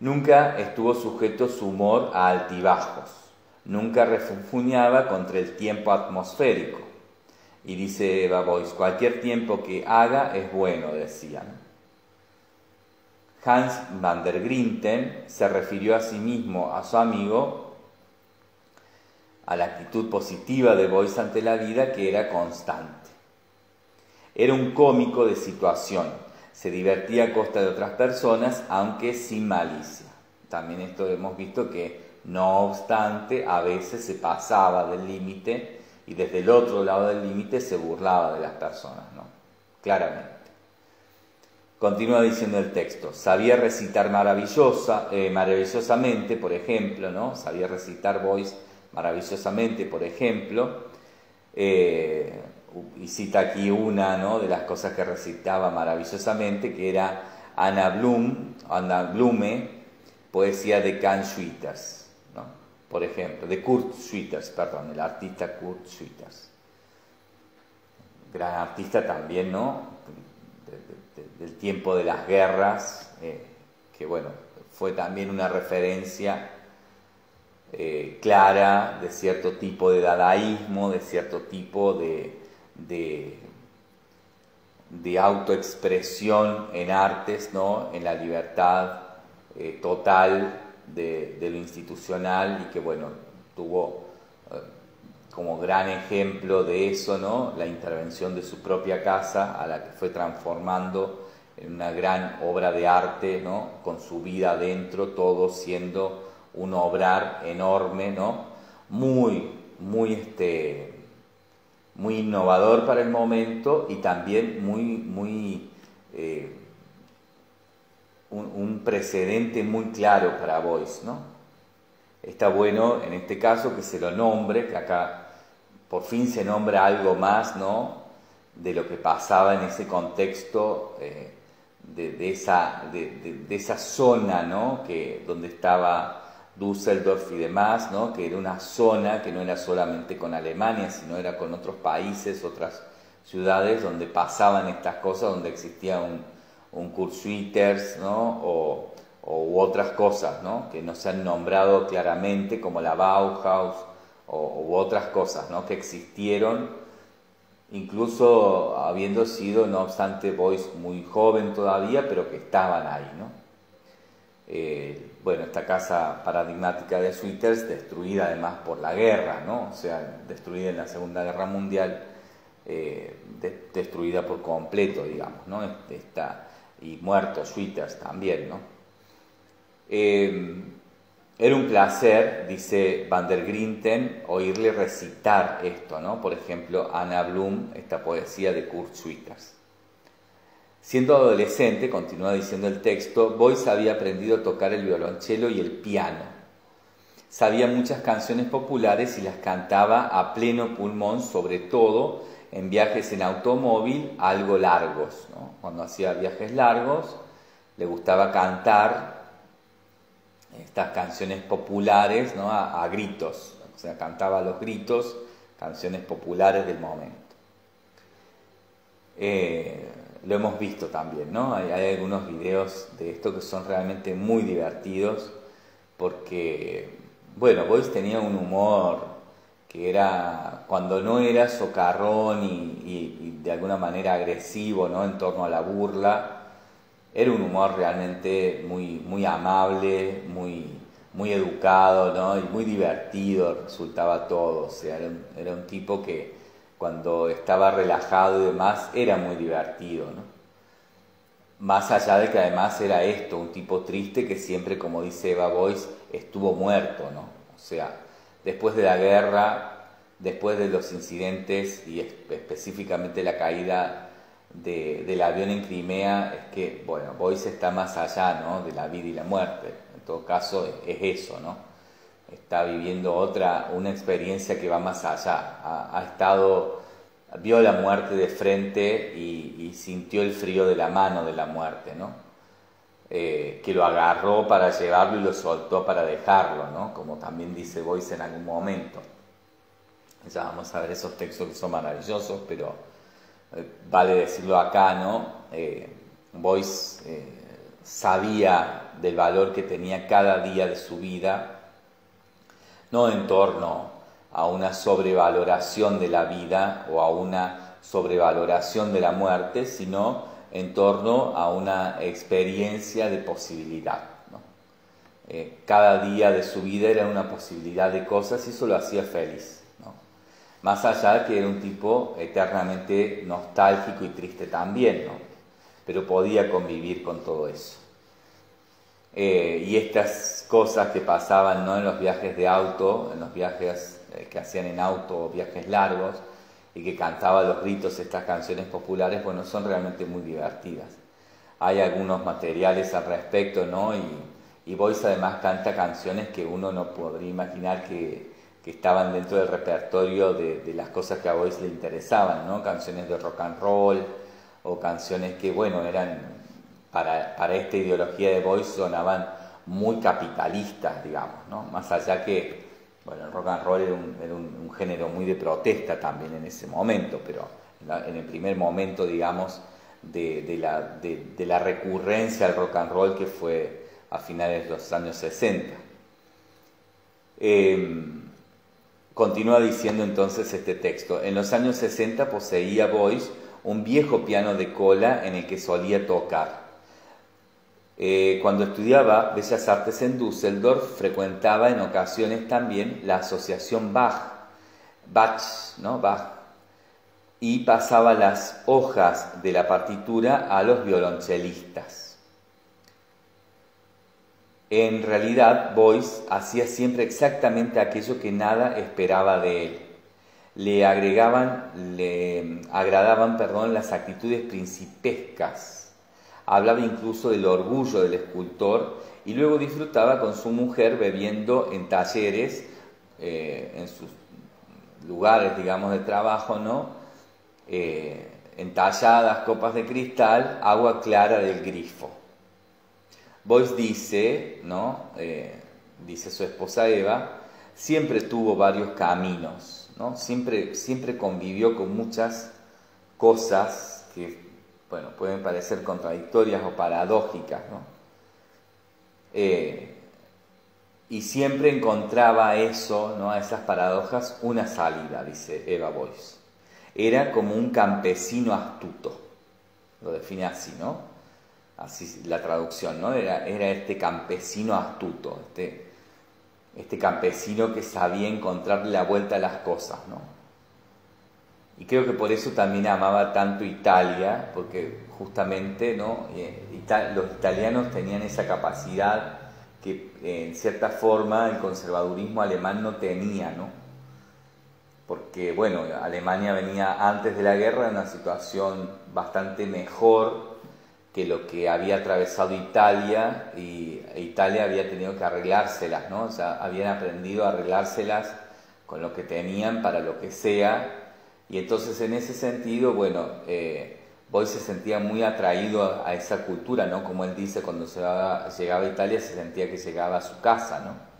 Nunca estuvo sujeto su humor a altibajos, nunca refunfuñaba contra el tiempo atmosférico. Y dice Babois, cualquier tiempo que haga es bueno, decían. Hans van der Grinten se refirió a sí mismo, a su amigo, a la actitud positiva de Boyce ante la vida que era constante. Era un cómico de situación, se divertía a costa de otras personas, aunque sin malicia. También esto hemos visto que, no obstante, a veces se pasaba del límite y desde el otro lado del límite se burlaba de las personas, ¿no? Claramente. Continúa diciendo el texto, sabía recitar maravillosa, eh, maravillosamente, por ejemplo, ¿no? Sabía recitar voice maravillosamente, por ejemplo, eh, y cita aquí una ¿no? de las cosas que recitaba maravillosamente, que era Anna Blum, Anna Blume, poesía de Kant Schwitters, ¿no? por ejemplo, de Kurt Schwitters, perdón, el artista Kurt Schwitters. Gran artista también, ¿no? Del tiempo de las guerras, eh, que bueno, fue también una referencia eh, clara de cierto tipo de dadaísmo, de cierto tipo de, autoexpresión en artes, ¿no? en la libertad eh, total de, de, lo institucional y que bueno, tuvo como gran ejemplo de eso, ¿no? la intervención de su propia casa a la que fue transformando una gran obra de arte, ¿no? con su vida adentro, todo siendo un obrar enorme, ¿no? muy, muy, este, muy innovador para el momento y también muy, muy eh, un, precedente muy claro para Boyce. ¿no? Está bueno en este caso que se lo nombre, que acá por fin se nombra algo más ¿no? de lo que pasaba en ese contexto. Eh, de, esa, de, esa, zona ¿no? que, donde estaba Düsseldorf y demás, ¿no? que era una zona que no era solamente con Alemania, sino era con otros países, otras ciudades donde pasaban estas cosas, donde existía un, un ¿no? o, otras cosas ¿no? que no se han nombrado claramente, como la Bauhaus o, otras cosas ¿no? que existieron incluso habiendo sido, no obstante, Boyce muy joven todavía, pero que estaban ahí, ¿no? Eh, bueno, esta casa paradigmática de Sweeters, destruida además por la guerra, ¿no? O sea, destruida en la Segunda Guerra Mundial, eh, destruida por completo, digamos, ¿no? Está, y muerto Sweeters también, ¿no? Eh, era un placer, dice Van der Grinten, oírle recitar esto, ¿no? Por ejemplo, Anna Blum, esta poesía de Kurt Schwitters. Siendo adolescente, continúa diciendo el texto, Boyce había aprendido a tocar el violonchelo y el piano. Sabía muchas canciones populares y las cantaba a pleno pulmón, sobre todo en viajes en automóvil algo largos. Cuando hacía viajes largos, le gustaba cantar estas canciones populares ¿no? a, gritos, o sea, cantaba los gritos canciones populares del momento. Eh, lo hemos visto también, ¿no? Hay, algunos videos de esto que son realmente muy divertidos porque, bueno, Boyce tenía un humor que era, cuando no era socarrón y, y de alguna manera agresivo, ¿no? En torno a la burla, era un humor realmente muy, muy amable, muy, muy educado, ¿no? Y muy divertido resultaba todo. O sea, era un, tipo que cuando estaba relajado y demás era muy divertido, ¿no? Más allá de que además era esto, un tipo triste que siempre, como dice Eva Boyce, estuvo muerto, ¿no? O sea, después de la guerra, después de los incidentes y específicamente la caída del avión en Crimea es que, bueno, Boyce está más allá ¿no? de la vida y la muerte. En todo caso, es, eso, ¿no? Está viviendo otra, una experiencia que va más allá. Ha, estado, vio la muerte de frente y, sintió el frío de la mano de la muerte, ¿no? Eh, que lo agarró para llevarlo y lo soltó para dejarlo, ¿no? Como también dice Boyce en algún momento. Ya vamos a ver esos textos que son maravillosos, pero vale decirlo acá, ¿no? Eh, Boyce eh, sabía del valor que tenía cada día de su vida, no en torno a una sobrevaloración de la vida o a una sobrevaloración de la muerte, sino en torno a una experiencia de posibilidad. Eh, cada día de su vida era una posibilidad de cosas y eso lo hacía feliz. Más allá de que era un tipo eternamente nostálgico y triste también, ¿no? pero podía convivir con todo eso. Eh, y estas cosas que pasaban ¿no? en los viajes de auto, en los viajes eh, que hacían en auto, viajes largos, y que cantaba los gritos estas canciones populares, bueno, son realmente muy divertidas. Hay algunos materiales al respecto, ¿no? Y, y Boyce además canta canciones que uno no podría imaginar que, que estaban dentro del repertorio de, de, las cosas que a Boyce le interesaban, ¿no? Canciones de rock and roll o canciones que, bueno, eran para, para esta ideología de Boyce sonaban muy capitalistas, digamos, ¿no? Más allá que bueno, el rock and roll era un, género muy de protesta también en ese momento, pero en, el primer momento, digamos, de, la, recurrencia al rock and roll que fue a finales de los años 60. Em, continúa diciendo entonces este texto. En los años 60 poseía Boyce un viejo piano de cola en el que solía tocar. Eh, cuando estudiaba Bellas Artes en Düsseldorf, frecuentaba en ocasiones también la asociación Bach, Bach, ¿no? Bach, y pasaba las hojas de la partitura a los violonchelistas. En realidad, Boyce hacía siempre exactamente aquello que nada esperaba de él. Le agregaban, le agradaban, perdón, las actitudes principescas hablaba incluso del orgullo del escultor y luego disfrutaba con su mujer bebiendo en talleres, eh, en sus lugares, digamos, de trabajo, ¿no? Eh, entalladas copas de cristal, agua clara del grifo. Boyce dice, ¿no? Eh, dice su esposa Eva, siempre tuvo varios caminos, ¿no? Siempre, siempre convivió con muchas cosas que bueno, pueden parecer contradictorias o paradójicas, ¿no? Eh, y siempre encontraba eso, ¿no? a esas paradojas, una salida, dice Eva Boyce. Era como un campesino astuto, lo define así, ¿no? Así la traducción, ¿no? Era, era este campesino astuto, este, este campesino que sabía encontrarle la vuelta a las cosas, ¿no? Y creo que por eso también amaba tanto Italia, porque justamente ¿no? Eh, los italianos tenían esa capacidad que en cierta forma el conservadurismo alemán no tenía, ¿no? Porque, bueno, Alemania venía antes de la guerra en una situación bastante mejor que lo que había atravesado Italia y Italia había tenido que arreglárselas, ¿no? O sea, habían aprendido a arreglárselas con lo que tenían para lo que sea y entonces en ese sentido, bueno, eh, se sentía muy atraído a, esa cultura, ¿no? Como él dice, cuando se llegaba a Italia se sentía que llegaba a su casa, ¿no?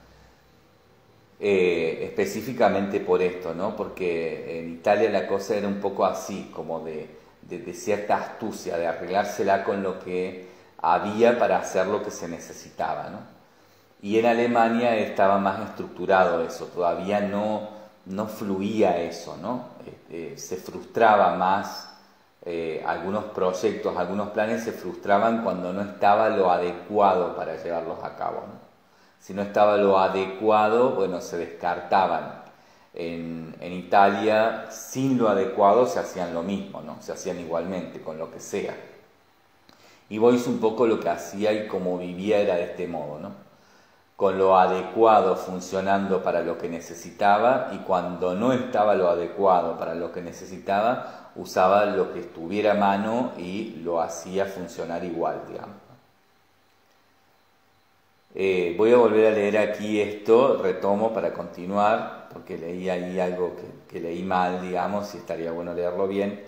Eh, específicamente por esto, ¿no? Porque en Italia la cosa era un poco así, como de, de cierta astucia, de arreglársela con lo que había para hacer lo que se necesitaba, ¿no? Y en Alemania estaba más estructurado eso, todavía no no fluía eso, ¿no? Este, se frustraba más, eh, algunos proyectos, algunos planes se frustraban cuando no estaba lo adecuado para llevarlos a cabo. Si no estaba lo adecuado, bueno, se descartaban. En, Italia, sin lo adecuado, se hacían lo mismo, ¿no? Se hacían igualmente, con lo que sea. Y Boyce un poco lo que hacía y cómo vivía era de este modo, ¿no? con lo adecuado funcionando para lo que necesitaba y cuando no estaba lo adecuado para lo que necesitaba, usaba lo que estuviera a mano y lo hacía funcionar igual, digamos. Eh, voy a volver a leer aquí esto, retomo para continuar, porque leí ahí algo que, leí mal, digamos, y estaría bueno leerlo bien.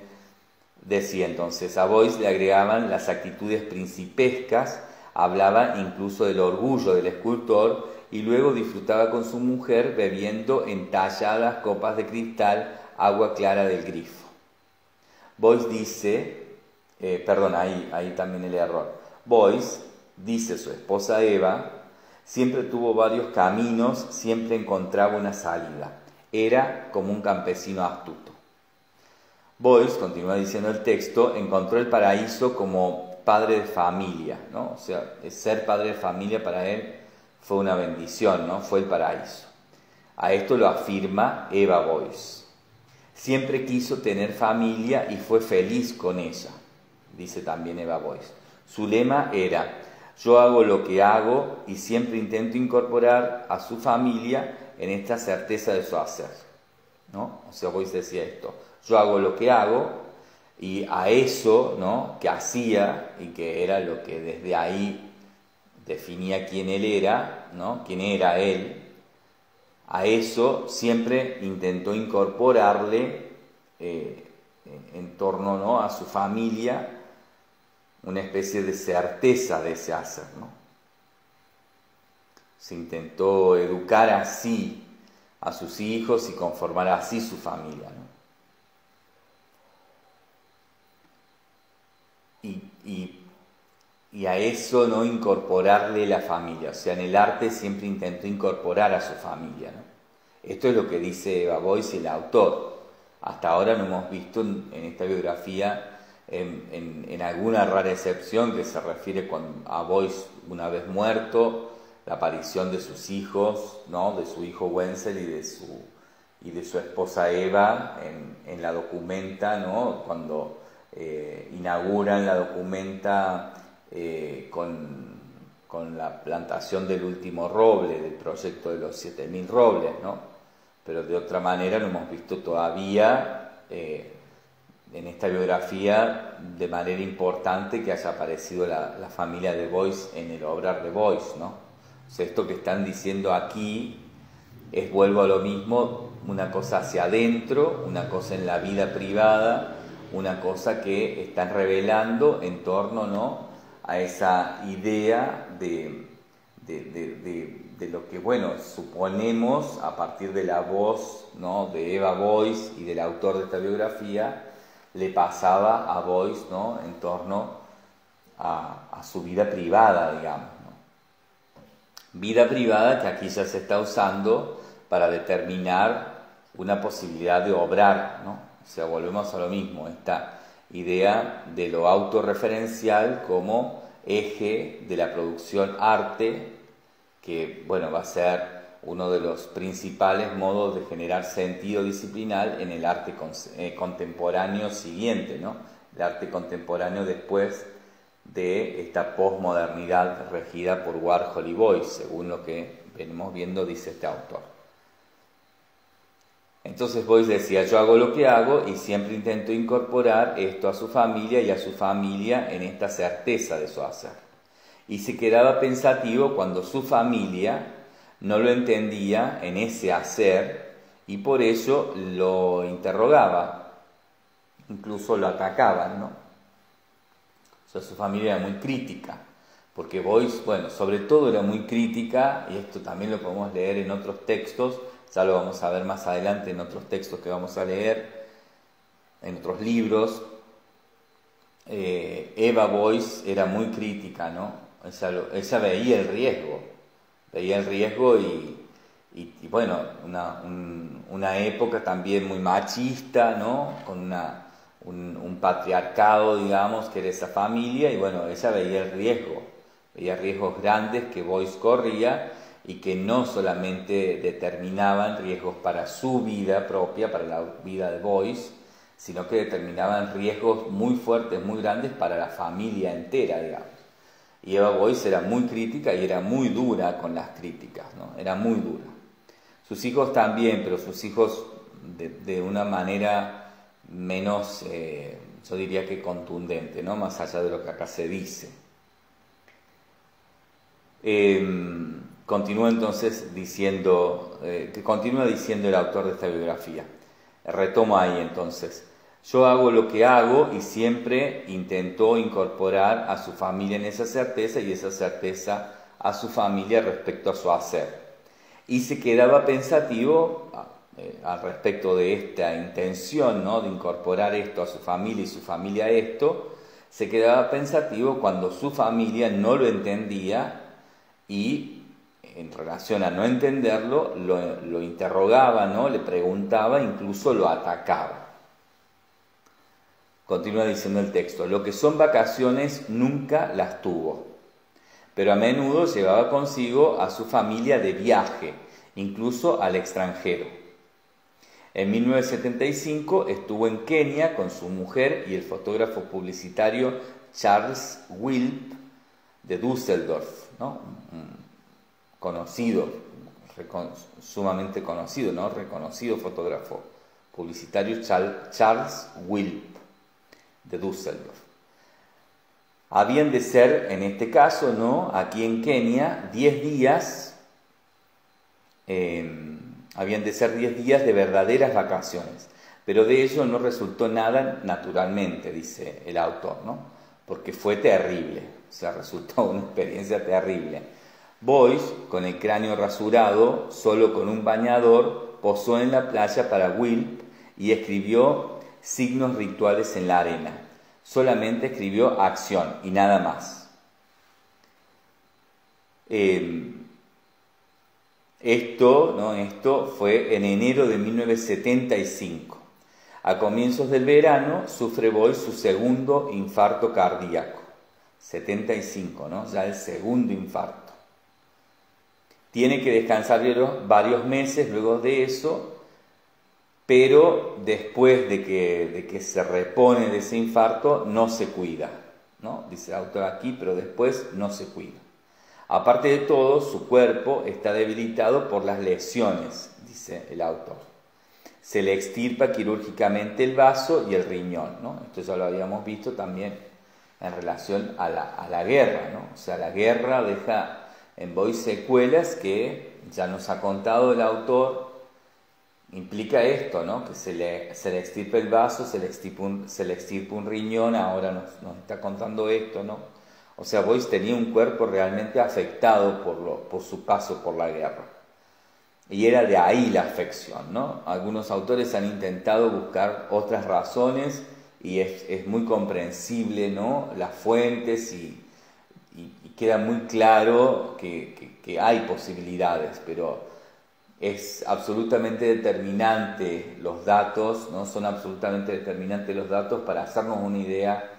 Decía entonces, a Boyce le agregaban las actitudes principescas, hablaba incluso del orgullo del escultor y luego disfrutaba con su mujer bebiendo en talladas copas de cristal agua clara del grifo. Boyce dice, eh, perdón, ahí, ahí también el error. Boyce dice su esposa Eva, siempre tuvo varios caminos, siempre encontraba una salida. Era como un campesino astuto. Boyce, continúa diciendo el texto, encontró el paraíso como padre de familia, ¿no? O sea, ser padre de familia para él fue una bendición, ¿no? Fue el paraíso. A esto lo afirma Eva Boyce. Siempre quiso tener familia y fue feliz con ella, dice también Eva Boyce. Su lema era, yo hago lo que hago y siempre intento incorporar a su familia en esta certeza de su hacer. ¿no? O sea, Boyce decía esto, yo hago lo que hago y a eso ¿no? que hacía y que era lo que desde ahí definía quién él era, ¿no? quién era él, a eso siempre intentó incorporarle eh, en torno ¿no? a su familia una especie de certeza de ese hacer. ¿no? Se intentó educar así a sus hijos y conformar así su familia. ¿no? Y, y, a eso no incorporarle la familia. O sea, en el arte siempre intentó incorporar a su familia. ¿no? Esto es lo que dice Boyce, el autor. Hasta ahora no hemos visto en, esta biografía, en, alguna rara excepción que se refiere a Boyce una vez muerto, la aparición de sus hijos, ¿no? de su hijo Wenzel y de su, y de su esposa Eva en, la documenta, ¿no? cuando eh, inauguran la documenta eh, con, con, la plantación del último roble, del proyecto de los 7.000 robles, ¿no? Pero de otra manera no hemos visto todavía eh, en esta biografía de manera importante que haya aparecido la, la, familia de Boyce en el obrar de Boyce, ¿no? O sea, esto que están diciendo aquí es, vuelvo a lo mismo, una cosa hacia adentro, una cosa en la vida privada, una cosa que están revelando en torno ¿no? a esa idea de, de, lo que, bueno, suponemos a partir de la voz ¿no? de Eva Boyce y del autor de esta biografía, le pasaba a Boyce ¿no? en torno a, su vida privada, digamos. Vida privada que aquí ya se está usando para determinar una posibilidad de obrar, ¿no? O sea, volvemos a lo mismo, esta idea de lo autorreferencial como eje de la producción arte, que bueno, va a ser uno de los principales modos de generar sentido disciplinal en el arte eh, contemporáneo siguiente, ¿no? El arte contemporáneo después de esta posmodernidad regida por Warhol y Boyce, según lo que venimos viendo, dice este autor. Entonces Boyce decía, yo hago lo que hago y siempre intento incorporar esto a su familia y a su familia en esta certeza de su hacer. Y se quedaba pensativo cuando su familia no lo entendía en ese hacer y por eso lo interrogaba, incluso lo atacaban, ¿no? Su familia era muy crítica, porque Boyce, bueno, sobre todo era muy crítica, y esto también lo podemos leer en otros textos, ya lo vamos a ver más adelante en otros textos que vamos a leer, en otros libros. Eh, Eva Boyce era muy crítica, ¿no? Ella, veía el riesgo, veía el riesgo y, bueno, una, época también muy machista, ¿no? Con una, un, un, patriarcado, digamos, que era esa familia, y bueno, ella veía el riesgo, veía riesgos grandes que Boyce corría y que no solamente determinaban riesgos para su vida propia, para la vida de Boyce, sino que determinaban riesgos muy fuertes, muy grandes para la familia entera, digamos. Y Eva Boyce era muy crítica y era muy dura con las críticas, ¿no? Era muy dura. Sus hijos también, pero sus hijos de, una manera menos, eh, yo diría que contundente, ¿no? Más allá de lo que acá se dice. Eh, Continúa entonces diciendo, eh, continúa diciendo el autor de esta biografía. Retomo ahí entonces. Yo hago lo que hago y siempre intento incorporar a su familia en esa certeza y esa certeza a su familia respecto a su hacer. y se quedaba pensativo eh, al respecto de esta intención ¿no? de incorporar esto a su familia y su familia a esto, se quedaba pensativo cuando su familia no lo entendía y en relación a no entenderlo lo, lo interrogaba, ¿no? le preguntaba, incluso lo atacaba. Continúa diciendo el texto, lo que son vacaciones nunca las tuvo, pero a menudo llevaba consigo a su familia de viaje, incluso al extranjero. En 1975 estuvo en Kenia con su mujer y el fotógrafo publicitario Charles Wilp de Düsseldorf, ¿no? conocido, sumamente conocido, ¿no? reconocido fotógrafo publicitario Charles Wilp de Düsseldorf. Habían de ser, en este caso, ¿no? aquí en Kenia, 10 días, em, habían de ser 10 días de verdaderas vacaciones, pero de ello no resultó nada naturalmente, dice el autor, ¿no? porque fue terrible, o sea, resultó una experiencia terrible. Boyce, con el cráneo rasurado, solo con un bañador, posó en la playa para Wilp y escribió signos rituales en la arena. Solamente escribió acción y nada más. Em, esto, ¿no? esto fue en enero de 1975. A comienzos del verano sufre Boy su segundo infarto cardíaco. 75, ¿no? Ya el segundo infarto. Tiene que descansar varios meses luego de eso pero después de que, se repone de ese infarto no se cuida, ¿no? Dice el autor aquí, pero después no se cuida. Aparte de todo, su cuerpo está debilitado por las lesiones, dice el autor. Se le extirpa quirúrgicamente el vaso y el riñón, ¿no? Esto ya lo habíamos visto también en relación a la, a la guerra, ¿no? O sea, la guerra deja en Boy secuelas que ya nos ha contado el autor implica esto, ¿no? Que se le, se le extirpe el vaso, se le extirpa un, se le un riñón, ahora nos, está contando esto, ¿no? O sea, Boyce tenía un cuerpo realmente afectado por, lo, por su paso por la guerra. Y era de ahí la afección, ¿no? Algunos autores han intentado buscar otras razones y es, es muy comprensible, ¿no? Las fuentes y, queda muy claro que, que, que hay posibilidades, pero es absolutamente determinante los datos, ¿no? son absolutamente determinantes los datos para hacernos una idea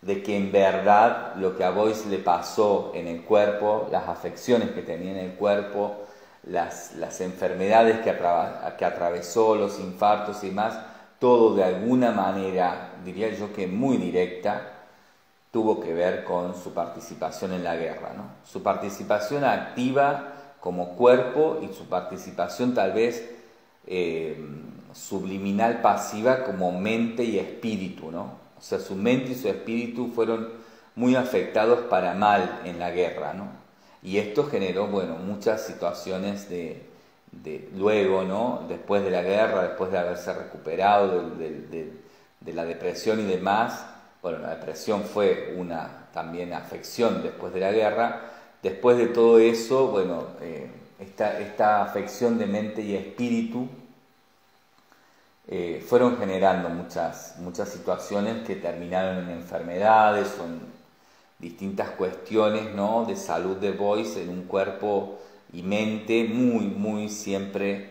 de que en verdad lo que a Boyce le pasó en el cuerpo, las afecciones que tenía en el cuerpo, las, las enfermedades que, que atravesó, los infartos y demás, todo de alguna manera, diría yo que muy directa, tuvo que ver con su participación en la guerra. ¿no? Su participación activa como cuerpo y su participación tal vez eh, subliminal pasiva como mente y espíritu, ¿no? O sea, su mente y su espíritu fueron muy afectados para mal en la guerra, ¿no? Y esto generó, bueno, muchas situaciones de, luego, ¿no? Después de la guerra, después de haberse recuperado de, de la depresión y demás, bueno, la depresión fue una también afección después de la guerra, Después de todo eso, bueno, eh, esta, afección de mente y espíritu eh, fueron generando muchas, muchas situaciones que terminaron en enfermedades o en distintas cuestiones ¿no? de salud de Boyce en un cuerpo y mente muy, muy siempre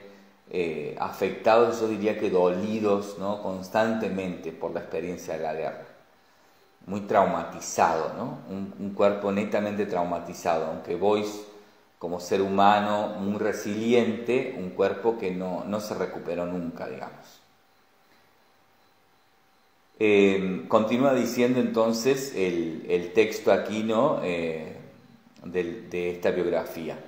eh, afectados, yo diría que dolidos ¿no? constantemente por la experiencia de la guerra muy traumatizado, ¿no? un, cuerpo netamente traumatizado, aunque Boyce como ser humano muy resiliente, un cuerpo que no, se recuperó nunca, digamos. Eh, continúa diciendo entonces el, texto aquí ¿no? Eh, de, esta biografía.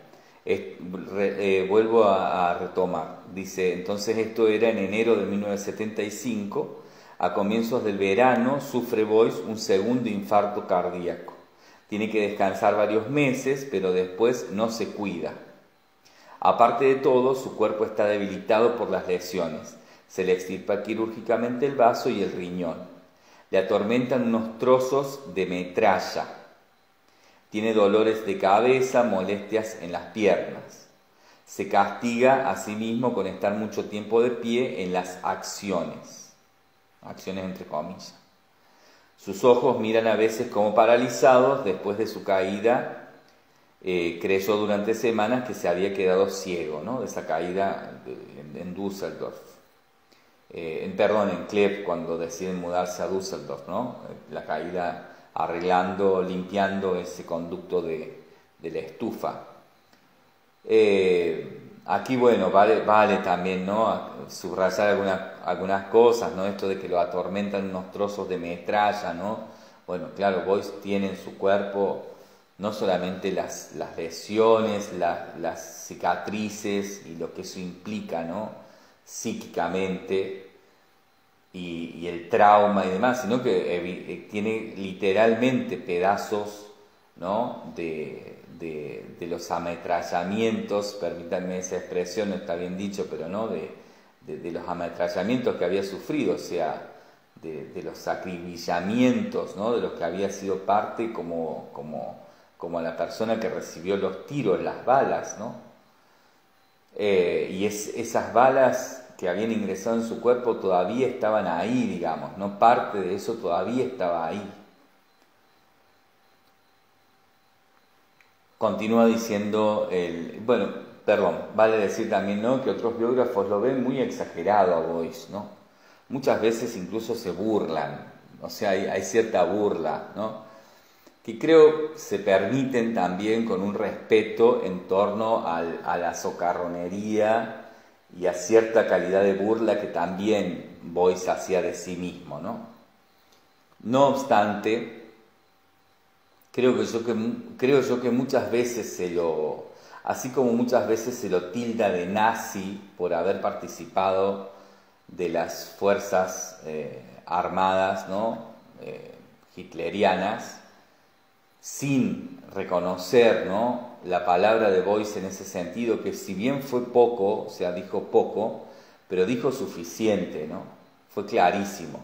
Eh, vuelvo a, a retomar. Dice, entonces esto era en enero de 1975 a comienzos del verano sufre Boyce un segundo infarto cardíaco. Tiene que descansar varios meses, pero después no se cuida. Aparte de todo, su cuerpo está debilitado por las lesiones. Se le extirpa quirúrgicamente el vaso y el riñón. Le atormentan unos trozos de metralla. Tiene dolores de cabeza, molestias en las piernas. se castiga a sí mismo con estar mucho tiempo de pie en las acciones, acciones entre comillas. Sus ojos miran a veces como paralizados después de su caída. Eh, creyó durante semanas que se había quedado ciego, ¿no? De esa caída en, Düsseldorf. Eh, en, perdón, en Kleb, cuando deciden mudarse a Düsseldorf, ¿no? La caída arreglando, limpiando ese conducto de, la estufa. Eh, aquí, bueno, vale, también, ¿no? Subrayar algunas, algunas cosas, ¿no? Esto de que lo atormentan unos trozos de metralla, ¿no? Bueno, claro, Boyce tiene en su cuerpo no solamente las, las lesiones, las cicatrices y lo que eso implica, ¿no? Psíquicamente, y, el trauma y demás, sino que eh, tiene literalmente pedazos ¿no? de, de, los ametrallamientos, permítanme esa expresión, no está bien dicho, pero no, de, de los ametrallamientos que había sufrido, o sea, de, los acribillamientos, ¿no? de los que había sido parte como, como, como la persona que recibió los tiros, las balas, ¿no? Eh, y es, esas balas que habían ingresado en su cuerpo todavía estaban ahí, digamos, no parte de eso todavía estaba ahí. Continúa diciendo el, bueno, perdón, vale decir también ¿no? que otros biógrafos lo ven muy exagerado a Boyce, ¿no? Muchas veces incluso se burlan, o sea, hay, cierta burla, ¿no? Que creo se permiten también con un respeto en torno a la socarronería y a cierta calidad de burla que también Boyce hacía de sí mismo, ¿no? No obstante, creo, que yo que, creo yo que muchas veces se lo, así como muchas veces se lo tilda de nazi por haber participado de las fuerzas eh, armadas, ¿no? Eh, hitlerianas, sin reconocer, ¿no? la palabra de Boyce en ese sentido, que si bien fue poco, o sea, dijo poco, pero dijo suficiente, ¿no? Fue clarísimo.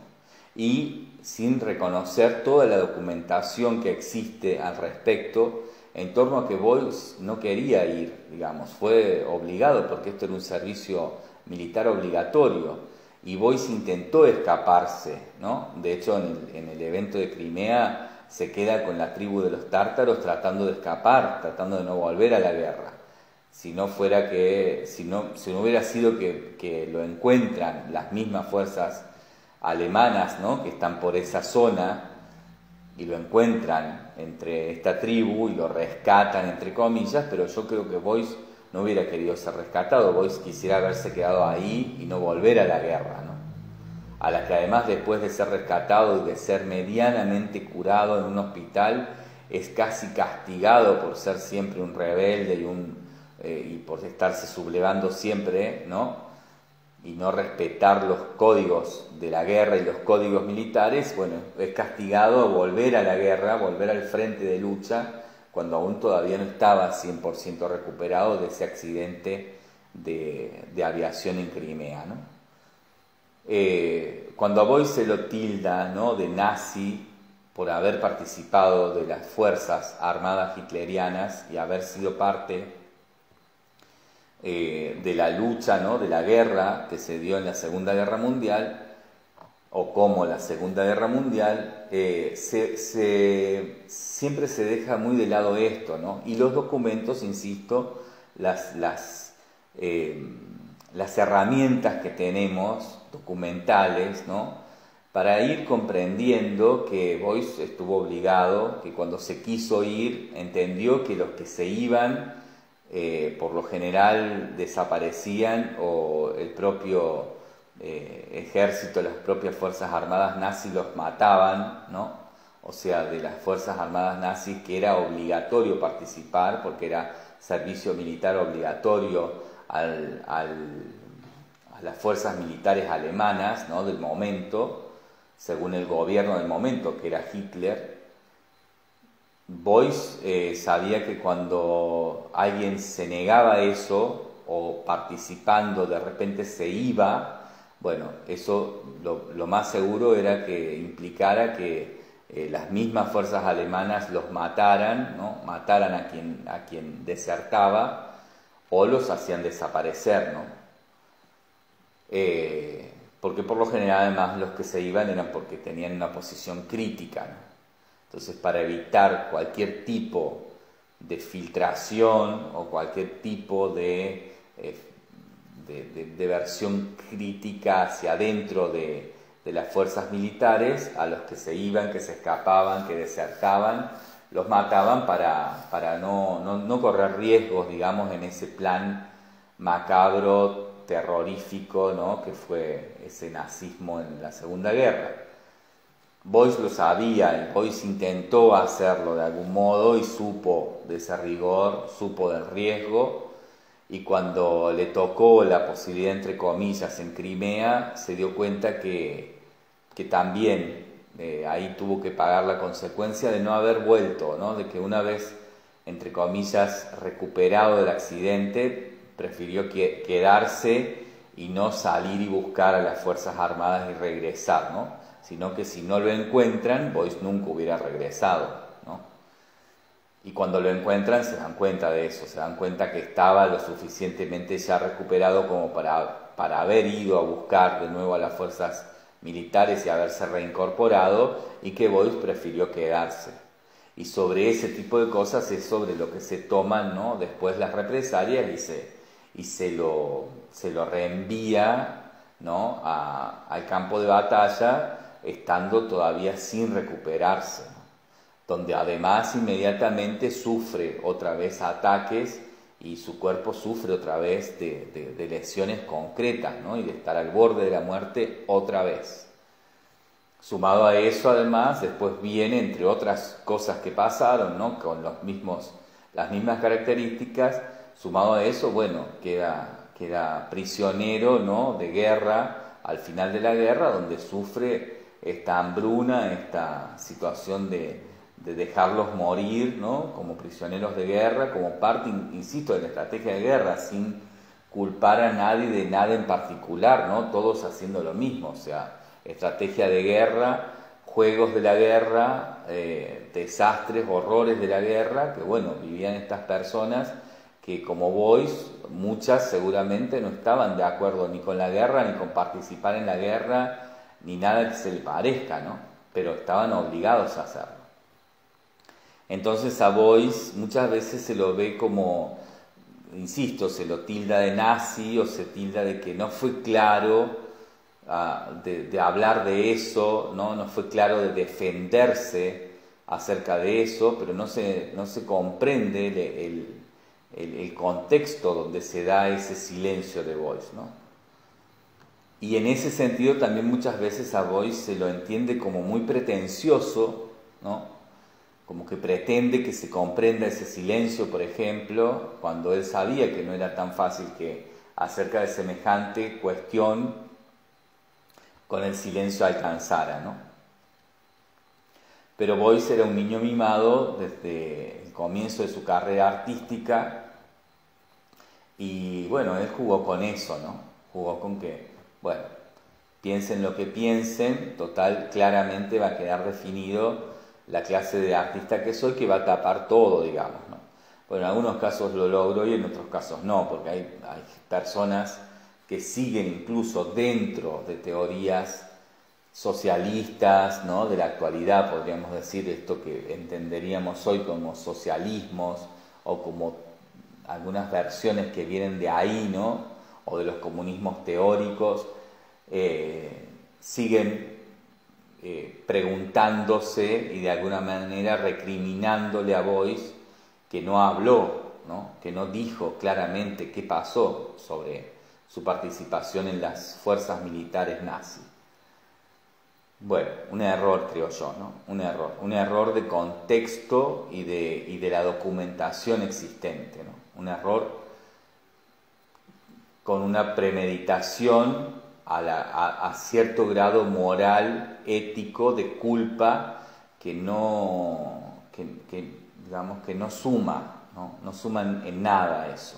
Y sin reconocer toda la documentación que existe al respecto, en torno a que Boyce no quería ir, digamos, fue obligado porque esto era un servicio militar obligatorio y Boyce intentó escaparse, ¿no? De hecho, en el, en el evento de Crimea se queda con la tribu de los tártaros tratando de escapar, tratando de no volver a la guerra. Si no fuera que, si no, si no hubiera sido que, lo encuentran las mismas fuerzas alemanas ¿no? que están por esa zona y lo encuentran entre esta tribu y lo rescatan entre comillas, pero yo creo que Boyce no hubiera querido ser rescatado, Boyce quisiera haberse quedado ahí y no volver a la guerra. ¿no? a la que además después de ser rescatado y de ser medianamente curado en un hospital, es casi castigado por ser siempre un rebelde y, un, eh, y por estarse sublevando siempre, ¿no? Y no respetar los códigos de la guerra y los códigos militares, bueno, es castigado volver a la guerra, volver al frente de lucha, cuando aún todavía no estaba 100% recuperado de ese accidente de, de aviación en Crimea. ¿no? Eh, cuando a Boyce se lo tilda ¿no? de nazi por haber participado de las fuerzas armadas hitlerianas y haber sido parte eh, de la lucha, ¿no? de la guerra que se dio en la Segunda Guerra Mundial, o como la Segunda Guerra Mundial, eh, siempre se deja muy de lado esto, ¿no? Y los documentos, insisto, las, las, las herramientas que tenemos documentales, ¿no? para ir comprendiendo que Boyce estuvo obligado, que cuando se quiso ir entendió que los que se iban eh, por lo general desaparecían o el propio eh, ejército, las propias fuerzas armadas nazis los mataban, ¿no? o sea, de las fuerzas armadas nazis que era obligatorio participar porque era servicio militar obligatorio al las fuerzas militares alemanas ¿no? del momento, según el gobierno del momento, que era Hitler, Boyce eh, sabía que cuando alguien se negaba a eso o participando de repente se iba, bueno, eso lo, más seguro era que implicara que eh, las mismas fuerzas alemanas los mataran, ¿no? mataran a quien, a quien desertaba o los hacían desaparecer, ¿no? Eh, porque por lo general además los que se iban eran porque tenían una posición crítica. Entonces para evitar cualquier tipo de filtración o cualquier tipo de, eh, versión crítica hacia adentro de, las fuerzas militares, a los que se iban, que se escapaban, que desertaban, los mataban para, no, no, correr riesgos, digamos, en ese plan macabro, terrorífico, ¿no? que fue ese nazismo en la Segunda Guerra. Boyce lo sabía, Boyce intentó hacerlo de algún modo y supo de ese rigor, supo del riesgo, y cuando le tocó la posibilidad, entre comillas, en Crimea, se dio cuenta que, que también eh, ahí tuvo que pagar la consecuencia de no haber vuelto, ¿no? de que una vez, entre comillas, recuperado del accidente, prefirió quedarse y no salir y buscar a las Fuerzas Armadas y regresar, ¿no? Sino que si no lo encuentran, Boyce nunca hubiera regresado. ¿no? Y cuando lo encuentran se dan cuenta de eso, se dan cuenta que estaba lo suficientemente ya recuperado como para, para haber ido a buscar de nuevo a las fuerzas militares y haberse reincorporado y que Boyce prefirió quedarse. Y sobre ese tipo de cosas es sobre lo que se toman ¿no? después las represalias y se, y se, lo, se lo reenvía ¿no? al campo de batalla estando todavía sin recuperarse, donde además inmediatamente sufre otra vez ataques y su cuerpo sufre otra vez de, lesiones concretas ¿no? y de estar al borde de la muerte otra vez. Sumado a eso, además, después viene, entre otras cosas que pasaron, ¿no? con los mismos, las mismas características, sumado a eso, bueno, queda, queda prisionero ¿no? de guerra al final de la guerra, donde sufre esta hambruna, esta situación de, de dejarlos morir ¿no? como prisioneros de guerra, como parte, insisto, de la estrategia de guerra, sin culpar a nadie de nada en particular, ¿no? todos haciendo lo mismo, o sea, estrategia de guerra, juegos de la guerra, eh, desastres, horrores de la guerra, que bueno, vivían estas personas que como Boyce, muchas seguramente no estaban de acuerdo ni con la guerra, ni con participar en la guerra, ni nada que se le parezca, ¿no? Pero estaban obligados a hacerlo. Entonces a Boyce muchas veces se lo ve como, insisto, se lo tilda de nazi o se tilda de que no fue claro ah, de, hablar de eso, ¿no? no fue claro de defenderse acerca de eso, pero no se, no se comprende el, el, contexto donde se da ese silencio de Boyce. ¿no? Y en ese sentido también muchas veces a Boyce se lo entiende como muy pretencioso, ¿no? como que pretende que se comprenda ese silencio, por ejemplo, cuando él sabía que no era tan fácil que acerca de semejante cuestión con el silencio alcanzara, ¿no? Pero Boyce era un niño mimado desde el comienzo de su carrera artística y bueno, él jugó con eso, ¿no? Jugó con que, bueno, piensen lo que piensen, total, claramente va a quedar definido la clase de artista que soy que va a tapar todo, digamos. ¿no? Bueno, en algunos casos lo logro y en otros casos no, porque hay, hay personas que siguen incluso dentro de teorías socialistas, ¿no? de la actualidad, podríamos decir, esto que entenderíamos hoy como socialismos o como algunas versiones que vienen de ahí, ¿no? O de los comunismos teóricos, eh, siguen eh, preguntándose y de alguna manera recriminándole a Boyce que no habló, ¿no? que no dijo claramente qué pasó sobre su participación en las fuerzas militares nazis. Bueno, un error creo yo, ¿no? Un error, un error de contexto y de, y de la documentación existente, ¿no? Un error con una premeditación a, cierto grado moral, ético, de culpa, que no, que, digamos, que no suma, no, no suma en, nada eso.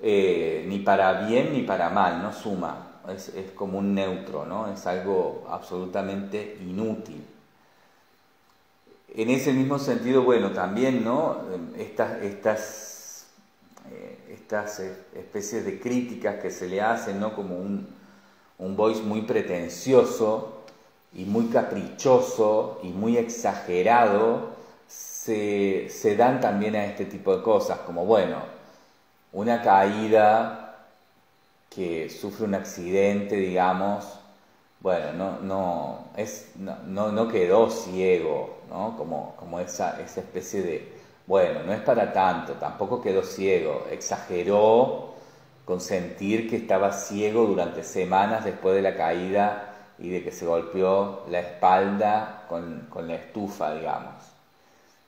Eh, ni para bien ni para mal, no suma, es, como un neutro, ¿no? es algo absolutamente inútil. En ese mismo sentido, bueno, también ¿no? estas, estas eh, estas eh, especies de críticas que se le hacen, ¿no? Como un, un voice muy pretencioso y muy caprichoso y muy exagerado, se, se dan también a este tipo de cosas, como bueno, una caída que sufre un accidente, digamos, bueno, no, no, es, no, no quedó ciego, ¿no? Como, como esa, esa especie de, bueno, no es para tanto, tampoco quedó ciego, exageró con sentir que estaba ciego durante semanas después de la caída y de que se golpeó la espalda con, la estufa, digamos,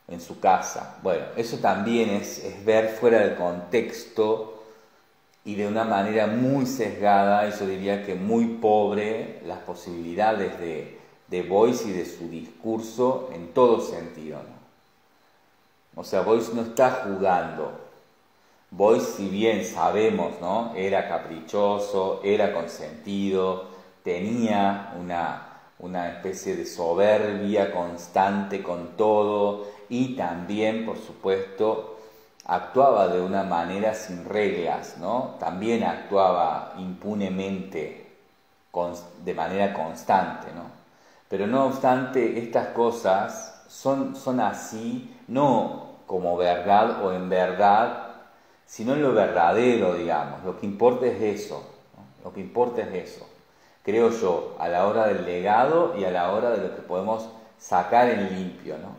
en su casa. Bueno, eso también es, es ver fuera del contexto y de una manera muy sesgada, y yo diría que muy pobre, las posibilidades de, de Boyce y de su discurso en todo sentido. O sea, Boyce no está jugando. Boyce, si bien sabemos, ¿no? Era caprichoso, era consentido, tenía una, una especie de soberbia constante con todo y también, por supuesto, actuaba de una manera sin reglas, ¿no? También actuaba impunemente, de manera constante, ¿no? Pero no obstante, estas cosas son, son así, no como verdad o en verdad, sino en lo verdadero, digamos. Lo que importa es eso, lo que importa es eso, creo yo, a la hora del legado y a la hora de lo que podemos sacar en limpio, ¿no?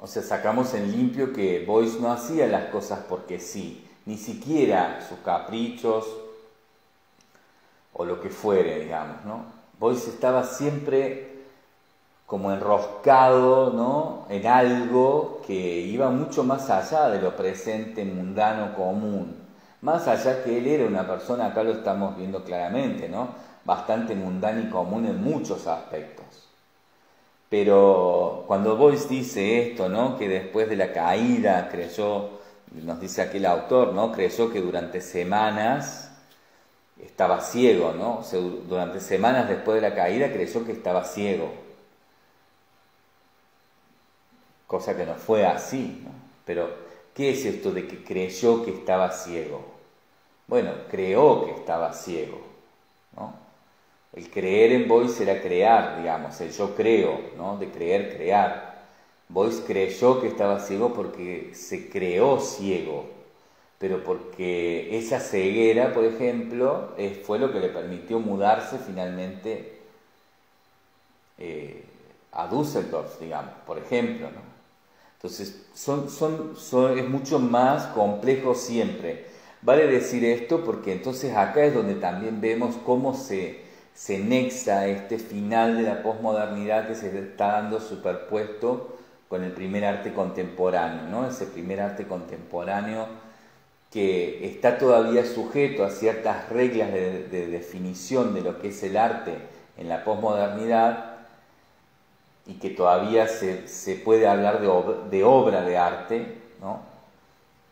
O sea, sacamos en limpio que Boyce no hacía las cosas porque sí, ni siquiera sus caprichos o lo que fuere, digamos, ¿no? Boyce estaba siempre como enroscado, ¿no? En algo que iba mucho más allá de lo presente, mundano, común. Más allá que él era una persona, acá lo estamos viendo claramente, ¿no? Bastante mundana y común en muchos aspectos. Pero cuando Boyce dice esto, ¿no? que después de la caída creyó, nos dice aquí el autor, ¿no? creyó que durante semanas estaba ciego, ¿no? durante semanas después de la caída creyó que estaba ciego. Cosa que no fue así, ¿no? Pero, ¿qué es esto de que creyó que estaba ciego? Bueno, creó que estaba ciego, ¿no? El creer en Boyce era crear, digamos, el yo creo, ¿no? De creer, crear. Boyce creyó que estaba ciego porque se creó ciego, pero porque esa ceguera, por ejemplo, fue lo que le permitió mudarse finalmente eh, a Düsseldorf, digamos, por ejemplo, ¿no? Entonces, es mucho más complejo siempre. Vale decir esto porque entonces acá es donde también vemos cómo se se nexa este final de la posmodernidad que se está dando superpuesto con el primer arte contemporáneo, ¿no? ese primer arte contemporáneo que está todavía sujeto a ciertas reglas de, definición de lo que es el arte en la posmodernidad y que todavía se, puede hablar de, obra de arte, ¿no?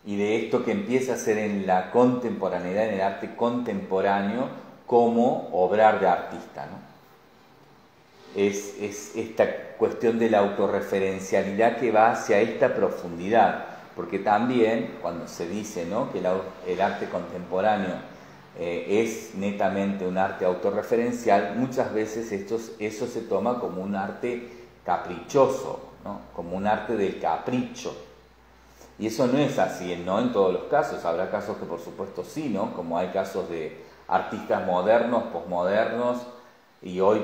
y de esto que empieza a ser en la contemporaneidad, en el arte contemporáneo, como obrar de artista. ¿no? Es, esta cuestión de la autorreferencialidad que va hacia esta profundidad, porque también cuando se dice ¿no? que el, arte contemporáneo eh, es netamente un arte autorreferencial, muchas veces esto, eso se toma como un arte caprichoso, ¿no? como un arte del capricho. Y eso no es así, no en todos los casos, habrá casos que por supuesto sí, ¿no? como hay casos de, artistas modernos, posmodernos y hoy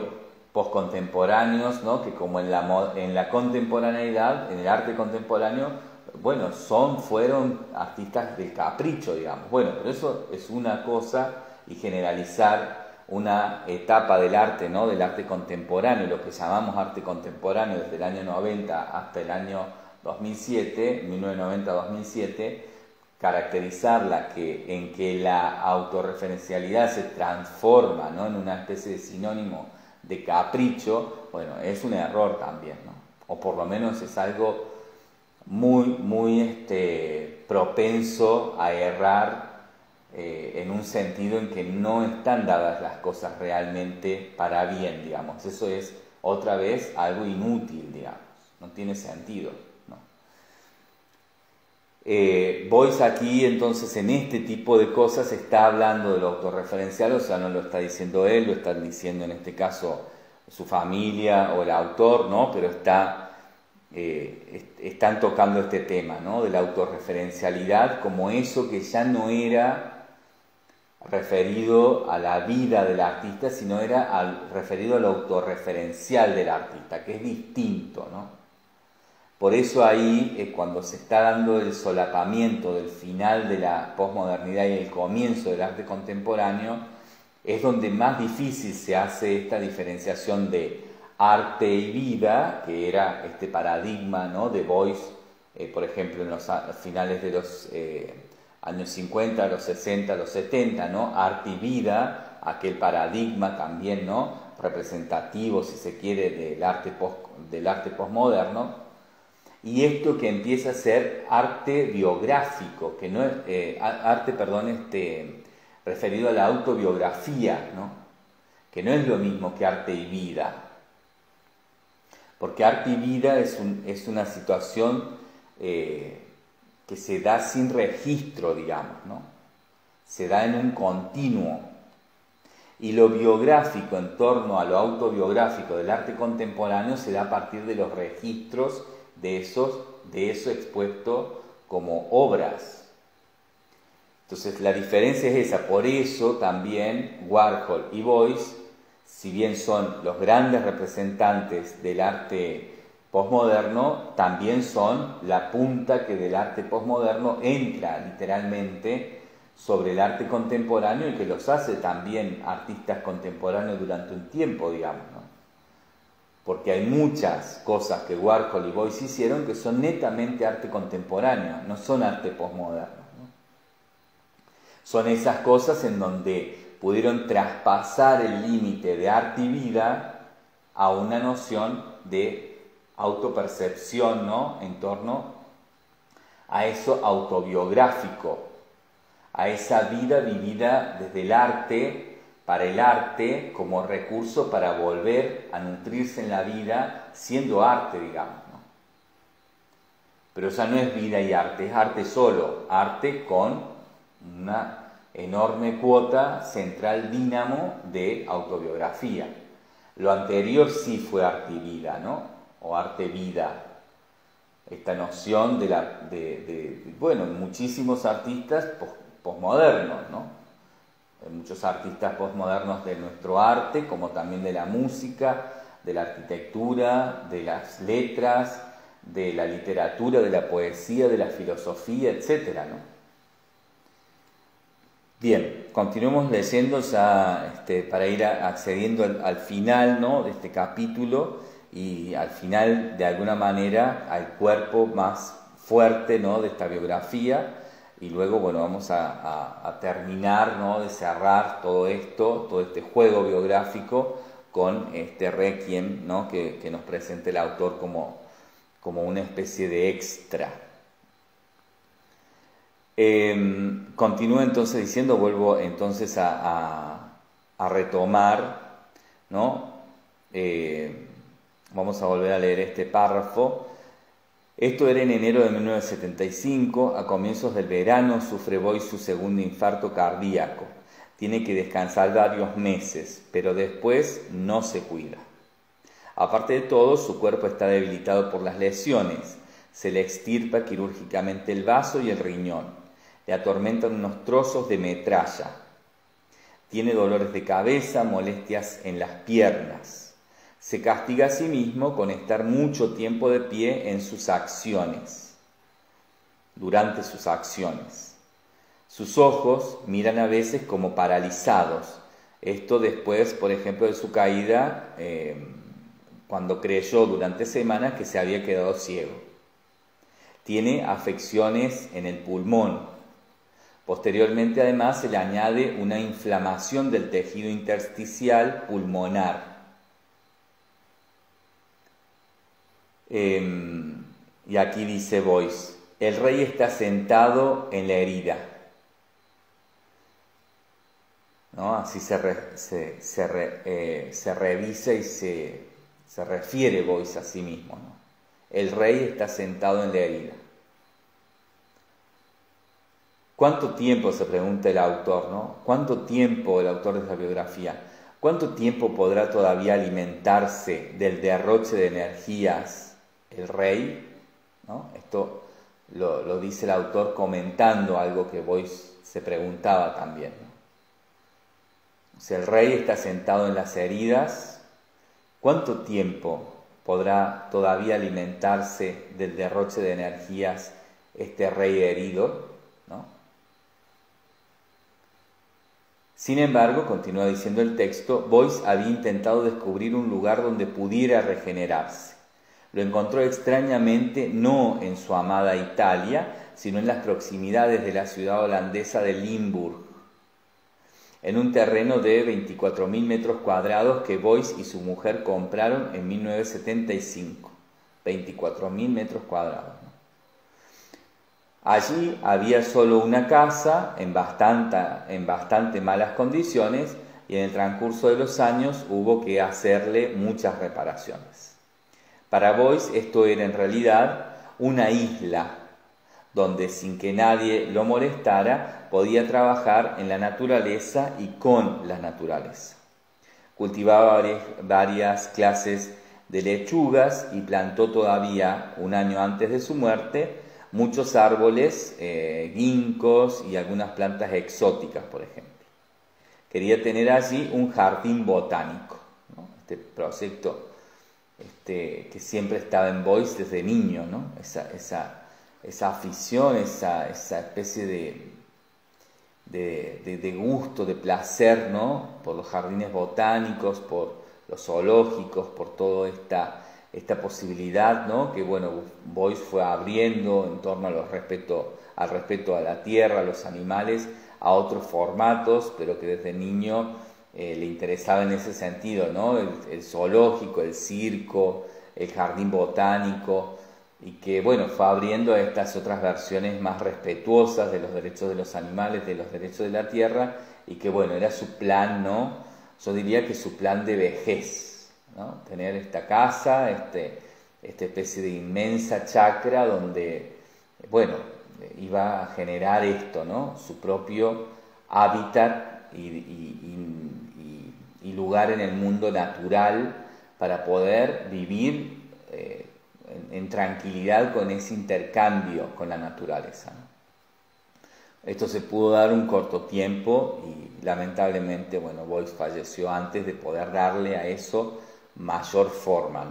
poscontemporáneos, ¿no? que como en la, en la contemporaneidad, en el arte contemporáneo, bueno, son, fueron artistas del capricho, digamos. Bueno, pero eso es una cosa y generalizar una etapa del arte, ¿no? del arte contemporáneo, lo que llamamos arte contemporáneo desde el año 90 hasta el año 2007, 1990-2007, caracterizarla que, en que la autorreferencialidad se transforma ¿no? en una especie de sinónimo de capricho, bueno, es un error también, ¿no? o por lo menos es algo muy, muy este, propenso a errar eh, en un sentido en que no están dadas las cosas realmente para bien, digamos. Eso es otra vez algo inútil, digamos, no tiene sentido. Eh, Boyce aquí entonces en este tipo de cosas está hablando de lo autorreferencial, o sea, no lo está diciendo él, lo está diciendo en este caso su familia o el autor, ¿no? Pero está, eh, están tocando este tema, ¿no? De la autorreferencialidad como eso que ya no era referido a la vida del artista, sino era al, referido al autorreferencial del artista, que es distinto, ¿no? Por eso ahí, eh, cuando se está dando el solapamiento del final de la posmodernidad y el comienzo del arte contemporáneo, es donde más difícil se hace esta diferenciación de arte y vida, que era este paradigma ¿no? de Boyce, eh, por ejemplo, en los finales de los eh, años 50, los 60, los 70, ¿no? arte y vida, aquel paradigma también ¿no? representativo, si se quiere, del arte, del arte postmoderno y esto que empieza a ser arte biográfico, que no es, eh, arte, perdón, este, referido a la autobiografía, ¿no? que no es lo mismo que arte y vida, porque arte y vida es, es una situación eh, que se da sin registro, digamos, ¿no? se da en un continuo. Y lo biográfico en torno a lo autobiográfico del arte contemporáneo se da a partir de los registros de, esos, de eso expuesto como obras. Entonces la diferencia es esa, por eso también Warhol y Boyce, si bien son los grandes representantes del arte postmoderno, también son la punta que del arte postmoderno entra literalmente sobre el arte contemporáneo y que los hace también artistas contemporáneos durante un tiempo, digamos porque hay muchas cosas que Warhol y Boyce hicieron que son netamente arte contemporáneo, no son arte postmoderno. Son esas cosas en donde pudieron traspasar el límite de arte y vida a una noción de autopercepción ¿no? en torno a eso autobiográfico, a esa vida vivida desde el arte para el arte como recurso para volver a nutrirse en la vida siendo arte, digamos. ¿no? Pero ya no es vida y arte, es arte solo, arte con una enorme cuota central dínamo de autobiografía. Lo anterior sí fue arte y vida, ¿no? O arte vida. Esta noción de la, de, bueno, muchísimos artistas posmodernos, ¿no? muchos artistas postmodernos de nuestro arte, como también de la música, de la arquitectura, de las letras, de la literatura, de la poesía, de la filosofía, etc. Bien, continuemos leyendo ya este, para ir accediendo al, final ¿no? de este capítulo y al final, de alguna manera, al cuerpo más fuerte ¿no? de esta biografía y luego, bueno, vamos a, terminar ¿no? de cerrar todo esto, todo este juego biográfico con este requiem ¿no? que, nos presenta el autor como, como una especie de extra. Eh, continúo entonces diciendo, vuelvo entonces a, retomar, ¿no? Eh, vamos a volver a leer este párrafo. Esto era en enero de 1975, a comienzos del verano sufre Boy su segundo infarto cardíaco. Tiene que descansar varios meses, pero después no se cuida. Aparte de todo, su cuerpo está debilitado por las lesiones. Se le extirpa quirúrgicamente el vaso y el riñón. Le atormentan unos trozos de metralla. Tiene dolores de cabeza, molestias en las piernas se castiga a sí mismo con estar mucho tiempo de pie en sus acciones, durante sus acciones. Sus ojos miran a veces como paralizados. Esto después, por ejemplo, de su caída, eh, cuando creyó durante semanas que se había quedado ciego. Tiene afecciones en el pulmón. Posteriormente, además, se le añade una inflamación del tejido intersticial pulmonar Em, y aquí dice Boyce, el rey está sentado en la herida. ¿No? Así se, eh, se, revisa y se, refiere Boyce a sí mismo. El rey está sentado en la herida. ¿Cuánto tiempo, se pregunta el autor, ¿no? ¿Cuánto tiempo el autor de esta biografía? ¿Cuánto tiempo podrá todavía alimentarse del derroche de energías el rey? ¿No? Esto lo, dice el autor comentando algo que Boyce se preguntaba también. Si el rey está sentado en las heridas, ¿cuánto tiempo podrá todavía alimentarse del derroche de energías este rey herido? ¿no? Sin embargo, continúa diciendo el texto, Boyce había intentado descubrir un lugar donde pudiera regenerarse. Lo encontró extrañamente no en su amada Italia, sino en las proximidades de la ciudad holandesa de Limburg, en un terreno de 24.000 metros cuadrados que Boyce y su mujer compraron en 1975. 24.000 metros cuadrados. Allí había solo una casa en bastante, en bastante malas condiciones y en el transcurso de los años hubo que hacerle muchas reparaciones. Para Boyce esto era en realidad una isla donde sin que nadie lo molestara podía trabajar en la naturaleza y con la naturaleza. Cultivaba varias clases de lechugas y plantó todavía un año antes de su muerte muchos árboles, eh, ginkgos y algunas plantas exóticas, por ejemplo. Quería tener allí un jardín botánico, este proyecto este, que siempre estaba en Boyce desde niño, ¿no? esa, esa, esa afición, esa, esa especie de, de, de, gusto, de placer ¿no? por los jardines botánicos, por los zoológicos, por toda esta esta posibilidad ¿no? que bueno, Boyce fue abriendo en torno a los respeto, al respeto a la tierra, a los animales, a otros formatos, pero que desde niño eh, le interesaba en ese sentido, ¿no? el, zoológico, el circo, el jardín botánico, y que bueno, fue abriendo estas otras versiones más respetuosas de los derechos de los animales, de los derechos de la tierra, y que bueno, era su plan, ¿no? Yo diría que su plan de vejez, tener esta casa, este, esta especie de inmensa chacra donde, bueno, iba a generar esto, ¿no? su propio hábitat y, lugar en el mundo natural para poder vivir eh, en, tranquilidad con ese intercambio con la naturaleza. Esto se pudo dar un corto tiempo y lamentablemente, bueno, Boyce falleció antes de poder darle a eso mayor forma.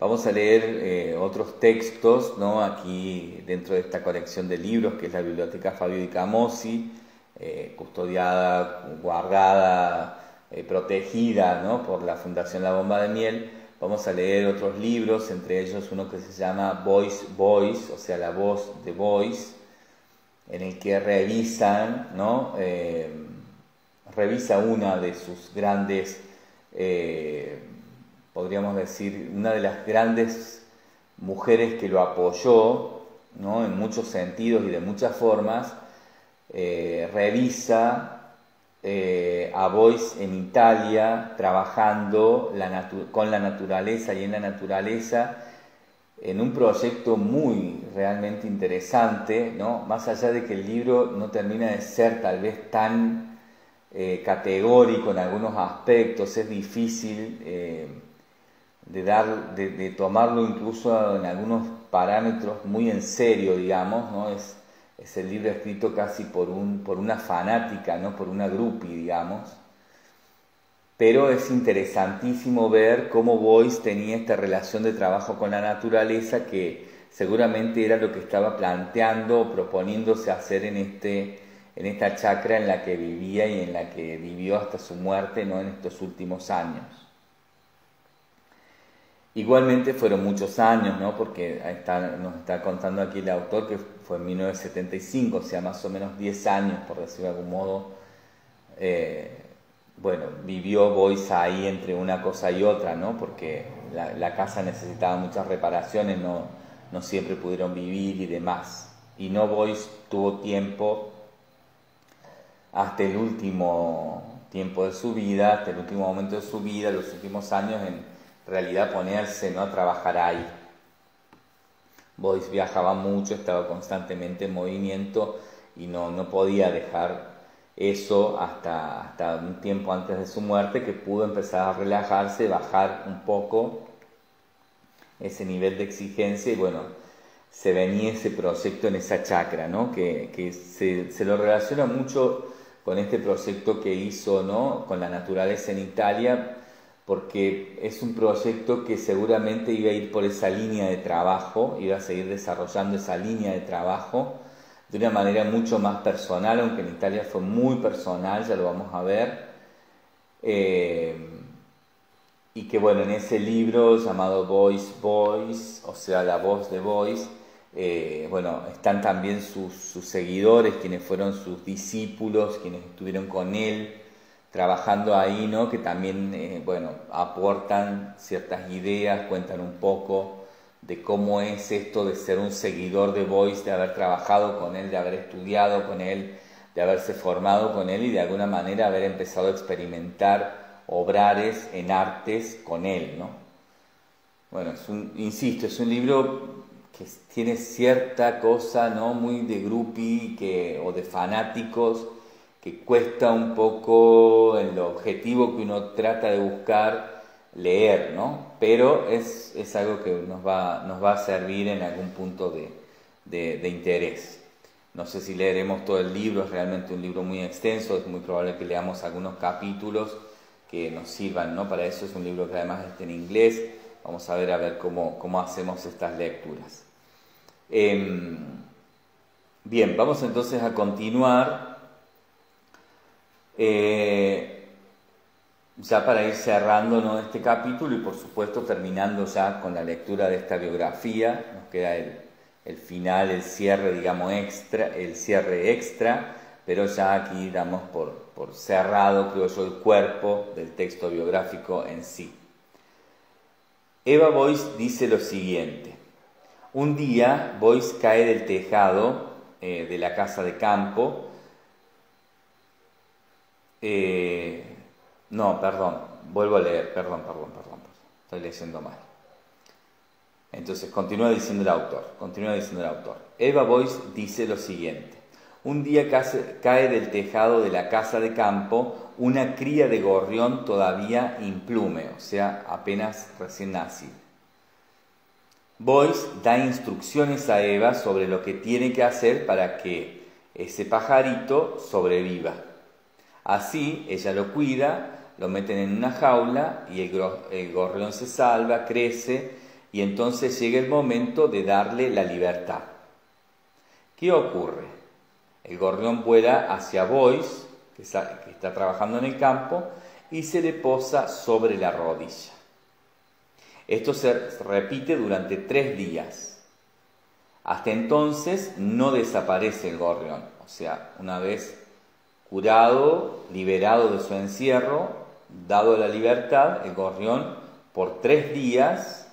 Vamos a leer eh, otros textos ¿no? aquí dentro de esta colección de libros que es la Biblioteca Fabio Di Camosi, eh, custodiada, guardada, eh, protegida ¿no? por la Fundación La Bomba de Miel. Vamos a leer otros libros, entre ellos uno que se llama Voice Voice, o sea, la voz de Voice, en el que revisan, ¿no? revisa una de sus grandes eh, podríamos decir, una de las grandes mujeres que lo apoyó, ¿no? en muchos sentidos y de muchas formas, eh, revisa eh, a Boyce en Italia trabajando con la naturaleza y en la naturaleza en un proyecto muy realmente interesante, ¿no? más allá de que el libro no termina de ser tal vez tan eh, categórico en algunos aspectos, es difícil eh, de, dar, de, tomarlo incluso en algunos parámetros muy en serio, digamos, ¿no? Es, es el libro escrito casi por, un, por una fanática, ¿no? por una groupie, digamos. Pero es interesantísimo ver cómo Boyce tenía esta relación de trabajo con la naturaleza que seguramente era lo que estaba planteando, proponiéndose hacer en este en esta chacra en la que vivía y en la que vivió hasta su muerte ¿no? en estos últimos años. Igualmente fueron muchos años, ¿no? porque nos está contando aquí el autor que fue en 1975, o sea, más o menos 10 años, por decirlo de algún modo. Eh, bueno, vivió Boyce ahí entre una cosa y otra, ¿no? porque la, casa necesitaba muchas reparaciones, no, no siempre pudieron vivir y demás. Y no Boyce tuvo tiempo hasta el último tiempo de su vida, hasta el último momento de su vida, los últimos años, en realidad ponerse ¿no? a trabajar ahí. Boyce viajaba mucho, estaba constantemente en movimiento y no, no podía dejar eso hasta, hasta un tiempo antes de su muerte, que pudo empezar a relajarse, bajar un poco ese nivel de exigencia y bueno, se venía ese proyecto en esa chacra, ¿no? que, que se, se, lo relaciona mucho con este proyecto que hizo ¿no? con la naturaleza en Italia, porque es un proyecto que seguramente iba a ir por esa línea de trabajo, iba a seguir desarrollando esa línea de trabajo de una manera mucho más personal, aunque en Italia fue muy personal, ya lo vamos a ver. Eh, y que bueno, en ese libro llamado Voice Voice, o sea, la voz de Voice, eh, bueno, están también sus, seguidores, quienes fueron sus discípulos, quienes estuvieron con él trabajando ahí, ¿no? Que también, eh, bueno, aportan ciertas ideas, cuentan un poco de cómo es esto de ser un seguidor de Voice, de haber trabajado con él, de haber estudiado con él, de haberse formado con él y de alguna manera haber empezado a experimentar obrares en artes con él, ¿no? Bueno, insisto, es un libro que tiene cierta cosa, ¿no? Muy de grupi que, o de fanáticos, cuesta un poco el objetivo que uno trata de buscar leer, ¿no? Pero es, es algo que nos va, nos va, a servir en algún punto de, de, interés. No sé si leeremos todo el libro, es realmente un libro muy extenso, es muy probable que leamos algunos capítulos que nos sirvan, ¿no? Para eso es un libro que además está en inglés. Vamos a ver a ver cómo, cómo hacemos estas lecturas. Em, bien, vamos entonces a continuar. Eh, ya para ir cerrando este capítulo y por supuesto terminando ya con la lectura de esta biografía, nos queda el, final, el cierre, digamos, extra, el cierre extra, pero ya aquí damos por, por cerrado, creo yo, el cuerpo del texto biográfico en sí. Eva Boyce dice lo siguiente, un día Boyce cae del tejado eh, de la casa de campo, eh, no, perdón, vuelvo a leer, perdón, perdón, perdón, estoy leyendo mal. Entonces, continúa diciendo el autor, continúa diciendo el autor. Eva Boyce dice lo siguiente. Un día cae del tejado de la casa de campo una cría de gorrión todavía implume, o sea, apenas recién nacido. Boyce da instrucciones a Eva sobre lo que tiene que hacer para que ese pajarito sobreviva. Así, ella lo cuida lo meten en una jaula y el, gorrión se salva, crece y entonces llega el momento de darle la libertad. ¿Qué ocurre? El gorrión vuela hacia Boyce, que que está trabajando en el campo, y se le posa sobre la rodilla. Esto se repite durante tres días. Hasta entonces no desaparece el gorrión. O sea, una vez curado, liberado de su encierro, dado la libertad, el gorrión por tres días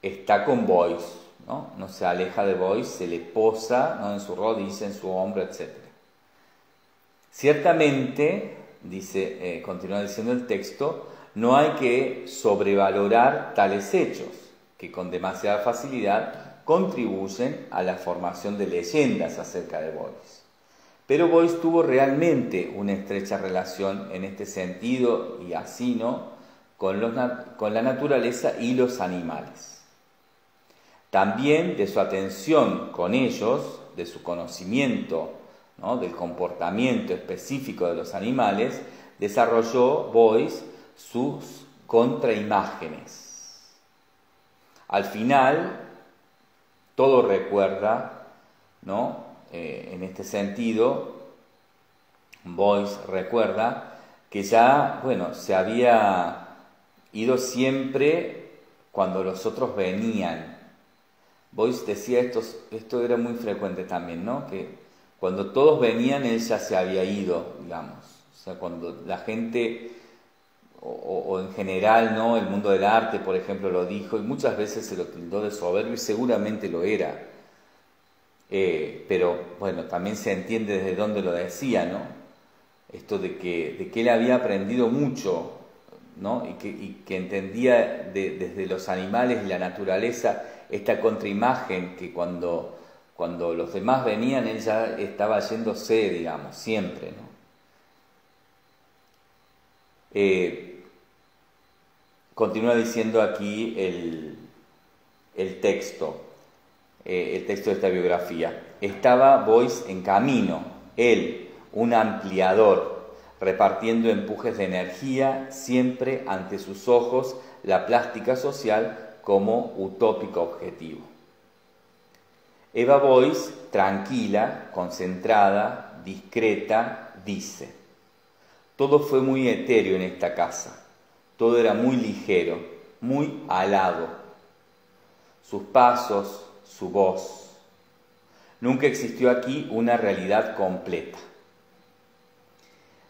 está con Boyce, ¿no? no se aleja de Boyce, se le posa ¿no? en su rodilla, en su hombro, etc. Ciertamente, dice, eh, continúa diciendo el texto, no hay que sobrevalorar tales hechos, que con demasiada facilidad contribuyen a la formación de leyendas acerca de Boyce. Pero Boyce tuvo realmente una estrecha relación en este sentido y así, ¿no? Con, la naturaleza y los animales. También de su atención con ellos, de su conocimiento ¿no? del comportamiento específico de los animales, desarrolló Boyce sus contraimágenes. Al final, todo recuerda ¿no? Eh, en este sentido, Boyce recuerda que ya, bueno, se había ido siempre cuando los otros venían. Boyce decía esto, esto era muy frecuente también, ¿no? Que cuando todos venían, él ya se había ido, digamos. O sea, cuando la gente, o, o, en general, ¿no? El mundo del arte, por ejemplo, lo dijo, y muchas veces se lo tildó de soberbio, y seguramente lo era. Eh, pero bueno, también se entiende desde dónde lo decía, ¿no? Esto de que, de que él había aprendido mucho, ¿no? Y que, entendía desde los animales y la naturaleza esta contraimagen que cuando, cuando los demás venían, él ya estaba yéndose, digamos, siempre. ¿no? Eh, continúa diciendo aquí el, el texto, eh, el texto de esta biografía. Estaba Boyce en camino, él, un ampliador, repartiendo empujes de energía, siempre ante sus ojos la plástica social como utópico objetivo. Eva Boyce, tranquila, concentrada, discreta, dice, todo fue muy etéreo en esta casa, todo era muy ligero, muy alado. Sus pasos, su voz. Nunca existió aquí una realidad completa.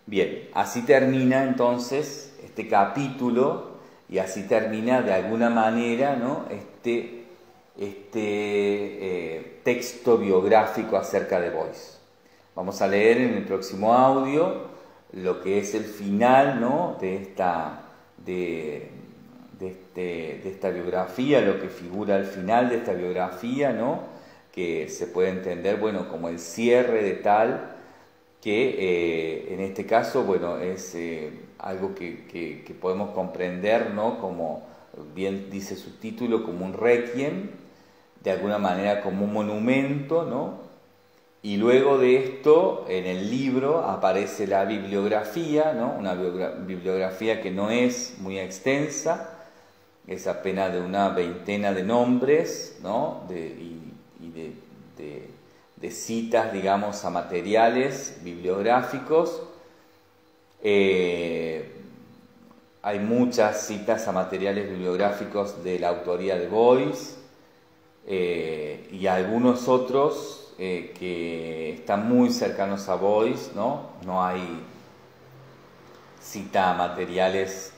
Bien, así termina entonces este capítulo y así termina de alguna manera ¿no? este, este eh, texto biográfico acerca de Boyce. Vamos a leer en el próximo audio lo que es el final ¿no? de, esta, de, este, de, esta biografía, lo que figura al final de esta biografía, ¿no? que se puede entender bueno, como el cierre de tal que eh, en este caso bueno, es eh, algo que, que, podemos comprender ¿no? como bien dice su título, como un requiem, de alguna manera como un monumento, ¿no? Y luego de esto, en el libro aparece la bibliografía, ¿no? una bibliografía que no es muy extensa, es apenas de una veintena de nombres ¿no? de, y, de, citas, digamos, a materiales bibliográficos. Eh, hay muchas citas a materiales bibliográficos de la autoría de Boyce eh, y algunos otros eh, que están muy cercanos a Boyce, ¿no? No hay cita materiales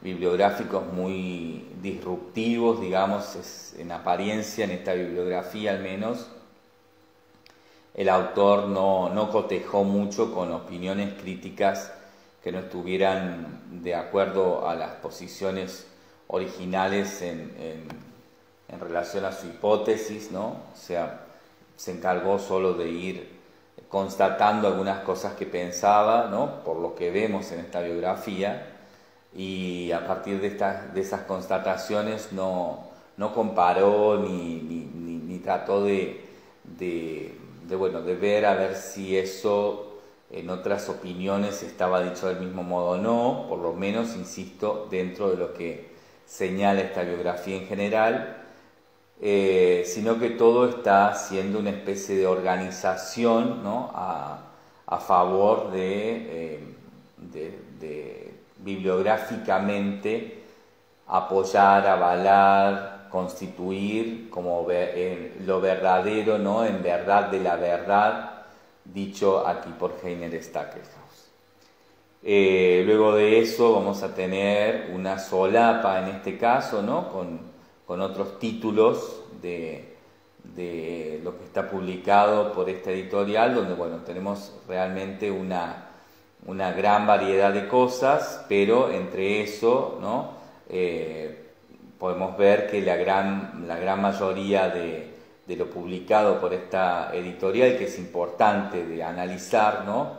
bibliográficos muy disruptivos, digamos, en apariencia, en esta bibliografía al menos. El autor no, no cotejó mucho con opiniones críticas que no estuvieran de acuerdo a las posiciones originales en, en, en relación a su hipótesis, ¿no? O sea, se encargó solo de ir constatando algunas cosas que pensaba, ¿no? por lo que vemos en esta biografía, y a partir de, estas, de esas constataciones no, no comparó ni, ni, trató de, de, bueno, de ver a ver si eso en otras opiniones estaba dicho del mismo modo o no, por lo menos, insisto, dentro de lo que señala esta biografía en general, eh, sino que todo está siendo una especie de organización a, favor eh, de, bibliográficamente apoyar, avalar, constituir como lo verdadero, ¿no? en verdad de la verdad, dicho aquí por Heiner Stackelhaus. Eh, luego de eso vamos a tener una solapa en este caso, ¿no? con con otros títulos de, lo que está publicado por esta editorial, donde bueno, tenemos realmente una, una gran variedad de cosas, pero entre eso ¿no? Eh, podemos ver que la gran, la gran mayoría de, lo publicado por esta editorial, que es importante de analizar, ¿no?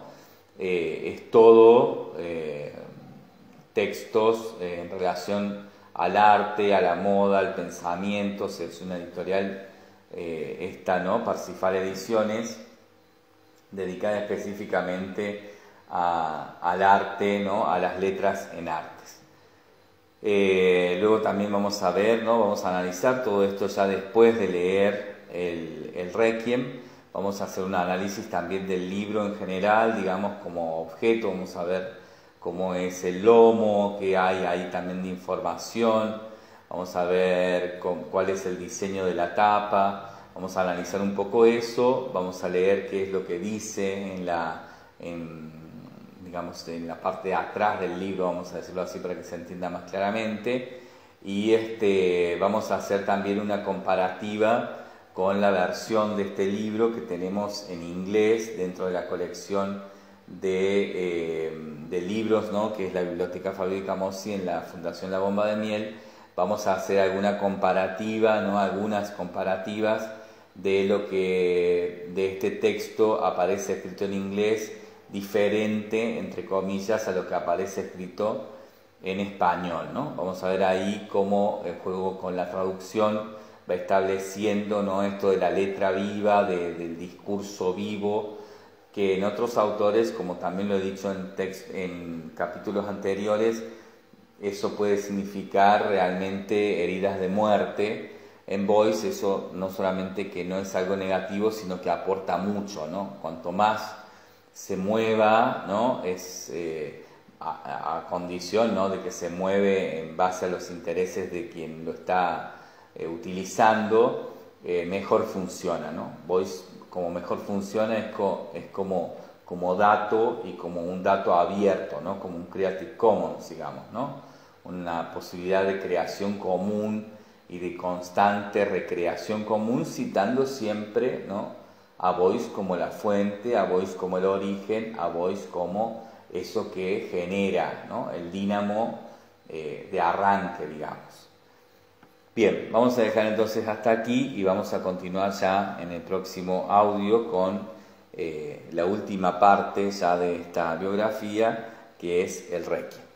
Eh, es todo eh, textos en relación al arte, a la moda, al pensamiento, es una editorial esta, ¿no? Parsifal Ediciones, dedicada específicamente al arte, ¿no? A las letras en artes. Eh, luego también vamos a ver, ¿no? Vamos a analizar todo esto ya después de leer el, el Requiem. Vamos a hacer un análisis también del libro en general, digamos, como objeto. Vamos a ver cómo es el lomo, qué hay ahí también de información, vamos a ver cuál es el diseño de la tapa, vamos a analizar un poco eso, vamos a leer qué es lo que dice en la, digamos, en la parte de atrás del libro, vamos a decirlo así para que se entienda más claramente, y este, vamos a hacer también una comparativa con la versión de este libro que tenemos en inglés dentro de la colección eh, de, libros, ¿no? que es la Biblioteca Fabríca Mossi en la Fundación La Bomba de Miel, vamos a hacer alguna comparativa, ¿no? algunas comparativas de lo que de este texto aparece escrito en inglés diferente, entre comillas, a lo que aparece escrito en español. ¿no? Vamos a ver ahí cómo el juego con la traducción va estableciendo ¿no? esto de la letra viva, del discurso vivo, que en otros autores, como también lo he dicho en, en capítulos anteriores, eso puede significar realmente heridas de muerte. En Voice eso no solamente que no es algo negativo, sino que aporta mucho, ¿no? Cuanto más se mueva, ¿no? Es eh, a, condición, ¿no? De que se mueve en base a los intereses de quien lo está eh, utilizando, eh, mejor funciona, ¿no? Voice como mejor funciona es, es como, como dato y como un dato abierto, ¿no? Como un Creative Commons, digamos, ¿no? Una posibilidad de creación común y de constante recreación común, citando siempre, ¿no? A Voice como la fuente, a Voice como el origen, a Voice como eso que genera, ¿no? el dínamo eh, de arranque, digamos. Bien, vamos a dejar entonces hasta aquí y vamos a continuar ya en el próximo audio con eh, la última parte ya de esta biografía, que es el Requiem.